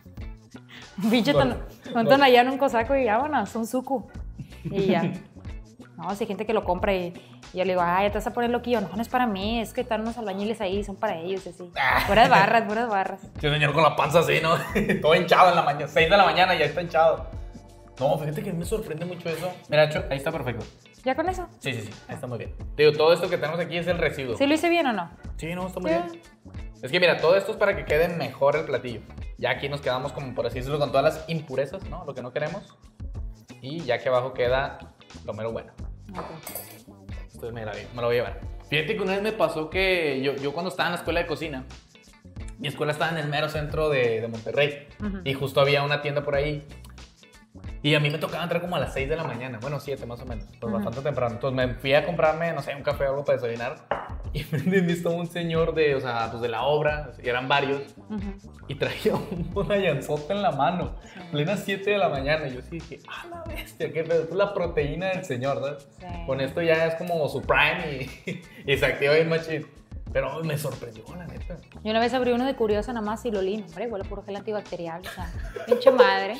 Speaker 1: Bueno,
Speaker 2: ton, un Tonayán, un cosaco y vámonos, un suku. Y ya. No, si hay gente que lo compra y, y yo le digo, ay, ya te vas a poner loquillo. No, no es para mí, es que están unos albañiles ahí, son para ellos, así.
Speaker 1: Ah.
Speaker 2: Puras barras, puras barras.
Speaker 1: Ese señor con la panza así, ¿no? Todo hinchado en la mañana, 6 de la mañana ya está hinchado. No, fíjate que me sorprende mucho eso. Mira, ahí está perfecto.
Speaker 2: ¿Ya con eso?
Speaker 1: Sí, sí, sí, ahí está muy bien. Te digo, todo esto que tenemos aquí es el residuo.
Speaker 2: ¿Sí lo hice bien o no?
Speaker 1: Sí, no, está muy
Speaker 2: Sí.
Speaker 1: bien. Es que mira, todo esto es para que quede mejor el platillo. Ya aquí nos quedamos como por así decirlo con todas las impurezas, ¿no? Lo que no queremos. Y ya que abajo queda lo mero bueno.
Speaker 2: Ok.
Speaker 1: Entonces me, la- me lo voy a llevar. Fíjate que una vez me pasó que yo, yo cuando estaba en la escuela de cocina, mi escuela estaba en el mero centro de, de Monterrey.
Speaker 2: Ujú.
Speaker 1: Y justo había una tienda por ahí. Y a mí me tocaba entrar como a las 6 de la mañana, bueno, 7 más o menos, pues
Speaker 2: Ujú.
Speaker 1: bastante temprano. Entonces me fui a comprarme, no sé, un café o algo para desayunar. Y me visto un señor de, o sea, pues de la obra, y eran varios,
Speaker 2: Ujú.
Speaker 1: y traía un bonayanzote en la mano, plena 7 de la mañana. Y yo sí dije, ah, la bestia, qué pedo, es la proteína del señor, ¿sabes?
Speaker 2: Sí.
Speaker 1: Con esto ya es como su prime y, y se activa bien machín. Pero me sorprendió, la neta.
Speaker 2: Yo una vez abrí uno de curiosa nada más y lo olí, hombre, huele puro gel antibacterial, o sea, pinche madre.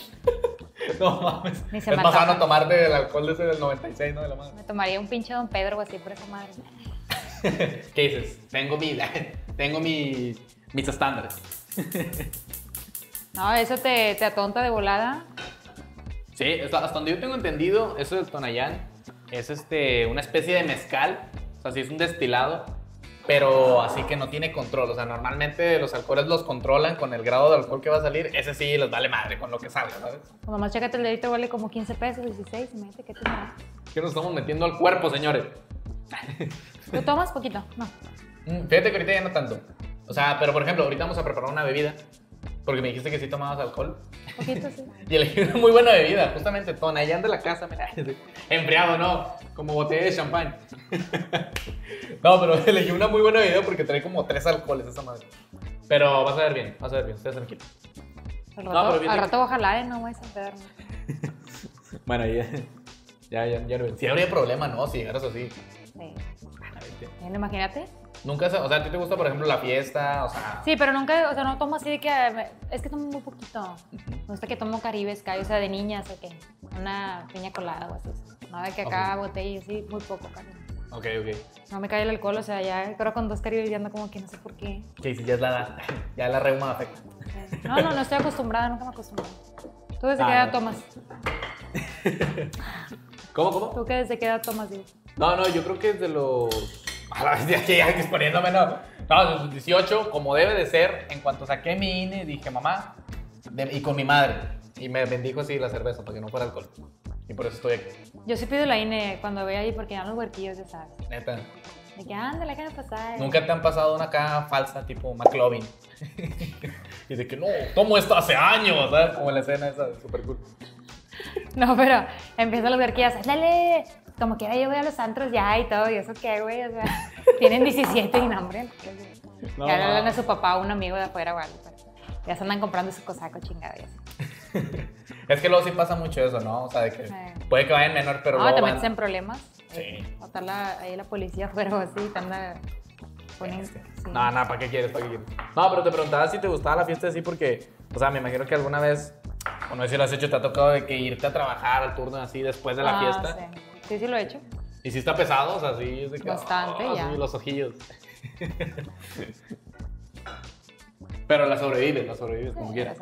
Speaker 1: No mames.
Speaker 2: Ni se
Speaker 1: es
Speaker 2: me
Speaker 1: más sano
Speaker 2: antoja.
Speaker 1: tomar del alcohol de ese del 96, ¿no? De la madre.
Speaker 2: Me tomaría un pinche Don Pedro o así por esa madre.
Speaker 1: ¿Qué dices? Tengo mi, tengo mi, mis estándares.
Speaker 2: No, eso te, te atonta de volada.
Speaker 1: Sí, hasta hasta donde yo tengo entendido, eso del Tonayán es este, una especie de mezcal. O sea, sí es un destilado, pero así que no tiene control. O sea, normalmente los alcoholes los controlan con el grado de alcohol que va a salir. Ese sí les vale madre con lo que salga, ¿sabes?
Speaker 2: Cuando más chécate el dedito vale como 15 pesos, 16, imagínate que tú
Speaker 1: ¿Qué nos estamos metiendo al cuerpo, señores?
Speaker 2: ¿Tú tomas poquito? No.
Speaker 1: Mm, Fíjate que ahorita ya no tanto. O sea, pero por ejemplo, ahorita vamos a preparar una bebida. Porque me dijiste que sí tomabas alcohol.
Speaker 2: Poquito, sí.
Speaker 1: Y elegí una muy buena bebida, justamente Tonayán de la casa, mira, enfriado, ¿no? Como botella de champán. No, pero elegí una muy buena bebida porque trae como tres alcoholes esa madre. Pero vas a ver bien, vas a ver bien, estés tranquilo.
Speaker 2: Al
Speaker 1: No,
Speaker 2: rato,
Speaker 1: pero fíjate
Speaker 2: al rato jalar, ¿eh? No voy a empezarme.
Speaker 1: Bueno, ya, ya, ya, ya ven. Si habría problema, ¿no? Si llegaras así.
Speaker 2: Sí.
Speaker 1: Bestia.
Speaker 2: Bien, imagínate.
Speaker 1: Nunca, o sea, ¿a ti te gusta, por ejemplo, la fiesta? O sea,
Speaker 2: Sí, pero nunca, o sea, no tomo así de que. eh, Es que tomo muy poquito. Me gusta que tomo Caribe Sky, o sea, de niñas, o que. Una piña colada o así. No de que acá botella, sí, muy poco, cariño.
Speaker 1: ok, ok.
Speaker 2: No me cae el alcohol, o sea, ya creo con dos Caribes ya ando como que no sé por qué.
Speaker 1: Sí, sí, ya es la. Ya la reuma afecta.
Speaker 2: Eh, No, no, no estoy acostumbrada, nunca me acostumbré. ¿Tú desde
Speaker 1: Ah,
Speaker 2: qué edad
Speaker 1: no.
Speaker 2: tomas?
Speaker 1: ¿Cómo, cómo?
Speaker 2: ¿Tú qué desde qué edad tomas, digo?
Speaker 1: No, no, yo creo que es de los. A la bestia que ya exponiéndome, no. No, de los 18, como debe de ser, en cuanto saqué mi INE, dije, mamá, de- y con mi madre. Y me bendijo así la cerveza para que no fuera alcohol. Y por eso estoy aquí.
Speaker 2: Yo sí pido la INE cuando voy ahí porque ya los huerquillos, ya sabes.
Speaker 1: Neta.
Speaker 2: De que, ándale, déjame pasar.
Speaker 1: Nunca te han pasado una caja falsa tipo McLovin. y de que no, tomo esto hace años, ¿sabes? Como la escena esa, súper cool.
Speaker 2: No, pero empiezan los huerquillos, ándale. Como quiera yo voy a los antros ya y todo, y eso qué, güey, o sea, tienen 17 y no, hombre.
Speaker 1: No,
Speaker 2: ya le hablan a su papá o un amigo de afuera o algo, pero ya se andan comprando su cosaco chingado y así.
Speaker 1: Es que luego sí pasa mucho eso, ¿no? O sea, de que puede que vayan menor, pero
Speaker 2: no,
Speaker 1: luego
Speaker 2: te
Speaker 1: van-
Speaker 2: metes en problemas.
Speaker 1: Sí.
Speaker 2: O está la, ahí la policía afuera o así, te anda poniendo. sí.
Speaker 1: No, no, ¿para qué quieres? ¿Para qué quieres? No, pero te preguntaba si te gustaba la fiesta así porque, o sea, me imagino que alguna vez, o no sé si lo has hecho, te ha tocado de que irte a trabajar al turno así después de la
Speaker 2: Ah,
Speaker 1: fiesta.
Speaker 2: sí. Sí, sí lo he hecho.
Speaker 1: Y si está pesado, o sea, sí es de que.
Speaker 2: Bastante,
Speaker 1: ah,
Speaker 2: ya.
Speaker 1: sí, los ojillos. Pero la sobrevives, la sobrevives como quieras.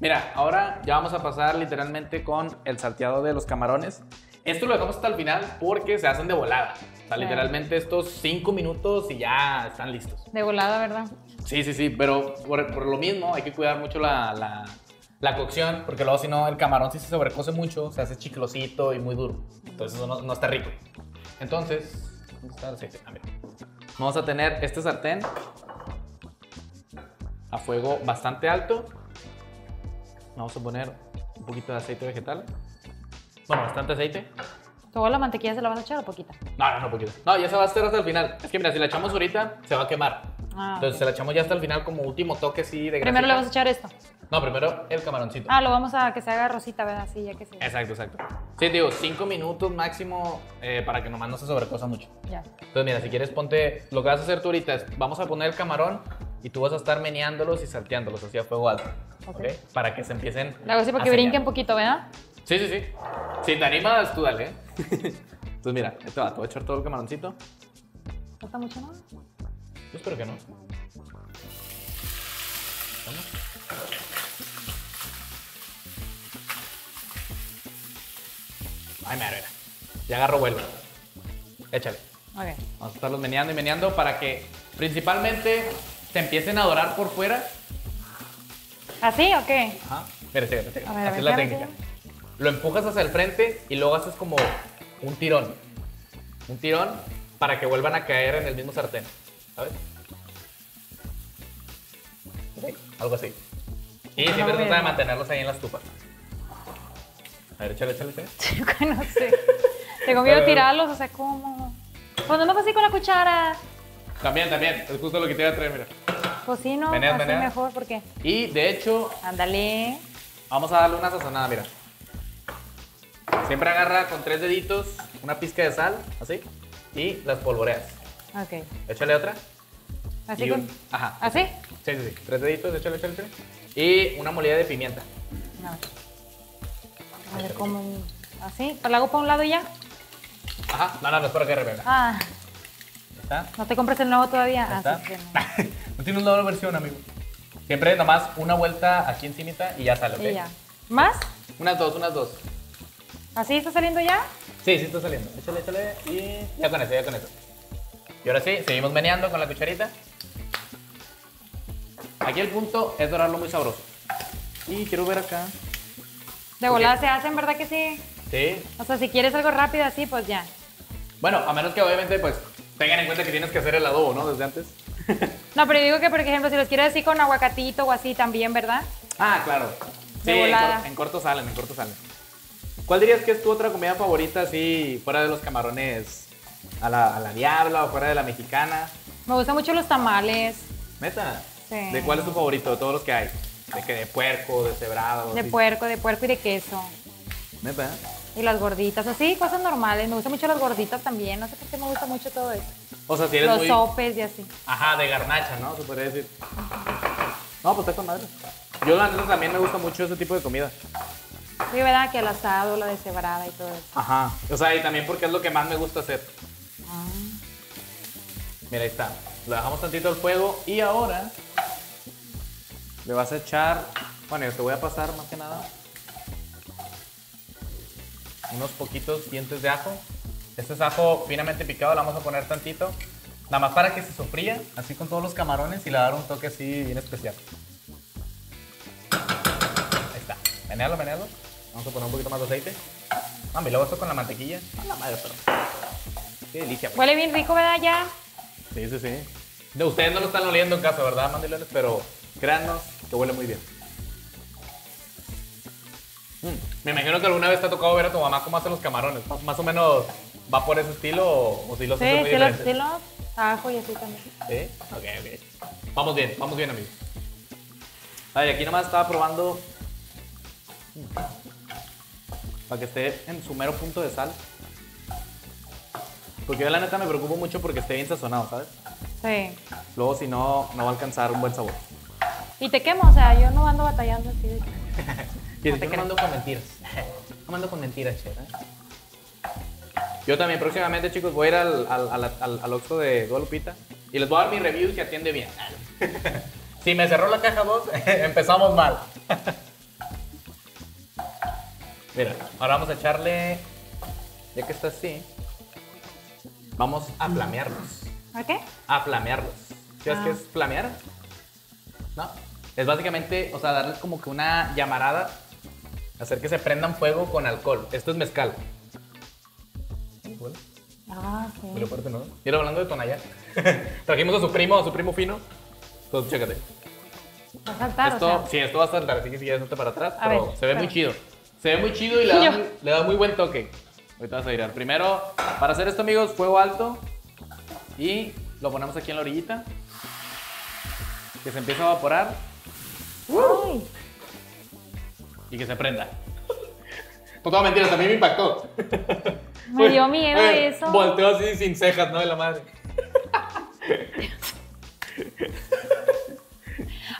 Speaker 1: Mira, ahora ya vamos a pasar literalmente con el salteado de los camarones. Esto lo dejamos hasta el final porque se hacen de volada. O sea,
Speaker 2: Sí.
Speaker 1: literalmente estos cinco minutos y ya están listos.
Speaker 2: De volada, ¿verdad?
Speaker 1: Sí, sí, sí, pero por, por lo mismo hay que cuidar mucho la, la, la cocción porque luego si no el camarón si se sobrecose mucho se hace chiclosito y muy duro. Entonces eso no, no está rico. Entonces, mira. Vamos a tener este sartén a fuego bastante alto. Vamos a poner un poquito de aceite vegetal. Bueno, bastante aceite.
Speaker 2: ¿Toda la mantequilla se la vas a echar o poquita?
Speaker 1: No, no, no, poquito. No, ya se va a hacer hasta el final. Es que mira, si la echamos ahorita, se va a quemar.
Speaker 2: Ah,
Speaker 1: Entonces se la echamos ya hasta el final como último toque, sí, de
Speaker 2: Primero le
Speaker 1: grasita.
Speaker 2: vas a echar esto.
Speaker 1: No, primero el camaroncito.
Speaker 2: Ah, lo vamos a que se haga rosita, ¿verdad? Sí, ya que sí.
Speaker 1: Exacto, exacto. Sí, digo, cinco minutos máximo eh, para que nomás no se sobrecosa mucho.
Speaker 2: Ya.
Speaker 1: Entonces, mira, si quieres, ponte. Lo que vas a hacer tú ahorita es: vamos a poner el camarón y tú vas a estar meneándolos y salteándolos así a fuego alto.
Speaker 2: Ok.
Speaker 1: Para que se empiecen.
Speaker 2: Le hago así para
Speaker 1: a
Speaker 2: que
Speaker 1: sellar.
Speaker 2: brinque un poquito, ¿verdad?
Speaker 1: Sí, sí, sí. Si te animas, tú dale. ¿eh? Entonces, mira, esto va, te voy a echar todo el camaroncito.
Speaker 2: ¿Falta mucho más?
Speaker 1: Yo espero que no. Vamos. Ay. Ya agarro vuelo. Échale. Vamos a estarlos meneando y meneando para que principalmente se empiecen a dorar por fuera.
Speaker 2: ¿Así o qué?
Speaker 1: Ajá. Mira, sí, sí,
Speaker 2: A ver, a
Speaker 1: Así
Speaker 2: ver,
Speaker 1: es la técnica. Lo empujas hacia el frente y luego haces como un tirón. Un tirón para que vuelvan a caer en el mismo sartén. ¿Sabes? Ok, Algo así. Y
Speaker 2: No,
Speaker 1: siempre trata de mantenerlos ahí en la estufa. A ver, échale, échale, échale.
Speaker 2: no sé. Tengo miedo de tirarlos, o sea, ¿cómo? Pues no me pasé con la cuchara.
Speaker 1: También, también. Es justo lo que te iba a traer, mira.
Speaker 2: Pues sí, no,
Speaker 1: Menea,
Speaker 2: así
Speaker 1: menea.
Speaker 2: mejor, porque.
Speaker 1: Y de hecho,
Speaker 2: Ándale.
Speaker 1: Vamos a darle una sazonada, mira. Siempre agarra con tres deditos una pizca de sal, así, y las polvoreas.
Speaker 2: Ok.
Speaker 1: Échale otra.
Speaker 2: Así
Speaker 1: y un- Ajá.
Speaker 2: ¿Así?
Speaker 1: Sí, sí, sí. Tres deditos, échale, échale, échale. Y una molida de pimienta.
Speaker 2: No. A ver cómo. ¿Así? ¿Lo hago para un lado y ya?
Speaker 1: Ajá. No, no, no, espero que revela.
Speaker 2: Ah,
Speaker 1: ¿Está?
Speaker 2: ¿no te compras el nuevo todavía? Ah,
Speaker 1: ¿Está?
Speaker 2: sí, sí, no.
Speaker 1: no tiene una doble versión, amigo. Siempre nomás una vuelta aquí encimita y ya sale, ¿ok?
Speaker 2: Y ya. ¿Más?
Speaker 1: Unas dos, unas dos.
Speaker 2: ¿Así está saliendo ya?
Speaker 1: Sí, sí está saliendo. Échale, échale. Y ya con eso, ya con eso. Y ahora sí, seguimos meneando con la cucharita. Aquí el punto es dorarlo muy sabroso. Y quiero ver acá.
Speaker 2: De volada se hacen, ¿verdad que sí?
Speaker 1: Sí.
Speaker 2: O sea, si quieres algo rápido así, pues ya.
Speaker 1: Bueno, a menos que obviamente pues tengan en cuenta que tienes que hacer el adobo, ¿no? Desde antes.
Speaker 2: No, pero digo que, por ejemplo, si los quieres así con aguacatito o así también, ¿verdad?
Speaker 1: Ah, claro. Sí,
Speaker 2: De
Speaker 1: en,
Speaker 2: volada.
Speaker 1: cor- en corto salen, en corto salen. ¿Cuál dirías que es tu otra comida favorita así fuera de los camarones a la, a la diabla o fuera de la mexicana?
Speaker 2: Me gustan mucho los tamales
Speaker 1: Neta.
Speaker 2: Sí.
Speaker 1: ¿De cuál es tu favorito de todos los que hay? ¿De que de puerco, de cebrado?
Speaker 2: de
Speaker 1: así?
Speaker 2: puerco, de puerco y de queso.
Speaker 1: Neta.
Speaker 2: Y las gorditas, así, cosas normales. Me gustan mucho las gorditas también. No sé por qué me gusta mucho todo eso.
Speaker 1: O sea, si eres
Speaker 2: Los
Speaker 1: muy...
Speaker 2: sopes y así.
Speaker 1: Ajá, de garnacha, ¿no? Se podría decir. No, pues está con madre. Yo la neta también me gusta mucho ese tipo de comida.
Speaker 2: Sí, ¿verdad? Que el asado, la deshebrada y todo eso.
Speaker 1: Ajá. O sea, y también porque es lo que más me gusta hacer.
Speaker 2: Ah.
Speaker 1: Mira, ahí está. Lo dejamos tantito al fuego y ahora le vas a echar. Bueno, yo te voy a pasar más que nada unos poquitos dientes de ajo. Este es ajo finamente picado, le vamos a poner tantito. Nada más para que se sofría, así con todos los camarones y le dar un toque así bien especial. Ahí está. Menealo, menealo. Vamos a poner un poquito más de aceite. Mami, luego esto con la mantequilla. A la madre, pero. Qué delicia, güey.
Speaker 2: Huele bien rico, ¿verdad? Ya.
Speaker 1: Sí, sí, sí. De ustedes no lo están oliendo en casa, ¿verdad, mandilones? Pero créannos que huele muy bien. Mm, Me imagino que alguna vez te ha tocado ver a tu mamá cómo hace los camarones. Más, o menos va por ese estilo o, o si los
Speaker 2: Sí,
Speaker 1: hace muy
Speaker 2: sí, los
Speaker 1: diferentes.
Speaker 2: estilos. Ajo y así también.
Speaker 1: ¿Sí? Ok, ok. Vamos bien, vamos bien, amigos. A ver, aquí nomás estaba probando mm, para que esté en su mero punto de sal. Porque yo la neta me preocupo mucho porque esté bien sazonado, ¿sabes?
Speaker 2: Sí.
Speaker 1: Luego si no, no va a alcanzar un buen sabor.
Speaker 2: Y te quemo, o sea, yo no ando batallando así. de que-
Speaker 1: Y
Speaker 2: No te
Speaker 1: no mando con mentiras. No mando con mentiras, che. ¿eh? Yo también próximamente, chicos, voy a ir al, al, al, al, Oxxo de Dualupita y les voy a dar mi review si atiende bien. si me cerró la caja 2, empezamos mal. Mira, ahora vamos a echarle, ya que está así, vamos a flamearlos.
Speaker 2: ¿A qué?
Speaker 1: A flamearlos. ¿Sabes
Speaker 2: Ah.
Speaker 1: qué es flamear? No. Es básicamente, o sea, darles como que una llamarada, hacer que se prendan fuego con alcohol. Esto es mezcal. Bueno,
Speaker 2: Ah, sí.
Speaker 1: parte, ¿no? Y ahora hablando de Tonayán. Trajimos a su primo, a su primo fino. Entonces, chécate.
Speaker 2: Va a saltar,
Speaker 1: esto,
Speaker 2: o sea.
Speaker 1: sí, esto va a saltar, así que si no te para atrás.
Speaker 2: A
Speaker 1: pero
Speaker 2: ver,
Speaker 1: se ve muy chido. Se ve muy chido y le da,
Speaker 2: Yo.
Speaker 1: le da muy buen toque. Ahorita vas a mirar. Primero, para hacer esto, amigos, fuego alto. Y lo ponemos aquí en la orillita. Que se empiece a evaporar
Speaker 2: Ay,
Speaker 1: y que se prenda. No toda mentira, también me impactó.
Speaker 2: me dio miedo
Speaker 1: Oye,
Speaker 2: eso.
Speaker 1: Volteó así sin cejas, ¿no? De la madre.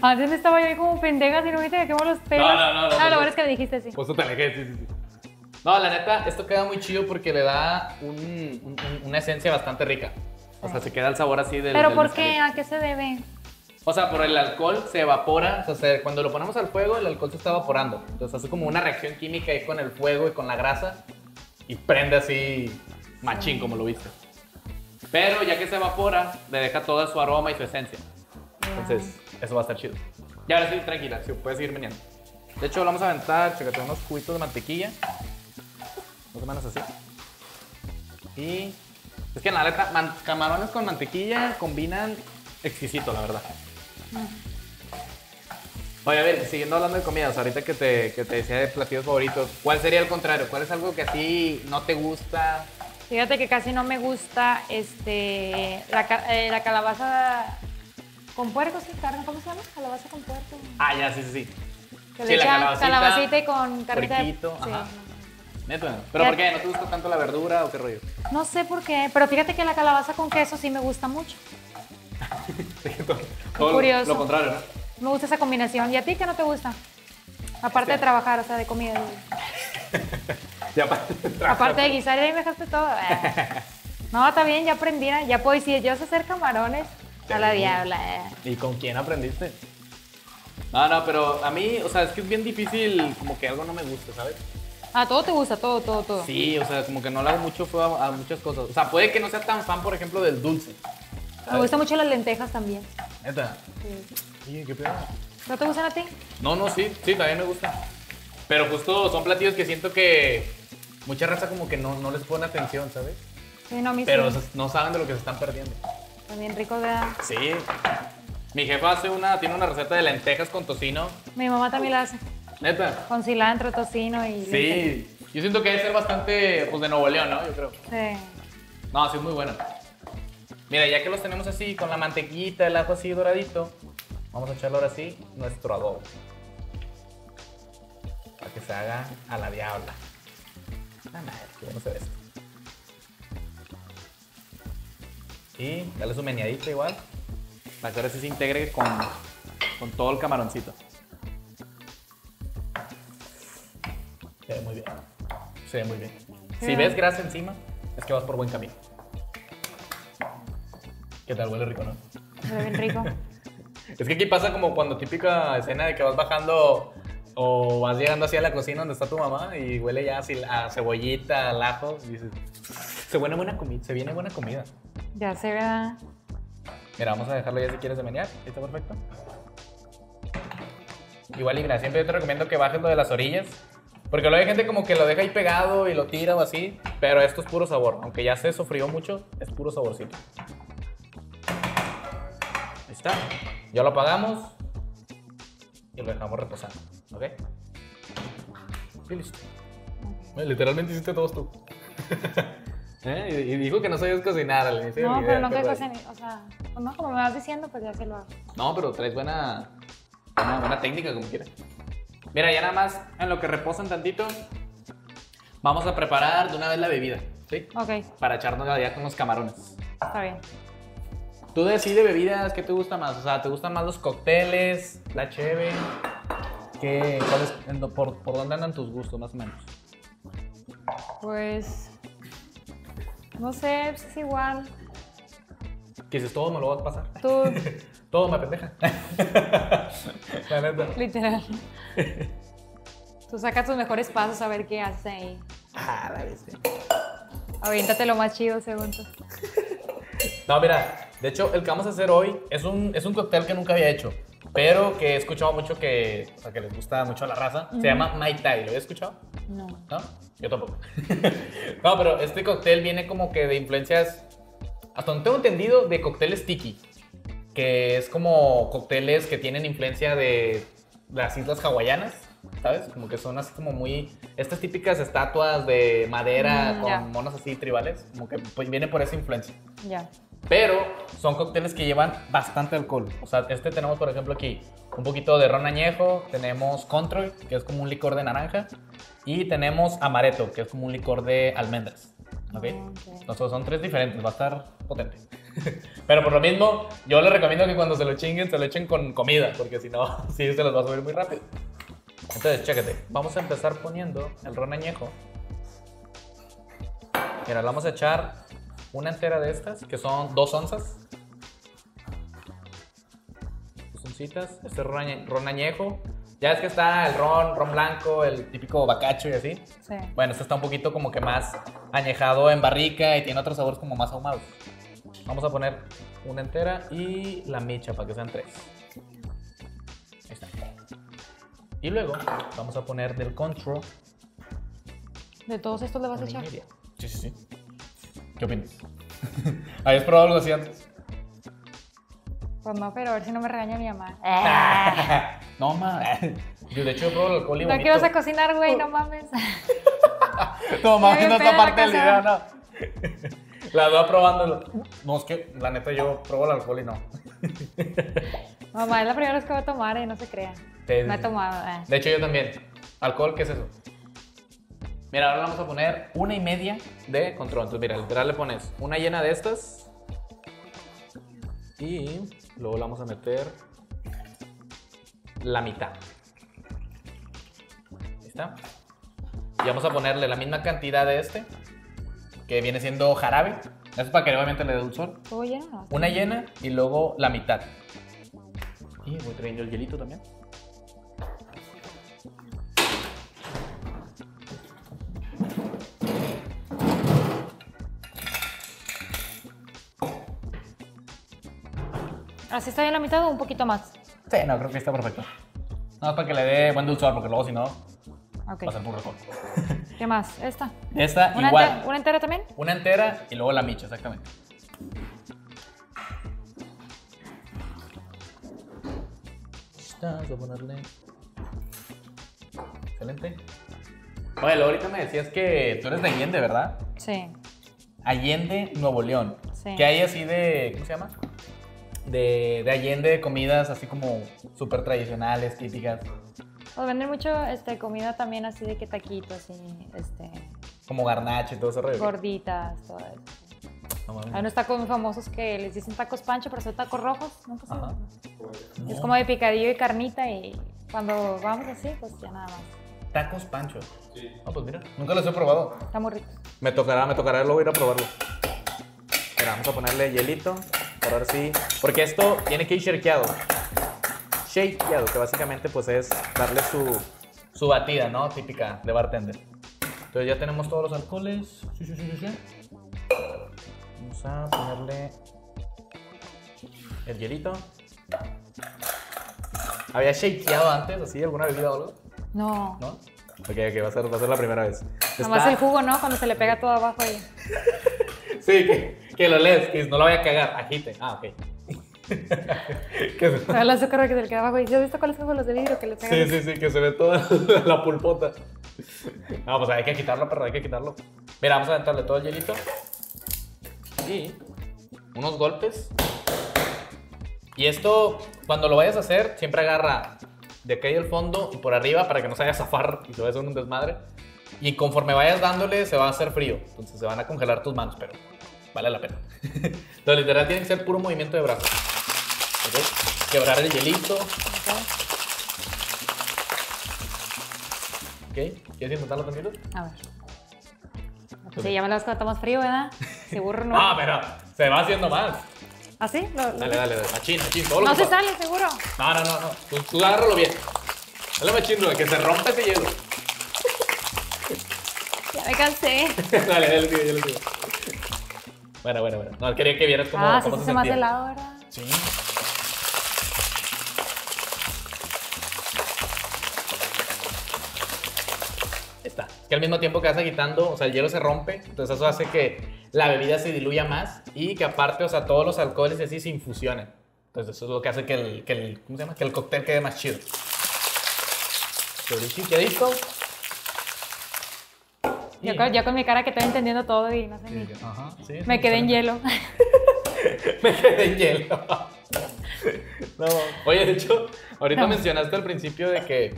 Speaker 2: Antes estaba yo ahí como pendeja si no viste que quemo los pelos.
Speaker 1: No, no, no, no,
Speaker 2: Ah, lo
Speaker 1: no.
Speaker 2: bueno es que me dijiste sí.
Speaker 1: Pues tú te alejé, sí, sí, sí. No, la neta, esto queda muy chido porque le da un- un- un- una esencia bastante rica. O sea, se queda el sabor así del.
Speaker 2: Pero
Speaker 1: del
Speaker 2: ¿por qué?
Speaker 1: mezcalito.
Speaker 2: ¿A qué se debe?
Speaker 1: O sea, por el alcohol se evapora. O sea, se- cuando lo ponemos al fuego, el alcohol se está evaporando. Entonces hace como una reacción química ahí con el fuego y con la grasa. Y prende así machín, como lo viste. Pero ya que se evapora, le deja todo su aroma y su esencia. Entonces, eso va a estar chido. Y ahora sí, tranquila, sí, puedes seguir meneando. De hecho, vamos a aventar, chécate, unos cubitos de mantequilla. Más o menos así. Y es que en la neta, man- camarones con mantequilla combinan exquisito, la verdad. Oye, a ver, siguiendo hablando de comidas, ahorita que te, que te decía de platillos favoritos, ¿cuál sería el contrario? ¿Cuál es algo que a ti no te gusta?
Speaker 2: Fíjate que casi no me gusta este la, eh, la calabaza con puerco, sí, carne, ¿cómo se llama? Calabaza con puerco.
Speaker 1: Ah, ya, sí, sí, sí.
Speaker 2: Que
Speaker 1: Sí,
Speaker 2: le
Speaker 1: la
Speaker 2: echan
Speaker 1: calabacita,
Speaker 2: calabacita y con carnita de-
Speaker 1: puerquito,
Speaker 2: sí.
Speaker 1: ajá. Neta. ¿Pero por qué? ¿No te gusta tanto la verdura o qué rollo?
Speaker 2: No sé por qué, pero fíjate que la calabaza con queso sí me gusta mucho.
Speaker 1: Todo
Speaker 2: curioso.
Speaker 1: Lo contrario, ¿no?
Speaker 2: Me gusta esa combinación. ¿Y a ti qué no te gusta? Aparte de trabajar, o sea, de comida.
Speaker 1: Y aparte,
Speaker 2: Aparte de guisar, ahí me dejaste todo. No, está bien, ya aprendí. Ya puedo, si yo sé hacer camarones, a la diabla.
Speaker 1: ¿Y con quién aprendiste? No, no, pero a mí, o sea, es que es bien difícil como que algo no me guste, ¿sabes?
Speaker 2: Ah, todo te gusta, todo, todo, todo.
Speaker 1: Sí, o sea, como que no le hago mucho fuego a, a muchas cosas. O sea, puede que no sea tan fan, por ejemplo, del dulce.
Speaker 2: Me gustan mucho las lentejas también.
Speaker 1: Neta.
Speaker 2: Sí.
Speaker 1: Oye, ¿qué pedo?
Speaker 2: ¿No te gustan a ti?
Speaker 1: No, no, sí, sí, también me gusta. Pero justo son platillos que siento que mucha raza como que no, no les pone atención, ¿sabes?
Speaker 2: Sí, no, a mí
Speaker 1: Pero
Speaker 2: sí.
Speaker 1: no saben de lo que se están perdiendo.
Speaker 2: También rico, ¿verdad?
Speaker 1: Sí. Mi jefa hace una, tiene una receta de lentejas con tocino.
Speaker 2: Mi mamá también la hace.
Speaker 1: Neta.
Speaker 2: Con cilantro, tocino y.
Speaker 1: Sí. Yo siento que debe ser bastante, pues, de Nuevo León, ¿no? Yo creo.
Speaker 2: Sí.
Speaker 1: No, sí es muy bueno. Mira, ya que los tenemos así, con la mantequita, el ajo así doradito, vamos a echarlo ahora sí, nuestro adobo. Para que se haga a la diabla. Ah, madre, qué bueno se ve esto. Y dale su meneadita igual, para que ahora sí se integre con, con todo el camaroncito. Se ve muy bien. Se ve muy bien. Si
Speaker 2: Bien.
Speaker 1: ves grasa encima, es que vas por buen camino. ¿Qué tal? Huele rico, ¿no?
Speaker 2: Se ve bien rico.
Speaker 1: Es que aquí pasa como cuando típica escena de que vas bajando o vas llegando así a la cocina donde está tu mamá y huele ya así a cebollita, al ajo y dices, se viene buena comida, se viene buena comida.
Speaker 2: Ya se ve.
Speaker 1: Mira, vamos a dejarlo ya si quieres de menear, ¿Ahí está perfecto. Igual y mira, siempre yo te recomiendo que bajes lo de las orillas, porque luego hay gente como que lo deja ahí pegado y lo tira o así, pero esto es puro sabor, aunque ya se sofrió mucho, es puro saborcito. Ahí está. Ya lo apagamos y lo dejamos reposando, ¿ok? Y listo. Eh, Literalmente hiciste todos tú. ¿Eh? Y dijo que no sabías cocinar al inicio del
Speaker 2: No, pero no
Speaker 1: qué
Speaker 2: que
Speaker 1: rollo.
Speaker 2: cocine. O sea, pues no, como me vas diciendo, pues ya se lo hago.
Speaker 1: No, pero traes buena, buena, buena técnica, como quieras. Mira, ya nada más en lo que reposan tantito, vamos a preparar de una vez la bebida, ¿sí?
Speaker 2: Ok,
Speaker 1: Para echarnos ya con los camarones.
Speaker 2: está bien.
Speaker 1: Tú decides bebidas, ¿qué te gusta más? O sea, ¿te gustan más los cócteles, la cheve? ¿Qué, cuál es- en do- por, ¿Por dónde andan tus gustos, más o menos?
Speaker 2: Pues. No sé, pues es igual.
Speaker 1: Que dices, todo me lo vas a pasar.
Speaker 2: Tú,
Speaker 1: Todo me pendeja. La neta.
Speaker 2: literal. Tú sacas tus mejores pasos a ver qué haces ahí.
Speaker 1: Ah, la bestia.
Speaker 2: Aviéntate lo más chido, según tú.
Speaker 1: No, mira, de hecho, el que vamos a hacer hoy es un, es un cóctel que nunca había hecho, pero que he escuchado mucho que, o sea, que les gusta mucho a la raza. Se llama Mai Tai, ¿lo habías escuchado?
Speaker 2: No.
Speaker 1: ¿No? Yo tampoco. no, pero este cóctel viene como que de influencias, hasta donde tengo entendido, de cócteles tiki, que es como cócteles que tienen influencia de las islas hawaianas, ¿sabes? Como que son así como muy, estas típicas estatuas de madera
Speaker 2: Mm,
Speaker 1: con monos así tribales, como que pues, viene por esa influencia.
Speaker 2: Ya.
Speaker 1: Pero son cócteles que llevan bastante alcohol. O sea, este tenemos, por ejemplo, aquí un poquito de ron añejo, tenemos Control, que es como un licor de naranja, y tenemos Amaretto, que es como un licor de almendras. ¿Ok?
Speaker 2: Ok.
Speaker 1: Entonces son tres diferentes, va a estar potente. Pero por lo mismo, yo les recomiendo que cuando se lo chinguen, se lo echen con comida, porque si no, sí se los va a subir muy rápido. Entonces, chécate, vamos a empezar poniendo el ron añejo. Mira, le vamos a echar una entera de estas, que son dos onzas. Dos oncitas. Este es ron añejo. Ya es que está el ron, ron blanco, el típico bacacho y así.
Speaker 2: Sí.
Speaker 1: Bueno, este está un poquito como que más añejado en barrica y tiene otros sabores como más ahumados. Vamos a poner una entera y la micha para que sean tres. Ahí está. Y luego vamos a poner del control
Speaker 2: ¿De todos estos le vas a echar?
Speaker 1: media. Sí, sí, sí. ¿Qué opinas? ¿Habías probado algo así antes?
Speaker 2: Pues no, pero a ver si no me regaña mi mamá.
Speaker 1: no, ma. Yo, de hecho, yo pruebo el alcohol y
Speaker 2: No que vas a cocinar, güey, no mames. Bien
Speaker 1: esta parte del video, no. La va probándolo. No, es que la neta yo pruebo el alcohol y no.
Speaker 2: Mamá, es la primera vez que voy a tomar y no se crea.
Speaker 1: Sí, sí,
Speaker 2: No he tomado. eh.
Speaker 1: De hecho, yo también. ¿Alcohol qué es eso? Mira, ahora vamos a poner una y media de control. Entonces, mira, literal le pones una llena de estas. Y luego le vamos a meter la mitad. Ahí está. Y vamos a ponerle la misma cantidad de este, que viene siendo jarabe. Eso es para que obviamente le dé dulzor.
Speaker 2: ¿Todo lleno?
Speaker 1: Una llena y luego la mitad. Y voy trayendo el hielito también.
Speaker 2: ¿Así está bien la mitad o un poquito más?
Speaker 1: Sí, no, creo que está perfecto. No, es para que le dé buen dulzor, porque luego si no,
Speaker 2: Ok.
Speaker 1: va a ser muy mejor.
Speaker 2: ¿Qué más? ¿Esta?
Speaker 1: Esta
Speaker 2: ¿Una,
Speaker 1: igual.
Speaker 2: ¿Una entera también?
Speaker 1: Una entera y luego la micha, exactamente. Estás a ponerle. Excelente. Oye, luego ahorita me decías que tú eres de Allende, ¿verdad?
Speaker 2: Sí.
Speaker 1: Allende, Nuevo León.
Speaker 2: Sí.
Speaker 1: Que hay así de. ¿Cómo se llama? De, de Allende, comidas así como súper tradicionales, típicas.
Speaker 2: Pues venden mucho este, comida también así de que taquitos y este,
Speaker 1: Como garnacho y todo ese rollo.
Speaker 2: gorditas, todo eso.
Speaker 1: No.
Speaker 2: Hay unos tacos muy famosos que les dicen tacos pancho, pero son tacos rojos. Nunca se
Speaker 1: Ajá.
Speaker 2: Es como de picadillo y carnita y cuando vamos así, pues ya nada más.
Speaker 1: Tacos Pancho. Sí. Ah, pues mira, nunca los he probado.
Speaker 2: Está muy rico.
Speaker 1: Me tocará, me tocará luego ir a probarlo. Mira, vamos a ponerle hielito. Para ver si. Porque esto tiene que ir shakeado. Shakeado, que básicamente pues es darle su, su batida, ¿no? Típica de bartender. Entonces ya tenemos todos los alcoholes. Sí, sí, sí, sí, sí. Vamos a ponerle el hielito. ¿Había shakeado antes, así, alguna bebida o algo?
Speaker 2: No.
Speaker 1: ¿No? Ok, ok, va a ser, va a ser la primera vez.
Speaker 2: Nomás
Speaker 1: Está-
Speaker 2: el jugo, ¿no? Cuando se le pega todo abajo ahí.
Speaker 1: Sí, que, que lo lees, que no lo vaya a cagar, agite. Ah, ok. Que se-
Speaker 2: azúcar que se le queda abajo. ¿Y has visto cuáles son los de vidrio que le pegan?
Speaker 1: sí, sí, sí, que se ve toda la pulpota. No, pues hay que quitarlo, perro, hay que quitarlo. Mira, vamos a aventarle todo el hielito. Y unos golpes. Y esto, cuando lo vayas a hacer, siempre agarra de aquí el fondo y por arriba para que no se vaya a zafar y se vaya a hacer un desmadre. Y conforme vayas dándole, se va a hacer frío. Entonces se van a congelar tus manos, pero vale la pena. Entonces, literal, tiene que ser puro movimiento de brazos. ¿Ok? Quebrar el hielito.
Speaker 2: Ok.
Speaker 1: ¿Quieres intentarlo tantito?
Speaker 2: A ver. Sí, ya me lo has cuando está más frío, ¿verdad? Se burro no.
Speaker 1: Ah, pero se va haciendo más.
Speaker 2: Lo- lo-
Speaker 1: Dale, dale, dale. Machín, machín. Todo lo
Speaker 2: no
Speaker 1: que
Speaker 2: se sale, seguro.
Speaker 1: No, no, no, no. Tú, tú agárralo bien. Dale machín, que se rompa ese hielo.
Speaker 2: Ya me cansé.
Speaker 1: dale, dale, sigue, yo le sigo. Bueno, bueno, bueno. No, quería que vieras cómo,
Speaker 2: ah, sí,
Speaker 1: cómo
Speaker 2: se
Speaker 1: se
Speaker 2: hace más
Speaker 1: sentía.
Speaker 2: de lado, ¿verdad?
Speaker 1: Sí. Está. Que al mismo tiempo que vas quitando, o sea, el hielo se rompe, entonces eso hace que la bebida se diluya más y que aparte, o sea, todos los alcoholes así se infusionen. Entonces eso es lo que hace que el, que el, ¿cómo se llama? Que el cóctel quede más chido. Chorichi, ¿qué listo?
Speaker 2: Yo, con, yo con mi cara que estoy entendiendo todo y no sé ni.
Speaker 1: Ajá, sí,
Speaker 2: Me quedé en hielo.
Speaker 1: Me quedé en hielo. No. Oye, de hecho, ahorita
Speaker 2: No.
Speaker 1: mencionaste al principio de que,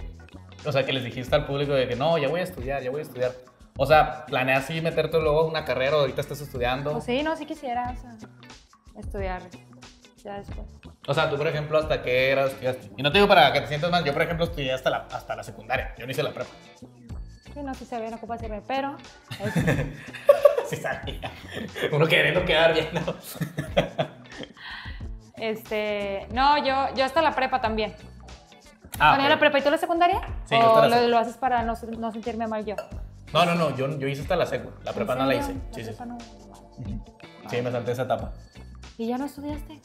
Speaker 1: o sea, que les dijiste al público de que no, ya voy a estudiar, ya voy a estudiar. O sea, ¿planeas así meterte luego a una carrera o ahorita estás estudiando?
Speaker 2: Pues sí, no, sí quisiera, o sea, estudiar ya después.
Speaker 1: O sea, tú, por ejemplo, ¿hasta qué grado estudiaste? Y no te digo para que te sientas mal, yo, por ejemplo, estudié hasta la, hasta la secundaria. Yo no hice la prepa.
Speaker 2: Sí, no, sí se ve, no ocupa decirme, pero.
Speaker 1: Sí sabía. Uno queriendo quedar bien, ¿no?
Speaker 2: este, no, yo, yo hasta la prepa también.
Speaker 1: Ah,
Speaker 2: ¿También
Speaker 1: ok.
Speaker 2: la prepa y tú la secundaria?
Speaker 1: Sí, yo
Speaker 2: ¿O
Speaker 1: hasta la
Speaker 2: lo, haces para no, no sentirme mal yo?
Speaker 1: No, no, no, yo, yo hice hasta la secu. La prepa
Speaker 2: ¿En
Speaker 1: no la hice.
Speaker 2: La
Speaker 1: Sí, sí.
Speaker 2: no-
Speaker 1: Sí, me salté esa etapa.
Speaker 2: ¿Y ya no estudiaste?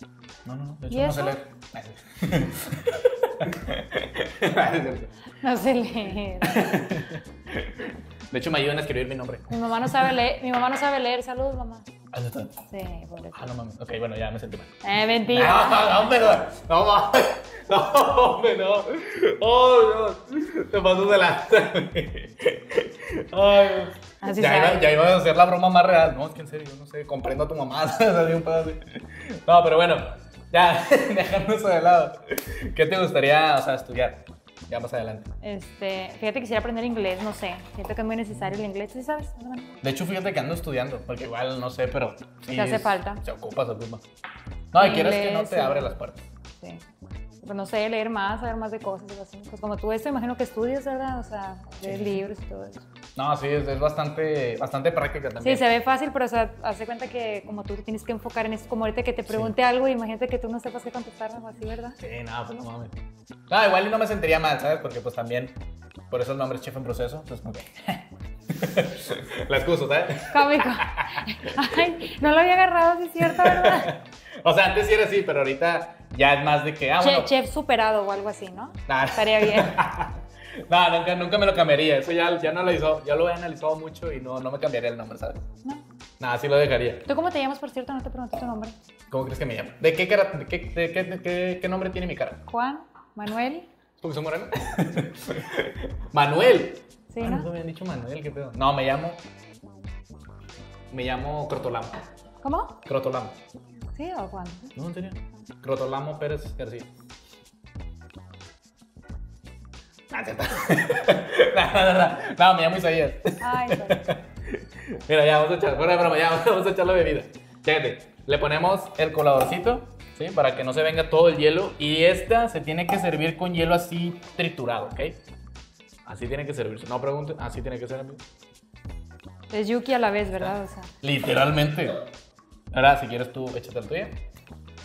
Speaker 1: No, no, no. De
Speaker 2: ¿Y
Speaker 1: hecho, no sé
Speaker 2: eso?
Speaker 1: leer.
Speaker 2: No sé leer.
Speaker 1: De hecho, me ayudan a escribir mi nombre.
Speaker 2: Mi mamá no sabe leer, mi mamá no sabe leer. Saludos, mamá.
Speaker 1: Ah, ¿no está?
Speaker 2: Sí, pobre.
Speaker 1: Ah, no mames. Ok, bueno, ya me sentí mal.
Speaker 2: Eh, mentira.
Speaker 1: No, no, no. Mames. No, hombre, no. Oh, Dios. Te pasas de la. Ay,
Speaker 2: Así
Speaker 1: ya, iba,
Speaker 2: sabe.
Speaker 1: ya iba a hacer la broma más real. No, es que en serio, no sé. Comprendo a tu mamá. Un pedo así. No, pero bueno, ya, dejando eso de lado. ¿Qué te gustaría, o sea, estudiar? Ya más adelante.
Speaker 2: Este, fíjate, quisiera aprender inglés, no sé. Siento que es muy necesario el inglés, ¿sí sabes?
Speaker 1: De hecho, fíjate que ando estudiando, porque igual no sé, pero. sí
Speaker 2: Te hace
Speaker 1: es-
Speaker 2: falta.
Speaker 1: Se ocupa, se ocupa. No, y quieres que no te
Speaker 2: sí.
Speaker 1: abre las puertas.
Speaker 2: Sí. Pues no sé, leer más, saber más de cosas así. Pues como tú esto, imagino que estudias, ¿verdad? O sea, lees libros y todo eso.
Speaker 1: No, sí, es, es bastante, bastante práctica también.
Speaker 2: Sí, se ve fácil, pero o sea, hace cuenta que como tú tienes que enfocar en eso, como ahorita que te pregunte algo, imagínate que tú no sepas qué contestar o así, ¿verdad?
Speaker 1: Sí, no, pues no mames. No, igual no me sentiría mal, ¿sabes? Porque pues también, por eso el nombre es Chef en Proceso, entonces como que... La excuso, ¿sabes?
Speaker 2: Cómico. Ay, no lo había agarrado, sí es cierto, ¿verdad?
Speaker 1: O sea, antes sí era así, pero ahorita ya es más de que, ah,
Speaker 2: Che-
Speaker 1: bueno...
Speaker 2: Chef superado o algo así, ¿no?
Speaker 1: Nah.
Speaker 2: Estaría bien.
Speaker 1: no, nunca, nunca me lo cambiaría, eso ya, ya no lo hizo, ya lo he analizado mucho y no, no me cambiaría el nombre, ¿sabes?
Speaker 2: ¿No?
Speaker 1: Nada, sí lo dejaría.
Speaker 2: ¿Tú cómo te llamas, por cierto? No te pregunté tu nombre.
Speaker 1: ¿Cómo crees que me llamo? ¿De qué, cara, de qué, de qué, de qué, qué nombre tiene mi cara?
Speaker 2: Juan, Manuel.
Speaker 1: ¿Porque soy moreno? Manuel.
Speaker 2: Sí,
Speaker 1: Ah,
Speaker 2: ¿no?
Speaker 1: no me habían dicho Manuel, qué pedo. No, me llamo. Me llamo Crotolamo.
Speaker 2: ¿Cómo?
Speaker 1: Crotolamo.
Speaker 2: ¿Sí o Juan?
Speaker 1: No, en serio. Crotolamo Pérez García. Ah, no, no, no, no, me llamo Isaías.
Speaker 2: Ay.
Speaker 1: Mira, ya vamos a echar, fuera de broma, ya vamos a echar la bebida. Chécate, le ponemos el coladorcito, ¿sí? Para que no se venga todo el hielo. Y esta se tiene que servir con hielo así triturado, ¿ok? Así tiene que servirse. No pregunten, así tiene que ser.
Speaker 2: Es Yuki a la vez, ¿verdad? O sea,
Speaker 1: Literalmente. Ahora, si quieres tú, échate el tuyo.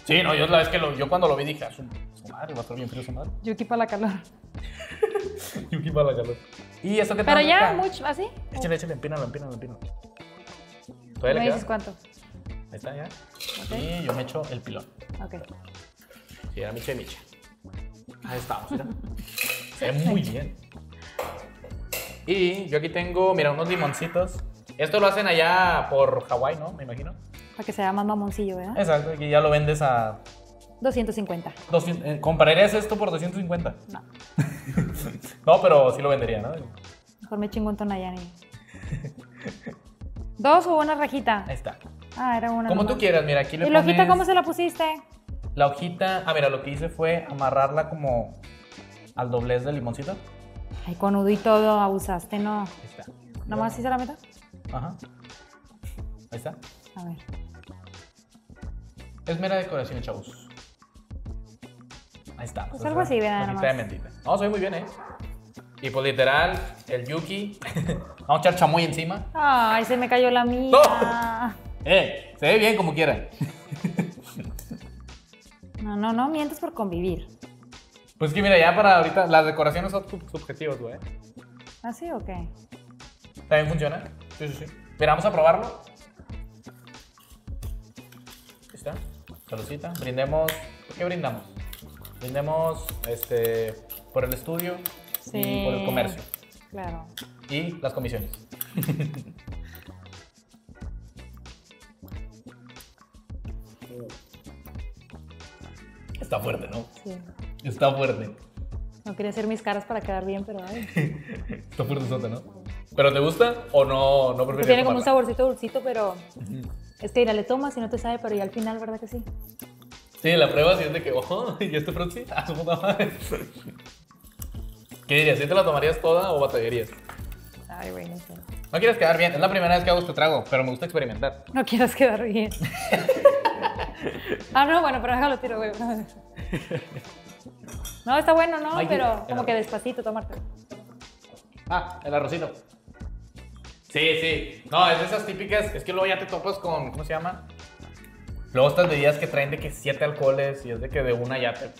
Speaker 1: Sí, no, yo la vez que lo, yo cuando lo vi dije, ah, su, su madre, va a estar bien frío su madre.
Speaker 2: Yuki para la calor.
Speaker 1: Yuki para la calor. ¿Y eso qué
Speaker 2: Pero
Speaker 1: tal?
Speaker 2: ya,
Speaker 1: acá?
Speaker 2: mucho, ¿así?
Speaker 1: Échale, échale, empínalo, empínalo, empínalo.
Speaker 2: ¿Me
Speaker 1: ¿Todavía le
Speaker 2: dices cuánto?
Speaker 1: Ahí está, ya.
Speaker 2: Ok.
Speaker 1: Y yo me echo el pilón.
Speaker 2: Ok.
Speaker 1: Sí, era Micha y Micha. Ahí estamos, mira. Se ve muy bien. Y yo aquí tengo, mira, unos limoncitos. Esto lo hacen allá por Hawái, ¿no? Me imagino.
Speaker 2: Para que sea más mamoncillo, ¿verdad?
Speaker 1: Exacto, y ya lo vendes a
Speaker 2: 250.
Speaker 1: 200, eh, ¿Comprarías esto por 250?
Speaker 2: No.
Speaker 1: No, pero sí lo vendería, ¿no?
Speaker 2: Mejor me chingo un Tonayani. ¿Dos o una rajita?
Speaker 1: Ahí está.
Speaker 2: Ah, era una.
Speaker 1: Como tú
Speaker 2: nomás.
Speaker 1: quieras, mira, aquí le
Speaker 2: ¿Y la
Speaker 1: pones...
Speaker 2: hojita cómo se la pusiste?
Speaker 1: La hojita... Ah, mira, lo que hice fue amarrarla como al doblez del limoncito.
Speaker 2: Ay, con nudo y todo abusaste, ¿no?
Speaker 1: Ahí está.
Speaker 2: ¿Nomás hice la meta?
Speaker 1: Ajá. Ahí está.
Speaker 2: A ver.
Speaker 1: Es mera decoración, chavos. Ahí está.
Speaker 2: Pues algo así, Nomás.
Speaker 1: de mentita. No, soy muy bien, ¿eh? Y pues literal, el Yuki. Vamos a echar chamoy encima.
Speaker 2: Ay, se me cayó la mía.
Speaker 1: No. Eh, se ve bien como quiera.
Speaker 2: No, no, no mientes por convivir.
Speaker 1: Pues que mira, ya para ahorita las decoraciones son sub- subjetivos, güey.
Speaker 2: ¿Así o qué?
Speaker 1: ¿También funciona? Sí, sí, sí. Mira, vamos a probarlo. Saludcita. Brindemos. ¿Por qué brindamos? Brindemos este, por el estudio y por el comercio.
Speaker 2: Claro.
Speaker 1: Y las comisiones. Está fuerte, ¿no?
Speaker 2: Sí.
Speaker 1: Está fuerte.
Speaker 2: No quería hacer mis caras para quedar bien, pero ay.
Speaker 1: Está fuerte ¿no? ¿Pero te gusta o no, no prefieres
Speaker 2: tiene como un saborcito dulcito, pero es que mira, le tomas y no te sabe, pero ya al final, ¿verdad que sí?
Speaker 1: Sí, la prueba sí es de que, ojo, ¿y este frutzi? A su puta madre. ¿Qué dirías? ¿Sí te la tomarías toda o batallarías?
Speaker 2: Ay, güey, no sé.
Speaker 1: No quieres quedar bien, es la primera vez que hago este trago, pero me gusta experimentar.
Speaker 2: No quieras quedar bien. ah, no, bueno, pero déjalo tiro, güey. No, está bueno, ¿no?
Speaker 1: Ay,
Speaker 2: pero como que despacito, tomarte.
Speaker 1: Ah, el arrocito. Sí, sí. No, es de esas típicas, es que luego ya te topas con, ¿cómo se llama? Luego estas bebidas que traen de que siete alcoholes y es de que de una ya te...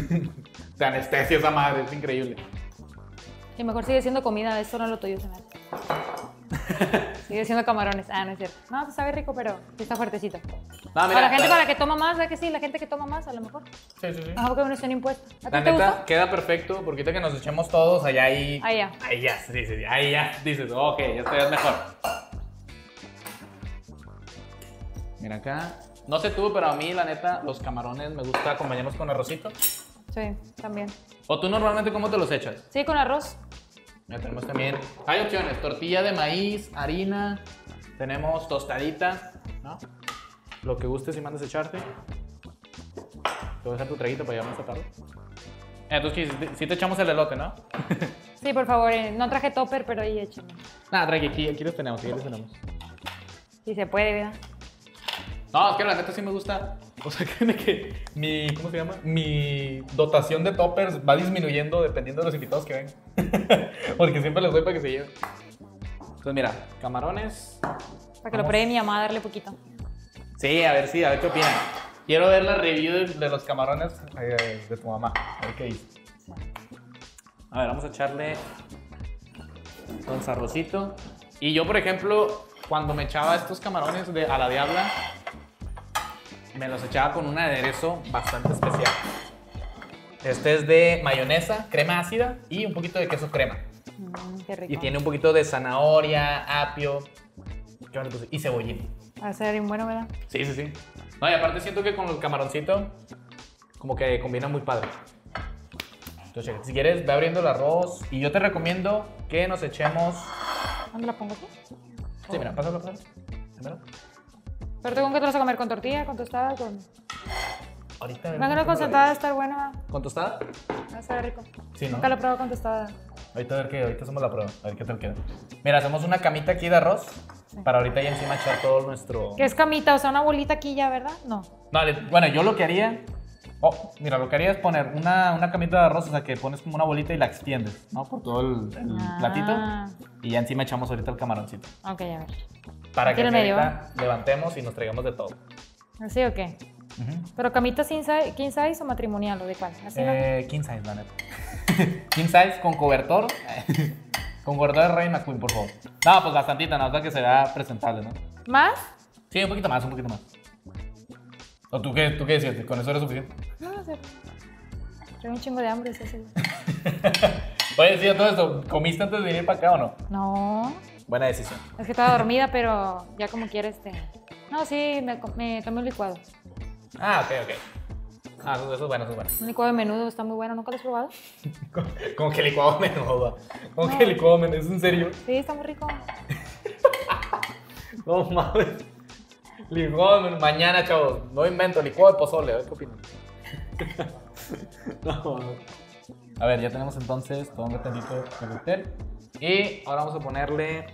Speaker 1: te anestesia esa madre, es increíble.
Speaker 2: Y mejor sigue siendo comida, esto no lo tuyo, se. Sigue siendo camarones. Ah, no es cierto. No, pues sabe rico, pero sí está fuertecito.
Speaker 1: No,
Speaker 2: para la gente para la que toma más, ¿verdad que sí? La gente que toma más, a lo mejor.
Speaker 1: Sí, sí, sí.
Speaker 2: Mejor que uno esté impuesto. ¿A
Speaker 1: La
Speaker 2: te
Speaker 1: neta,
Speaker 2: gusta?
Speaker 1: queda perfecto, porque ahorita que nos echemos todos allá ahí.
Speaker 2: Ahí ya.
Speaker 1: Ahí ya, sí, sí, sí. Ahí ya dices, ok, esto ya es mejor. Mira acá. No sé tú, pero a mí, la neta, los camarones me gusta acompañarlos con arrocito.
Speaker 2: Sí, también.
Speaker 1: ¿O tú normalmente cómo te los echas?
Speaker 2: Sí, con arroz.
Speaker 1: Ya tenemos también. Hay opciones: tortilla de maíz, harina. Tenemos tostadita, ¿no? Lo que gustes y mandes echarte. Te voy a dejar tu traguito para llevarme esta tarde. Entonces, si te, echamos el elote, ¿no?
Speaker 2: Sí, por favor. eh, No traje topper, pero ahí échenme.
Speaker 1: Nada, Drake, aquí, aquí los tenemos, aquí los tenemos.
Speaker 2: Si se puede, ¿verdad?
Speaker 1: No, es que la neta sí me gusta. O sea, créeme que mi, ¿cómo se llama? Mi dotación de toppers va disminuyendo dependiendo de los invitados que vengan. Porque siempre les doy para que se lleven. Entonces, mira, camarones.
Speaker 2: Para que lo pruebe mi mamá, darle poquito.
Speaker 1: Sí, a ver, sí, a ver qué opinan. Quiero ver la review de, de los camarones eh, de tu mamá. A ver qué dice. A ver, vamos a echarle con arrocito. Y yo, por ejemplo, cuando me echaba estos camarones de, a la diabla, me los echaba con un aderezo bastante especial. Este es de mayonesa, crema ácida y un poquito de queso crema.
Speaker 2: Mm, qué rico.
Speaker 1: Y tiene un poquito de zanahoria, apio y cebollín.
Speaker 2: Va a ser bien bueno, ¿verdad?
Speaker 1: Sí, sí, sí. No, y aparte siento que con el camaroncito como que combina muy padre. Entonces, si quieres, ve abriendo el arroz y yo te recomiendo que nos echemos...
Speaker 2: ¿Dónde la pongo aquí?
Speaker 1: Sí, mira, pásalo, pásalo.
Speaker 2: ¿Pero con qué te vas a comer? ¿Con tortilla? ¿Con tostada? ¿Con...?
Speaker 1: Ahorita...
Speaker 2: Imagino con tostada estar ¿verdad?
Speaker 1: ¿Con tostada?
Speaker 2: Va a estar rico.
Speaker 1: Sí, ¿no?
Speaker 2: Nunca lo probado con tostada.
Speaker 1: Ahorita a ver qué, ahorita hacemos la prueba, a ver qué tal queda. Mira, hacemos una camita aquí de arroz para ahorita ya encima echar todo nuestro...
Speaker 2: ¿Qué es camita? O sea, una bolita aquí ya, ¿verdad? No.
Speaker 1: No, bueno, yo lo que haría. Oh, mira, lo que haría es poner una, una camita de arroz, o sea, que pones como una bolita y la extiendes, ¿no? Por todo el, el
Speaker 2: Ah.
Speaker 1: platito. Y ya encima echamos ahorita el camaroncito.
Speaker 2: Ok, a ver.
Speaker 1: Para que ahorita levantemos y nos traigamos de todo.
Speaker 2: ¿Así o qué? ¿Pero camita sin size, king size o matrimonial o de cuál? ¿Así no?
Speaker 1: Eh, king size, la neta. king size con cobertor. con cobertor de Rey McQueen, por favor. No, pues bastantita, nada más que se vea presentable, ¿no?
Speaker 2: ¿Más?
Speaker 1: Sí, un poquito más, un poquito más. ¿O tú qué, tú qué decías? ¿Con eso era suficiente?
Speaker 2: No, no sé. Tengo un chingo de hambre, ¿sí? sí.
Speaker 1: Oye, sí, todo esto, ¿comiste antes de venir para acá o no?
Speaker 2: No.
Speaker 1: Buena decisión.
Speaker 2: Es que estaba dormida, pero ya como quiera este. No, sí, me, me tomé un licuado.
Speaker 1: Ah, ok, ok. Ah, eso, eso es bueno, eso es bueno.
Speaker 2: Un licuado de menudo está muy bueno, ¿nunca lo has probado?
Speaker 1: Como que licuado menudo. Como
Speaker 2: No.
Speaker 1: que licuado menudo, ¿es en serio?
Speaker 2: Sí, está muy rico.
Speaker 1: No mames. Licuado menudo. Mañana, chavos. No invento, licuado de pozole. A ver qué opinan. no, A ver, ya tenemos entonces todo un tantito de cóctel. Y ahora vamos a ponerle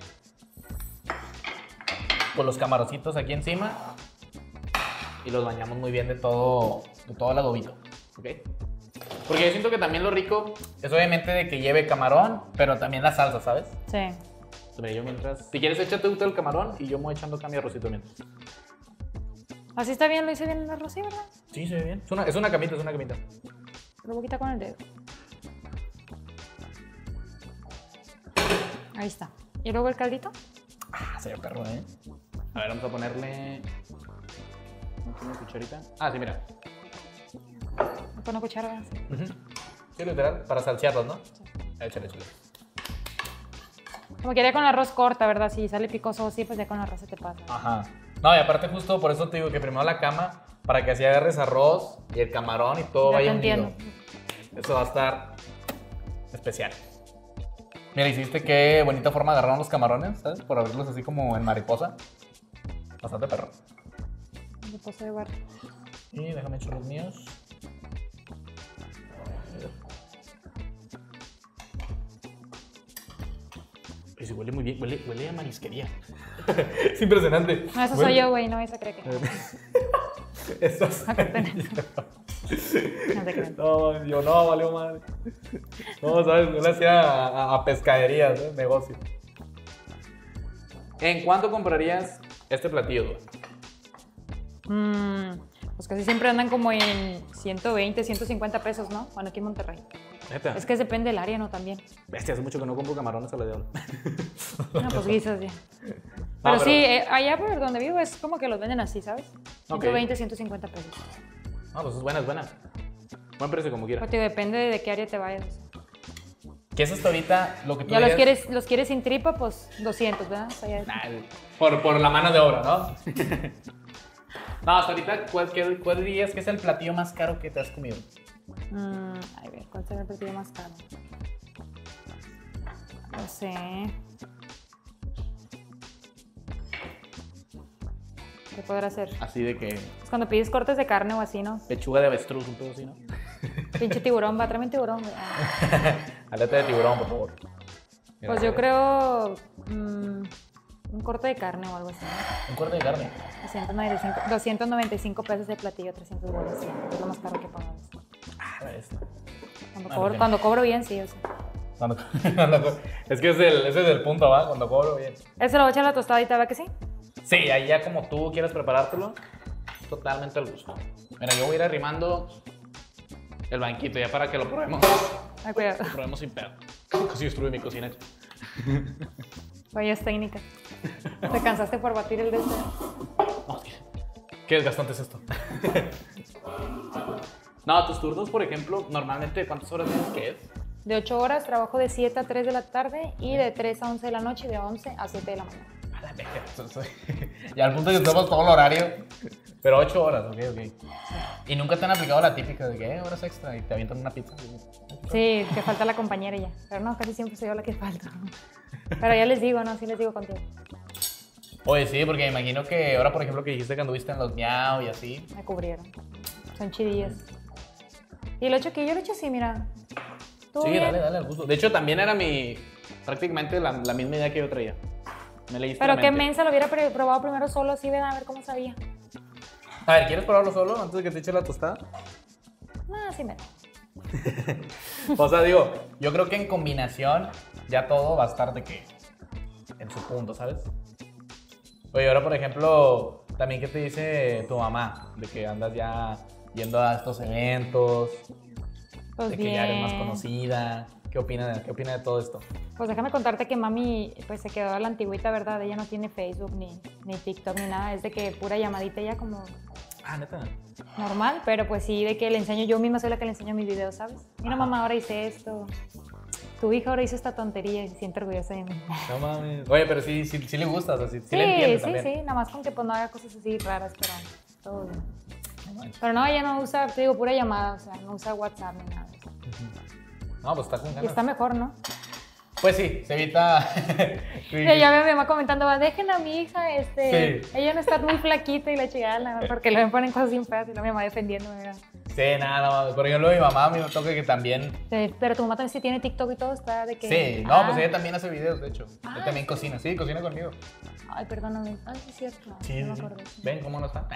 Speaker 1: con los camaroncitos aquí encima. Y los bañamos muy bien de todo, de todo el adobito. ¿Ok? Porque yo siento que también lo rico es obviamente de que lleve camarón, pero también la salsa, ¿sabes?
Speaker 2: Sí.
Speaker 1: Mira, yo mientras. Si quieres, échate tú el camarón y yo me voy echando cambio arrocito mientras.
Speaker 2: Así está bien, lo hice bien el arroz, ¿sí, ¿verdad?
Speaker 1: Sí, se ve bien. Es una, es una camita, es una camita.
Speaker 2: Lo voy a quitar con el dedo. Ahí está. ¿Y luego el caldito?
Speaker 1: Ah, se ve perro, ¿eh? A ver, vamos a ponerle. ¿No tiene cucharita? Ah, sí, mira.
Speaker 2: Con una cuchara.
Speaker 1: Sí, literal, para salsearlos, ¿no? Échale, échale.
Speaker 2: Como quería con arroz corta, ¿verdad? Si sale picoso así, pues ya con arroz se te pasa.
Speaker 1: Ajá. No, y aparte, justo por eso te digo que primero la cama, para que así agarres arroz y el camarón y todo
Speaker 2: Ya te
Speaker 1: vaya unido.
Speaker 2: entiendo.
Speaker 1: Eso va a estar especial. Mira, hiciste qué bonita forma de agarrar los camarones, ¿sabes? Por abrirlos así como en mariposa. Bastante perro.
Speaker 2: Puse de guarda.
Speaker 1: Y déjame echar los míos. Pues sí, huele muy bien, huele, huele a marisquería. es impresionante.
Speaker 2: No, eso
Speaker 1: Huele-
Speaker 2: soy yo, güey, no esa cree que no.
Speaker 1: Estás...
Speaker 2: No te.
Speaker 1: No, yo no, valió madre. No, ¿sabes? Yo le hacía a, a- pescaderías, ¿eh? negocio. ¿En cuánto comprarías este platillo? güey?
Speaker 2: Mm, pues casi siempre andan como en 120, 150 pesos, ¿no? Bueno, aquí en Monterrey.
Speaker 1: Neta.
Speaker 2: Es que depende del área, ¿no? También.
Speaker 1: Bestia, hace mucho que no compro camarones a la de oro.
Speaker 2: No, pues guisas ya.
Speaker 1: No,
Speaker 2: Pero, sí, eh, allá por donde vivo es como que los venden así, ¿sabes?
Speaker 1: Ok.
Speaker 2: 120, 150 pesos.
Speaker 1: No, pues es buena, es buena. Buen precio como quiera.
Speaker 2: Pero te digo, depende de qué área te vayas.
Speaker 1: ¿Qué es hasta ahorita lo que tú
Speaker 2: Ya los
Speaker 1: dirías?
Speaker 2: quieres, los quieres sin tripa, pues 200, ¿verdad? O sea, ya-
Speaker 1: Nah, por, por la mano de obra, ¿no? no, hasta ahorita, ¿cuál, qué- cuál dirías que es el platillo más caro que te has comido?
Speaker 2: Mm, a ver, ¿cuál será el platillo más caro? No sé. ¿Qué podrá ser?
Speaker 1: Así de que
Speaker 2: Es cuando pides cortes de carne o así, ¿no?
Speaker 1: pechuga de avestruz, un pedo así, ¿no?
Speaker 2: Pinche tiburón, va, tráeme un tiburón.
Speaker 1: Aleta de tiburón, por favor. Mira,
Speaker 2: Pues yo creo mm, un corte de carne o algo así. ¿no?
Speaker 1: Un corte de carne.
Speaker 2: 295, 295 pesos de platillo, 300 bolas. sí, Es lo más caro que pago.
Speaker 1: Ah, es-
Speaker 2: Cuando,
Speaker 1: Ah,
Speaker 2: cobro, cuando cobro bien, sí. O sea.
Speaker 1: Cuando- cuando es que es el, ese es el punto, ¿va? Cuando cobro bien.
Speaker 2: Ese lo voy a echar la tostadita, ¿verdad que sí?
Speaker 1: Sí, ahí ya como tú quieras preparártelo, totalmente al gusto. Mira, yo voy a ir arrimando el banquito ya para que lo probemos.
Speaker 2: Ay, cuidado.
Speaker 1: Lo probemos sin pedo. Casi destruye mi cocina.
Speaker 2: Fallas técnicas. ¿Te cansaste por batir el de este?
Speaker 1: Qué desgastante es esto. no, tus turnos, por ejemplo, normalmente, ¿cuántas horas tienes que es?
Speaker 2: De 8 horas, trabajo de 7 a 3 de la tarde y de 3 a 11 de la noche y de 11 a 7 de la mañana.
Speaker 1: La verga, Ya al punto que estamos todo el horario. Pero ocho horas, ok, ok. ¿Y nunca te han aplicado la típica de que eh, horas extra y te avientan una pizza?
Speaker 2: Sí, que falta la compañera y ya. Pero no, casi siempre soy yo la que falta. Pero ya les digo, ¿no? Sí les digo contigo.
Speaker 1: Oye, sí, porque me imagino que ahora, por ejemplo, que dijiste que anduviste en los miau y así.
Speaker 2: Me cubrieron. Son chidillas. Y lo hecho que yo lo he hecho así, mira. ¿Tú
Speaker 1: Sí,
Speaker 2: bien?
Speaker 1: dale, dale al gusto. De hecho, también era mi. prácticamente la, la misma idea que yo traía. Me leíste
Speaker 2: Pero qué mensa lo hubiera probado primero solo así, ven a ver cómo sabía.
Speaker 1: A ver, ¿quieres probarlo solo antes de que te eche la tostada?
Speaker 2: No, sí me.
Speaker 1: O sea, digo, yo creo que en combinación ya todo va a estar de que en su punto, ¿sabes? Oye, ahora por ejemplo, también qué te dice tu mamá de que andas ya yendo a estos eventos,
Speaker 2: Pues
Speaker 1: de que ya eres más conocida. ¿Qué opina, ¿Qué opina de todo esto?
Speaker 2: Pues déjame contarte que mami pues se quedó a la antigüita, ¿verdad? Ella no tiene Facebook ni, ni TikTok ni nada. Es de que pura llamadita ya como
Speaker 1: Ah, neta.
Speaker 2: normal, pero pues sí, de que le enseño, yo misma soy la que le enseño mis videos, ¿sabes? Mira, mamá, ahora hice esto. Tu hija ahora hizo esta tontería y se siente orgullosa de mí.
Speaker 1: No mames. Oye, pero sí, sí, sí le gusta, o sea, sí, sí,
Speaker 2: Sí,
Speaker 1: le entiende
Speaker 2: sí,
Speaker 1: también.
Speaker 2: sí, nada más con que pues no haga cosas así raras, pero todo bien.
Speaker 1: No.
Speaker 2: Pero no, ella no usa, te digo, pura llamada, o sea, no usa WhatsApp ni nada. de eso.
Speaker 1: No, pues está con
Speaker 2: Y
Speaker 1: ganas.
Speaker 2: está mejor, ¿no?
Speaker 1: Pues sí, se evita.
Speaker 2: Ya, ya veo a mi mamá comentando, va, dejen a mi hija, este,
Speaker 1: Sí.
Speaker 2: ella no está muy flaquita y la chingada, porque le ponen cosas bien feas y la mi mamá defendiéndome, mira.
Speaker 1: Sí, nada, no, por ejemplo, mi mamá me toca que también.
Speaker 2: Sí, Pero tu mamá también sí tiene TikTok y todo, está de que...
Speaker 1: Sí, no,
Speaker 2: Ah.
Speaker 1: pues ella también hace videos, de hecho.
Speaker 2: Ah,
Speaker 1: ella también cocina, sí, cocina conmigo.
Speaker 2: Ay, perdóname. Ay, sí es cierto.
Speaker 1: Sí,
Speaker 2: no me
Speaker 1: sí.
Speaker 2: acordé.
Speaker 1: Ven cómo no está.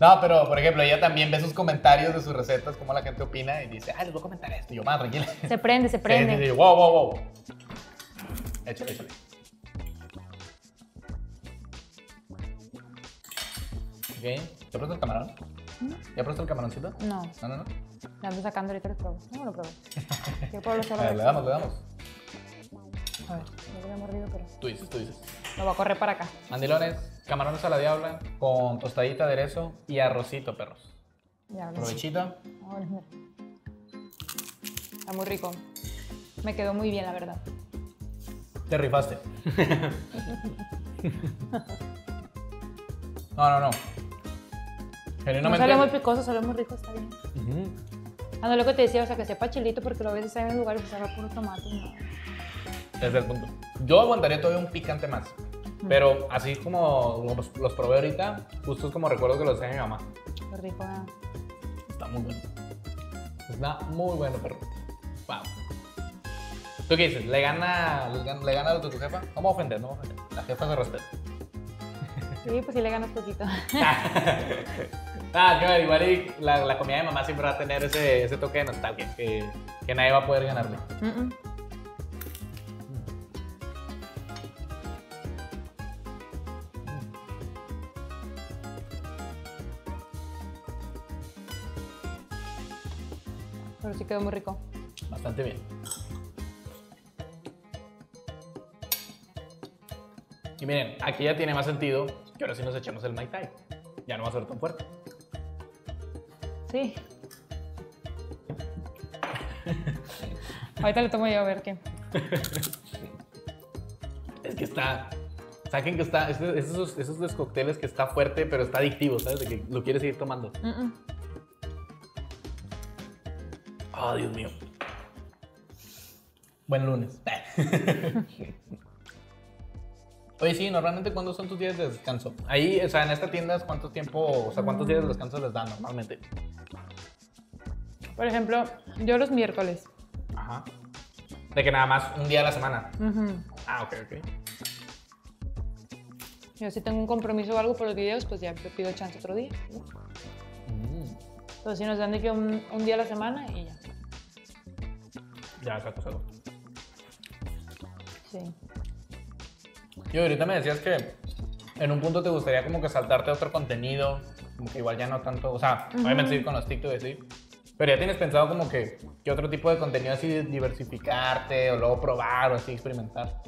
Speaker 1: no, pero por ejemplo, ella también ve sus comentarios de sus recetas, cómo la gente opina y dice, ay, les voy a comentar esto. Y yo, más tranquila.
Speaker 2: Se prende, se
Speaker 1: Sí,
Speaker 2: prende.
Speaker 1: Sí, wow, wow, wow. Échale, échale. Ok. ¿Ya probaste el camarón? ¿Ya probaste el camaroncito?
Speaker 2: No,
Speaker 1: No, no, no.
Speaker 2: la ando sacando ahorita los pruebo. No, lo pruebo. Quiero probarlo solo
Speaker 1: le damos, le damos.
Speaker 2: A ver, no lo había mordido, pero
Speaker 1: Tú dices, tú dices.
Speaker 2: lo voy a correr para acá.
Speaker 1: Mandilones, camarones a la diabla con tostadita de aderezo y arrocito, perros.
Speaker 2: Sí.
Speaker 1: Provechito.
Speaker 2: Está muy rico. Me quedó muy bien, la verdad.
Speaker 1: Te rifaste. no, no, no.
Speaker 2: No sale muy picoso, sale muy rico, está bien.
Speaker 1: Ujú.
Speaker 2: Ando lo que te decía, o sea, que sepa chilito, porque lo ves en lugares que sabe puro tomate. No.
Speaker 1: Ese es el punto. Yo aguantaría todavía un picante más. Pero así como los, los probé ahorita, justo es como recuerdo que los hacía mi mamá.
Speaker 2: Qué rico, ¿eh?
Speaker 1: Está muy bueno. Está muy bueno, perro. Wow. ¿Tú qué dices? ¿Le gana, le gana, a tu jefa? No me ofender, no me ofender. La jefa se respeta.
Speaker 2: Sí, pues sí le ganas poquito.
Speaker 1: ah, claro, igual y la, la comida de mamá siempre va a tener ese, ese toque de nostalgia que, que nadie va a poder ganarle.
Speaker 2: Mm, mm. Pero sí quedó muy rico.
Speaker 1: Bastante bien. Y miren, aquí ya tiene más sentido que ahora sí nos echemos el Mai Tai. Ya no va a ser tan fuerte.
Speaker 2: Sí. Ahorita le tomo yo a ver qué.
Speaker 1: Es que está. Saquen que está. Es esos, esos de los cócteles que está fuerte, pero está adictivo, ¿sabes? De que lo quieres seguir tomando.
Speaker 2: Mm, mm.
Speaker 1: Oh, Dios mío. Buen lunes. Oye, sí, normalmente ¿cuándo son tus días de descanso? Ahí, o sea, en esta tienda, ¿cuánto tiempo, o sea, cuántos días de descanso les dan normalmente?
Speaker 2: Por ejemplo, yo los miércoles.
Speaker 1: Ajá. De que nada más un día a la semana.
Speaker 2: Ujú.
Speaker 1: Ah, ok, ok.
Speaker 2: Yo si tengo un compromiso o algo por los videos, pues ya te pido chance otro día.
Speaker 1: Mm,
Speaker 2: Entonces si nos dan de que un, un día a la semana y ya.
Speaker 1: ya, está pasado.
Speaker 2: Sí.
Speaker 1: Y ahorita me decías que en un punto te gustaría como que saltarte a otro contenido, como que igual ya no tanto, o sea, obviamente seguir con los TikTok y así, pero ya tienes pensado como que, que otro tipo de contenido así diversificarte o luego probar o así experimentar.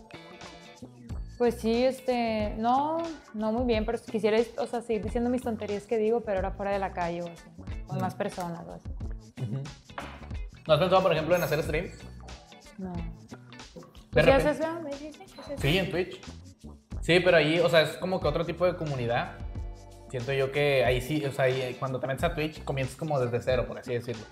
Speaker 2: Pues sí, este, no, no muy bien, pero si quisiera, o sea, seguir diciendo mis tonterías que digo, pero ahora fuera de la calle o así, con más personas o así.
Speaker 1: ¿No has pensado, por ejemplo, en hacer streams?
Speaker 2: No. ¿Sí
Speaker 1: repente-
Speaker 2: haces. ¿Sí haces
Speaker 1: Sí, en Twitch. Sí, pero ahí, o sea, es como que otro tipo de comunidad. Siento yo que ahí sí, o sea, ahí, cuando te metes a Twitch comienzas como desde cero, por así decirlo.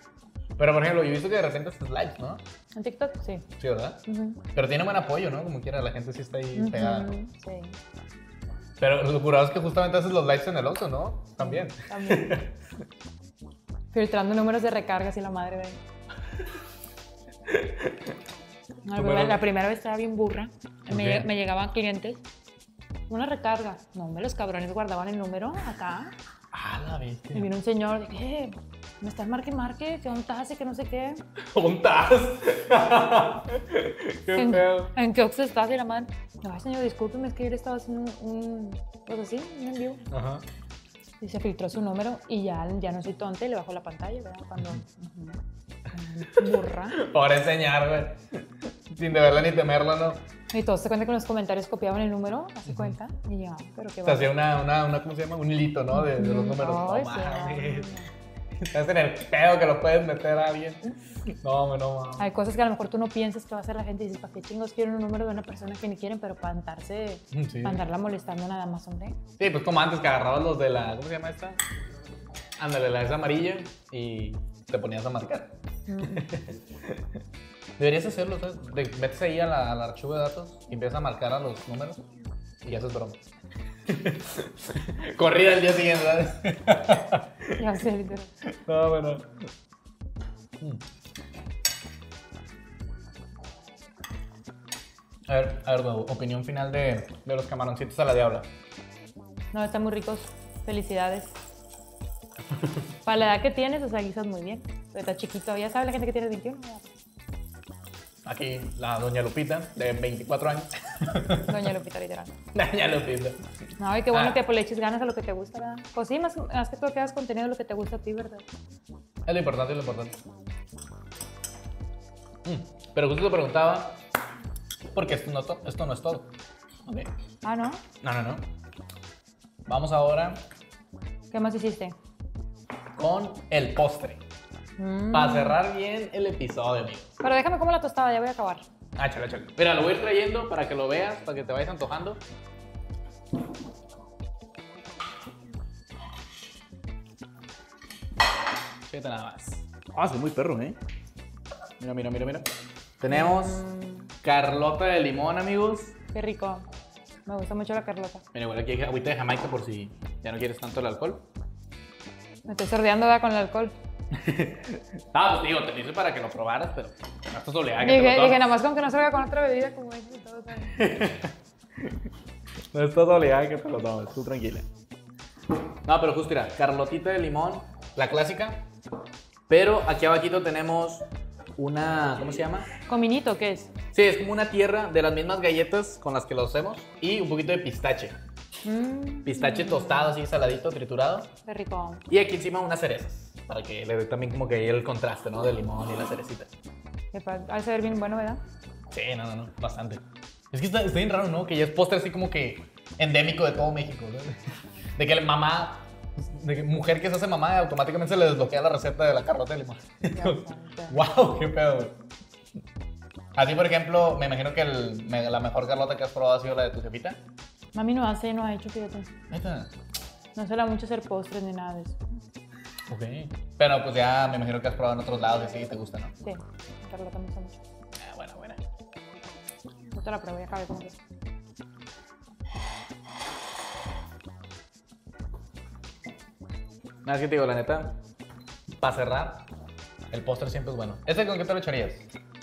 Speaker 1: Pero, por ejemplo, yo he visto que de repente haces lives, ¿no?
Speaker 2: ¿En TikTok? Sí.
Speaker 1: Sí, ¿verdad?
Speaker 2: Ujú.
Speaker 1: Pero tiene buen apoyo, ¿no? Como quiera, la gente sí está ahí pegada.
Speaker 2: Ujú, Sí,
Speaker 1: Pero lo curado es que justamente haces los lives en el Oxxo, ¿no? También.
Speaker 2: también. Filtrando números de recargas y la madre de... No, la, la primera vez estaba bien burra. Me,
Speaker 1: Ok.
Speaker 2: me llegaban clientes. Una recarga. No, hombre, los cabrones guardaban el número acá.
Speaker 1: Ah, la viste.
Speaker 2: Y vino un señor de que, "Eh, me estás marque marque, que un tase, que no sé qué.
Speaker 1: ¡Juntas! ¡Qué
Speaker 2: ¿En,
Speaker 1: feo!
Speaker 2: ¿En qué Oxxo estás? Y la madre, no, señor, discúlpeme, es que yo le estaba haciendo un, un pues así, un envío.
Speaker 1: Ajá.
Speaker 2: Y se filtró su número y ya, ya no soy tonta y le bajó la pantalla, ¿verdad? Cuando... ujú. Burra.
Speaker 1: Por enseñar, güey. Sin de verla ni temerla, ¿no?
Speaker 2: Y todos se cuenta que en los comentarios copiaban el número, hace cuenta. Y ya, pero qué
Speaker 1: Se hacía una, una, una, ¿cómo se llama? Un hilito, ¿no? De, de los números.
Speaker 2: Ay,
Speaker 1: no mames. Estás en el pedo que lo puedes meter a alguien. No, no, mames.
Speaker 2: Hay cosas que a lo mejor tú no piensas que va a hacer la gente y dices, ¿para qué chingos quieren un número de una persona que ni quieren, pero para andarse,
Speaker 1: Sí.
Speaker 2: para andarla molestando nada más, hombre?
Speaker 1: Sí, pues como antes que agarrabas los de la. ¿Cómo se llama esta? Ándale, la esa amarilla y te ponías a marcar. Deberías hacerlo, ¿sabes? De- metes ahí a la- al archivo de datos y empiezas a marcar a los números y haces broma. Corrida el día siguiente, ¿sabes?
Speaker 2: Ya sé, literal.
Speaker 1: No, bueno. A ver, a ver, opinión final de, de los camaroncitos a la diabla.
Speaker 2: No, están muy ricos. Felicidades. Para la edad que tienes, o sea, guisas muy bien. Pero está chiquito. Ya sabe la gente que tiene 21.
Speaker 1: Aquí la doña Lupita, de 24 años.
Speaker 2: Doña Lupita, literal.
Speaker 1: doña Lupita.
Speaker 2: No, y qué bueno
Speaker 1: Ah.
Speaker 2: que pues, le eches ganas a lo que te gusta, ¿verdad? Pues sí, más, más que todo que hagas contenido de lo que te gusta a ti, ¿verdad?
Speaker 1: Es lo importante, es lo importante. Mm, Pero justo te preguntaba, porque esto no, to- esto no es todo. Ok.
Speaker 2: Ah, ¿no?
Speaker 1: No, no, no. Vamos ahora
Speaker 2: ¿Qué más hiciste?
Speaker 1: con el postre.
Speaker 2: Mm.
Speaker 1: Para cerrar bien el episodio, amigo.
Speaker 2: Pero déjame como la tostada, ya voy a acabar.
Speaker 1: Ah, chale, chale. Mira, lo voy a ir trayendo para que lo veas, para que te vayas antojando. Fíjate nada más. Ah, es muy perro, ¿eh? Mira, mira, mira, mira. Tenemos Carlota de limón, amigos.
Speaker 2: Qué rico. Me gusta mucho la Carlota.
Speaker 1: Mira, igual aquí hay agüita de Jamaica por si ya no quieres tanto el alcohol.
Speaker 2: Me estoy sordeando con el alcohol.
Speaker 1: Ah, pues digo, te dice para que lo probaras, pero no estás obligada a que te
Speaker 2: Dije,
Speaker 1: lo
Speaker 2: dije, nada más con que no salga con otra bebida como es y todo.
Speaker 1: No estás obligada que te lo tomes, tú tranquila. No, pero justo mira, Carlotita de limón, la clásica. Pero aquí abajito tenemos una, ¿cómo se llama?
Speaker 2: ¿Cominito qué es?
Speaker 1: Sí, es como una tierra de las mismas galletas con las que lo hacemos y un poquito de pistache.
Speaker 2: Mmm,
Speaker 1: Pistache tostado, así saladito, triturado.
Speaker 2: qué rico.
Speaker 1: Y aquí encima unas cerezas, para que le dé también como que ahí el contraste, ¿no? Del limón y la cerecita.
Speaker 2: Qué pa- Ha de ser bien bueno, ¿verdad?
Speaker 1: Sí, no, no, no, bastante. Es que está, está bien raro, ¿no? Que ya es postre así como que endémico de todo México, ¿no? De que la mamá, de que mujer que se hace mamá, automáticamente se le desbloquea la receta de la carlota de limón. ¡Wow! ¡Qué pedo! güey. A ti, por ejemplo, me imagino que el- me- la mejor carlota que has probado ha sido la de tu jefita.
Speaker 2: Mami no hace, no ha hecho, fíjate.
Speaker 1: ¿Neta?
Speaker 2: No se le da mucho hacer postres ni nada de eso.
Speaker 1: Ok. Pero pues ya me imagino que has probado en otros lados y sí, te gusta, ¿no?
Speaker 2: Sí, Carlota me gusta mucho.
Speaker 1: Ah, buena, buena.
Speaker 2: Yo te la pruebo y acabé como que.
Speaker 1: Nada, es que te digo, la neta, para cerrar, el postre siempre es bueno. ¿Este con qué te lo echarías?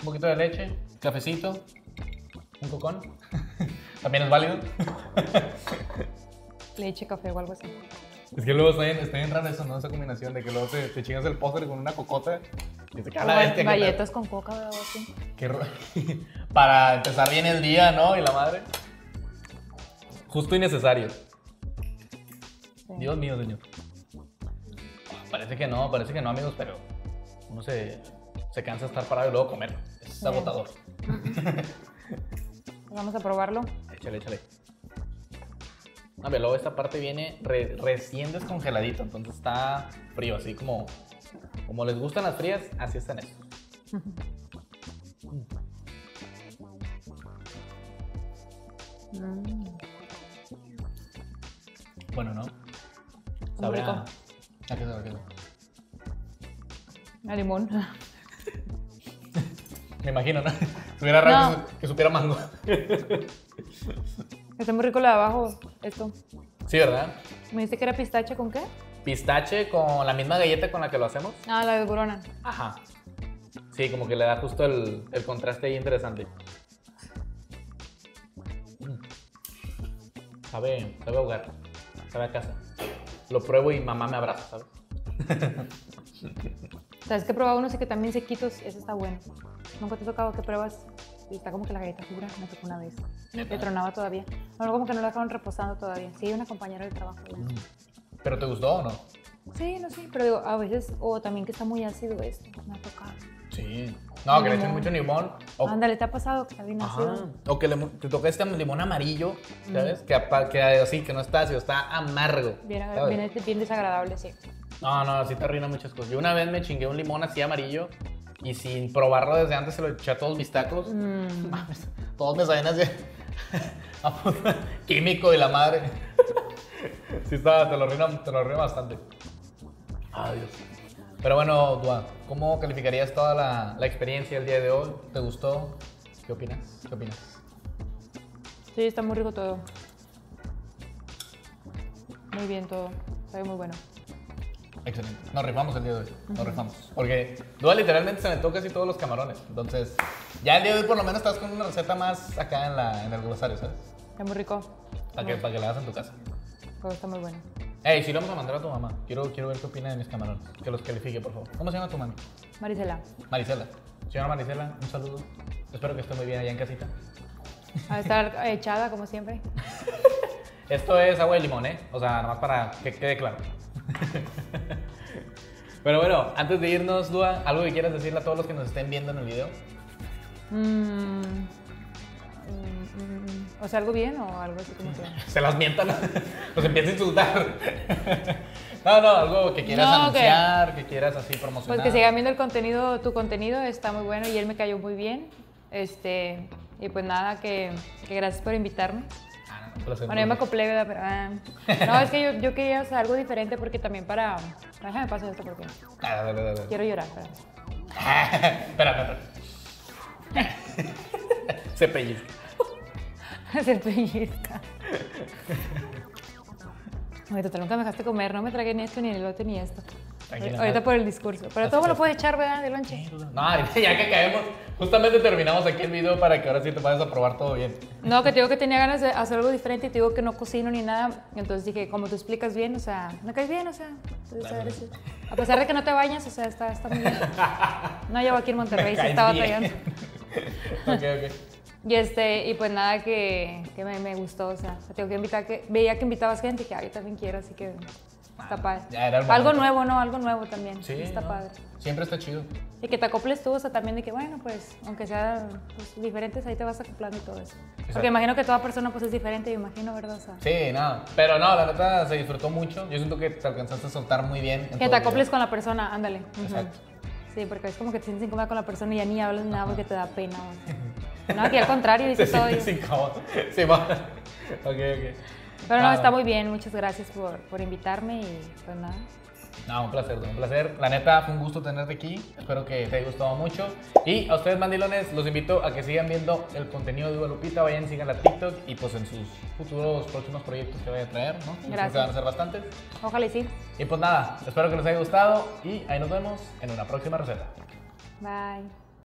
Speaker 1: Un poquito de leche, cafecito, un cocón. También es válido.
Speaker 2: Leche, café o algo así.
Speaker 1: Es que luego está bien, está bien raro eso, ¿no? Esa combinación de que luego te, te chingas el postre con una cocota y te cae la
Speaker 2: O
Speaker 1: bestia. que te-
Speaker 2: galletas con coca algo así.
Speaker 1: Qué Para empezar bien el día, ¿no? Y la madre. Justo y necesario.
Speaker 2: Sí.
Speaker 1: Dios mío, señor. Parece que no, parece que no, amigos, pero uno se, se cansa de estar parado y luego comer. Es
Speaker 2: Sí.
Speaker 1: agotador.
Speaker 2: Vamos a probarlo.
Speaker 1: Échale, échale. A ver, luego esta parte viene re- recién descongeladito, entonces está frío, así como, como les gustan las frías, así están estos.
Speaker 2: Mm,
Speaker 1: Bueno, ¿no? Sabe
Speaker 2: rico.
Speaker 1: a... ¿A qué sabe? ¿A qué sabe?
Speaker 2: a limón.
Speaker 1: Me imagino, ¿no? Raro
Speaker 2: No.
Speaker 1: que supiera mango.
Speaker 2: Está muy rico lo de abajo, esto.
Speaker 1: Sí, ¿verdad?
Speaker 2: ¿Me dijiste que era pistache con qué?
Speaker 1: Pistache con la misma galleta con la que lo hacemos.
Speaker 2: Ah, la de Corona.
Speaker 1: Ajá. Sí, como que le da justo el, el contraste ahí interesante. Mm. Sabe, sabe a hogar. Sabe a casa. Lo pruebo y mamá me abraza, ¿sabes?
Speaker 2: ¿Sabes que he probado unos y que también sequitos? Ese está bueno. Nunca te ha tocado que pruebas y está como que la galleta dura. Me tocó una vez. Que tronaba todavía. No, como que no la dejaron reposando todavía. Sí, una compañera del trabajo.
Speaker 1: ¿Pero te gustó o no?
Speaker 2: Sí, no sé, pero digo, a veces, o también que está muy ácido esto. Me ha tocado.
Speaker 1: Sí. No, que le echen mucho limón. O,
Speaker 2: Ándale, ¿te ha pasado que está bien
Speaker 1: Ajá.
Speaker 2: ácido?
Speaker 1: o que le- te toca este limón amarillo, ¿sabes? Que, apa- que así, que no está ácido, está amargo.
Speaker 2: Bien, bien, bien desagradable, sí.
Speaker 1: No, no, sí te arruina muchas cosas. Yo una vez me chingué un limón así amarillo y sin probarlo desde antes se lo eché a todos mis tacos.
Speaker 2: Mm,
Speaker 1: Mames, Todos me sabían así. Químico y la madre. sí, está, te lo arruina, te lo arruina bastante. Ay, Dios. Pero bueno, Dua, ¿cómo calificarías toda la, la experiencia el día de hoy? ¿Te gustó? ¿Qué opinas? ¿Qué opinas?
Speaker 2: sí, está muy rico todo. Muy bien todo. Sabe muy bueno.
Speaker 1: Excelente. Nos rifamos el día de hoy. Nos rifamos. Porque Dua literalmente se me toca casi todos los camarones. Entonces, ya el día de hoy por lo menos estás con una receta más acá en, la, en el glosario, ¿sabes?
Speaker 2: Está muy rico.
Speaker 1: Para que, para que la hagas en tu casa.
Speaker 2: Está muy bueno.
Speaker 1: Ey, sí lo vamos a mandar a tu mamá. Quiero, quiero ver qué opina de mis camarones. Que los califique, por favor. ¿Cómo se llama tu mamá?
Speaker 2: Marisela.
Speaker 1: Marisela. Señora Marisela, un saludo. Espero que esté muy bien allá en casita.
Speaker 2: A estar echada como siempre.
Speaker 1: Esto es agua de limón, ¿eh? O sea, nomás para que quede claro. Pero bueno, antes de irnos, Dua, ¿algo que quieras decirle a todos los que nos estén viendo en el video?
Speaker 2: Mm, mm, mm, o sea, algo bien o algo así como que.
Speaker 1: Se las mientan, los empieza a insultar. No, no, algo que quieras
Speaker 2: No,
Speaker 1: anunciar, que... quieras así promocionar.
Speaker 2: Pues que sigan viendo el contenido, tu contenido está muy bueno y él me cayó muy bien. Este, y pues nada, que, que gracias por invitarme. Bueno, yo me acoplé, ¿verdad? Pero, ah. no, es que yo, yo quería hacer algo diferente porque también para... Déjame pasar esto porque
Speaker 1: Ah, dale, dale, dale.
Speaker 2: quiero llorar. espérame.
Speaker 1: espera, espera. Se pellizca.
Speaker 2: Se pellizca. Oye, total, nunca me dejaste comer, no me tragué ni esto, ni el elote, ni esto. Ahorita por el discurso. Pero todo me lo puedes echar, ¿verdad? De lonche.
Speaker 1: No, ya que caemos, justamente terminamos aquí el video para que ahora sí te vayas a probar todo bien.
Speaker 2: No, que te digo que tenía ganas de hacer algo diferente y te digo que no cocino ni nada. Entonces dije, como tú explicas bien, o sea, me caes bien, o sea. entonces, a, ver si- a pesar de que no te bañas, o sea, está, está muy bien. No, llevo aquí en Monterrey, sí estaba batallando.
Speaker 1: ok, ok.
Speaker 2: Y, este, y pues nada, que, que me, me gustó, o sea, te tengo que invitar, que veía que invitabas gente que ah, yo también quiero, así que está padre.
Speaker 1: ya era
Speaker 2: Algo nuevo, ¿no? Algo nuevo también.
Speaker 1: Sí,
Speaker 2: está
Speaker 1: no,
Speaker 2: padre.
Speaker 1: Siempre está chido.
Speaker 2: Y que te acoples tú, o sea, también de que, bueno, pues, aunque sean pues, diferentes, ahí te vas acoplando y todo eso.
Speaker 1: Exacto.
Speaker 2: Porque imagino que toda persona, pues, es diferente, yo imagino, ¿verdad? O sea,
Speaker 1: Sí, no. Pero no, la neta se disfrutó mucho. Yo siento que te alcanzaste a soltar muy bien. en
Speaker 2: que te acoples con la persona, ándale.
Speaker 1: Exacto.
Speaker 2: Sí, porque es como que te sientes incómoda con la persona y ya ni hablas nada porque te da pena. o sea. No, que al contrario, dices todo.
Speaker 1: Sí, va. Ok, ok.
Speaker 2: Pero no, está muy bien, muchas gracias por, por invitarme y pues nada.
Speaker 1: No, un placer, un placer. La neta, fue un gusto tenerte aquí. Espero que te haya gustado mucho. Y a ustedes, mandilones, los invito a que sigan viendo el contenido de Lupita. Vayan, sigan la TikTok y pues en sus futuros próximos proyectos que vaya a traer, ¿no? Yo creo
Speaker 2: Gracias.
Speaker 1: que van a ser bastantes.
Speaker 2: Ojalá y sí.
Speaker 1: Y pues nada, espero que les haya gustado y ahí nos vemos en una próxima receta.
Speaker 2: Bye.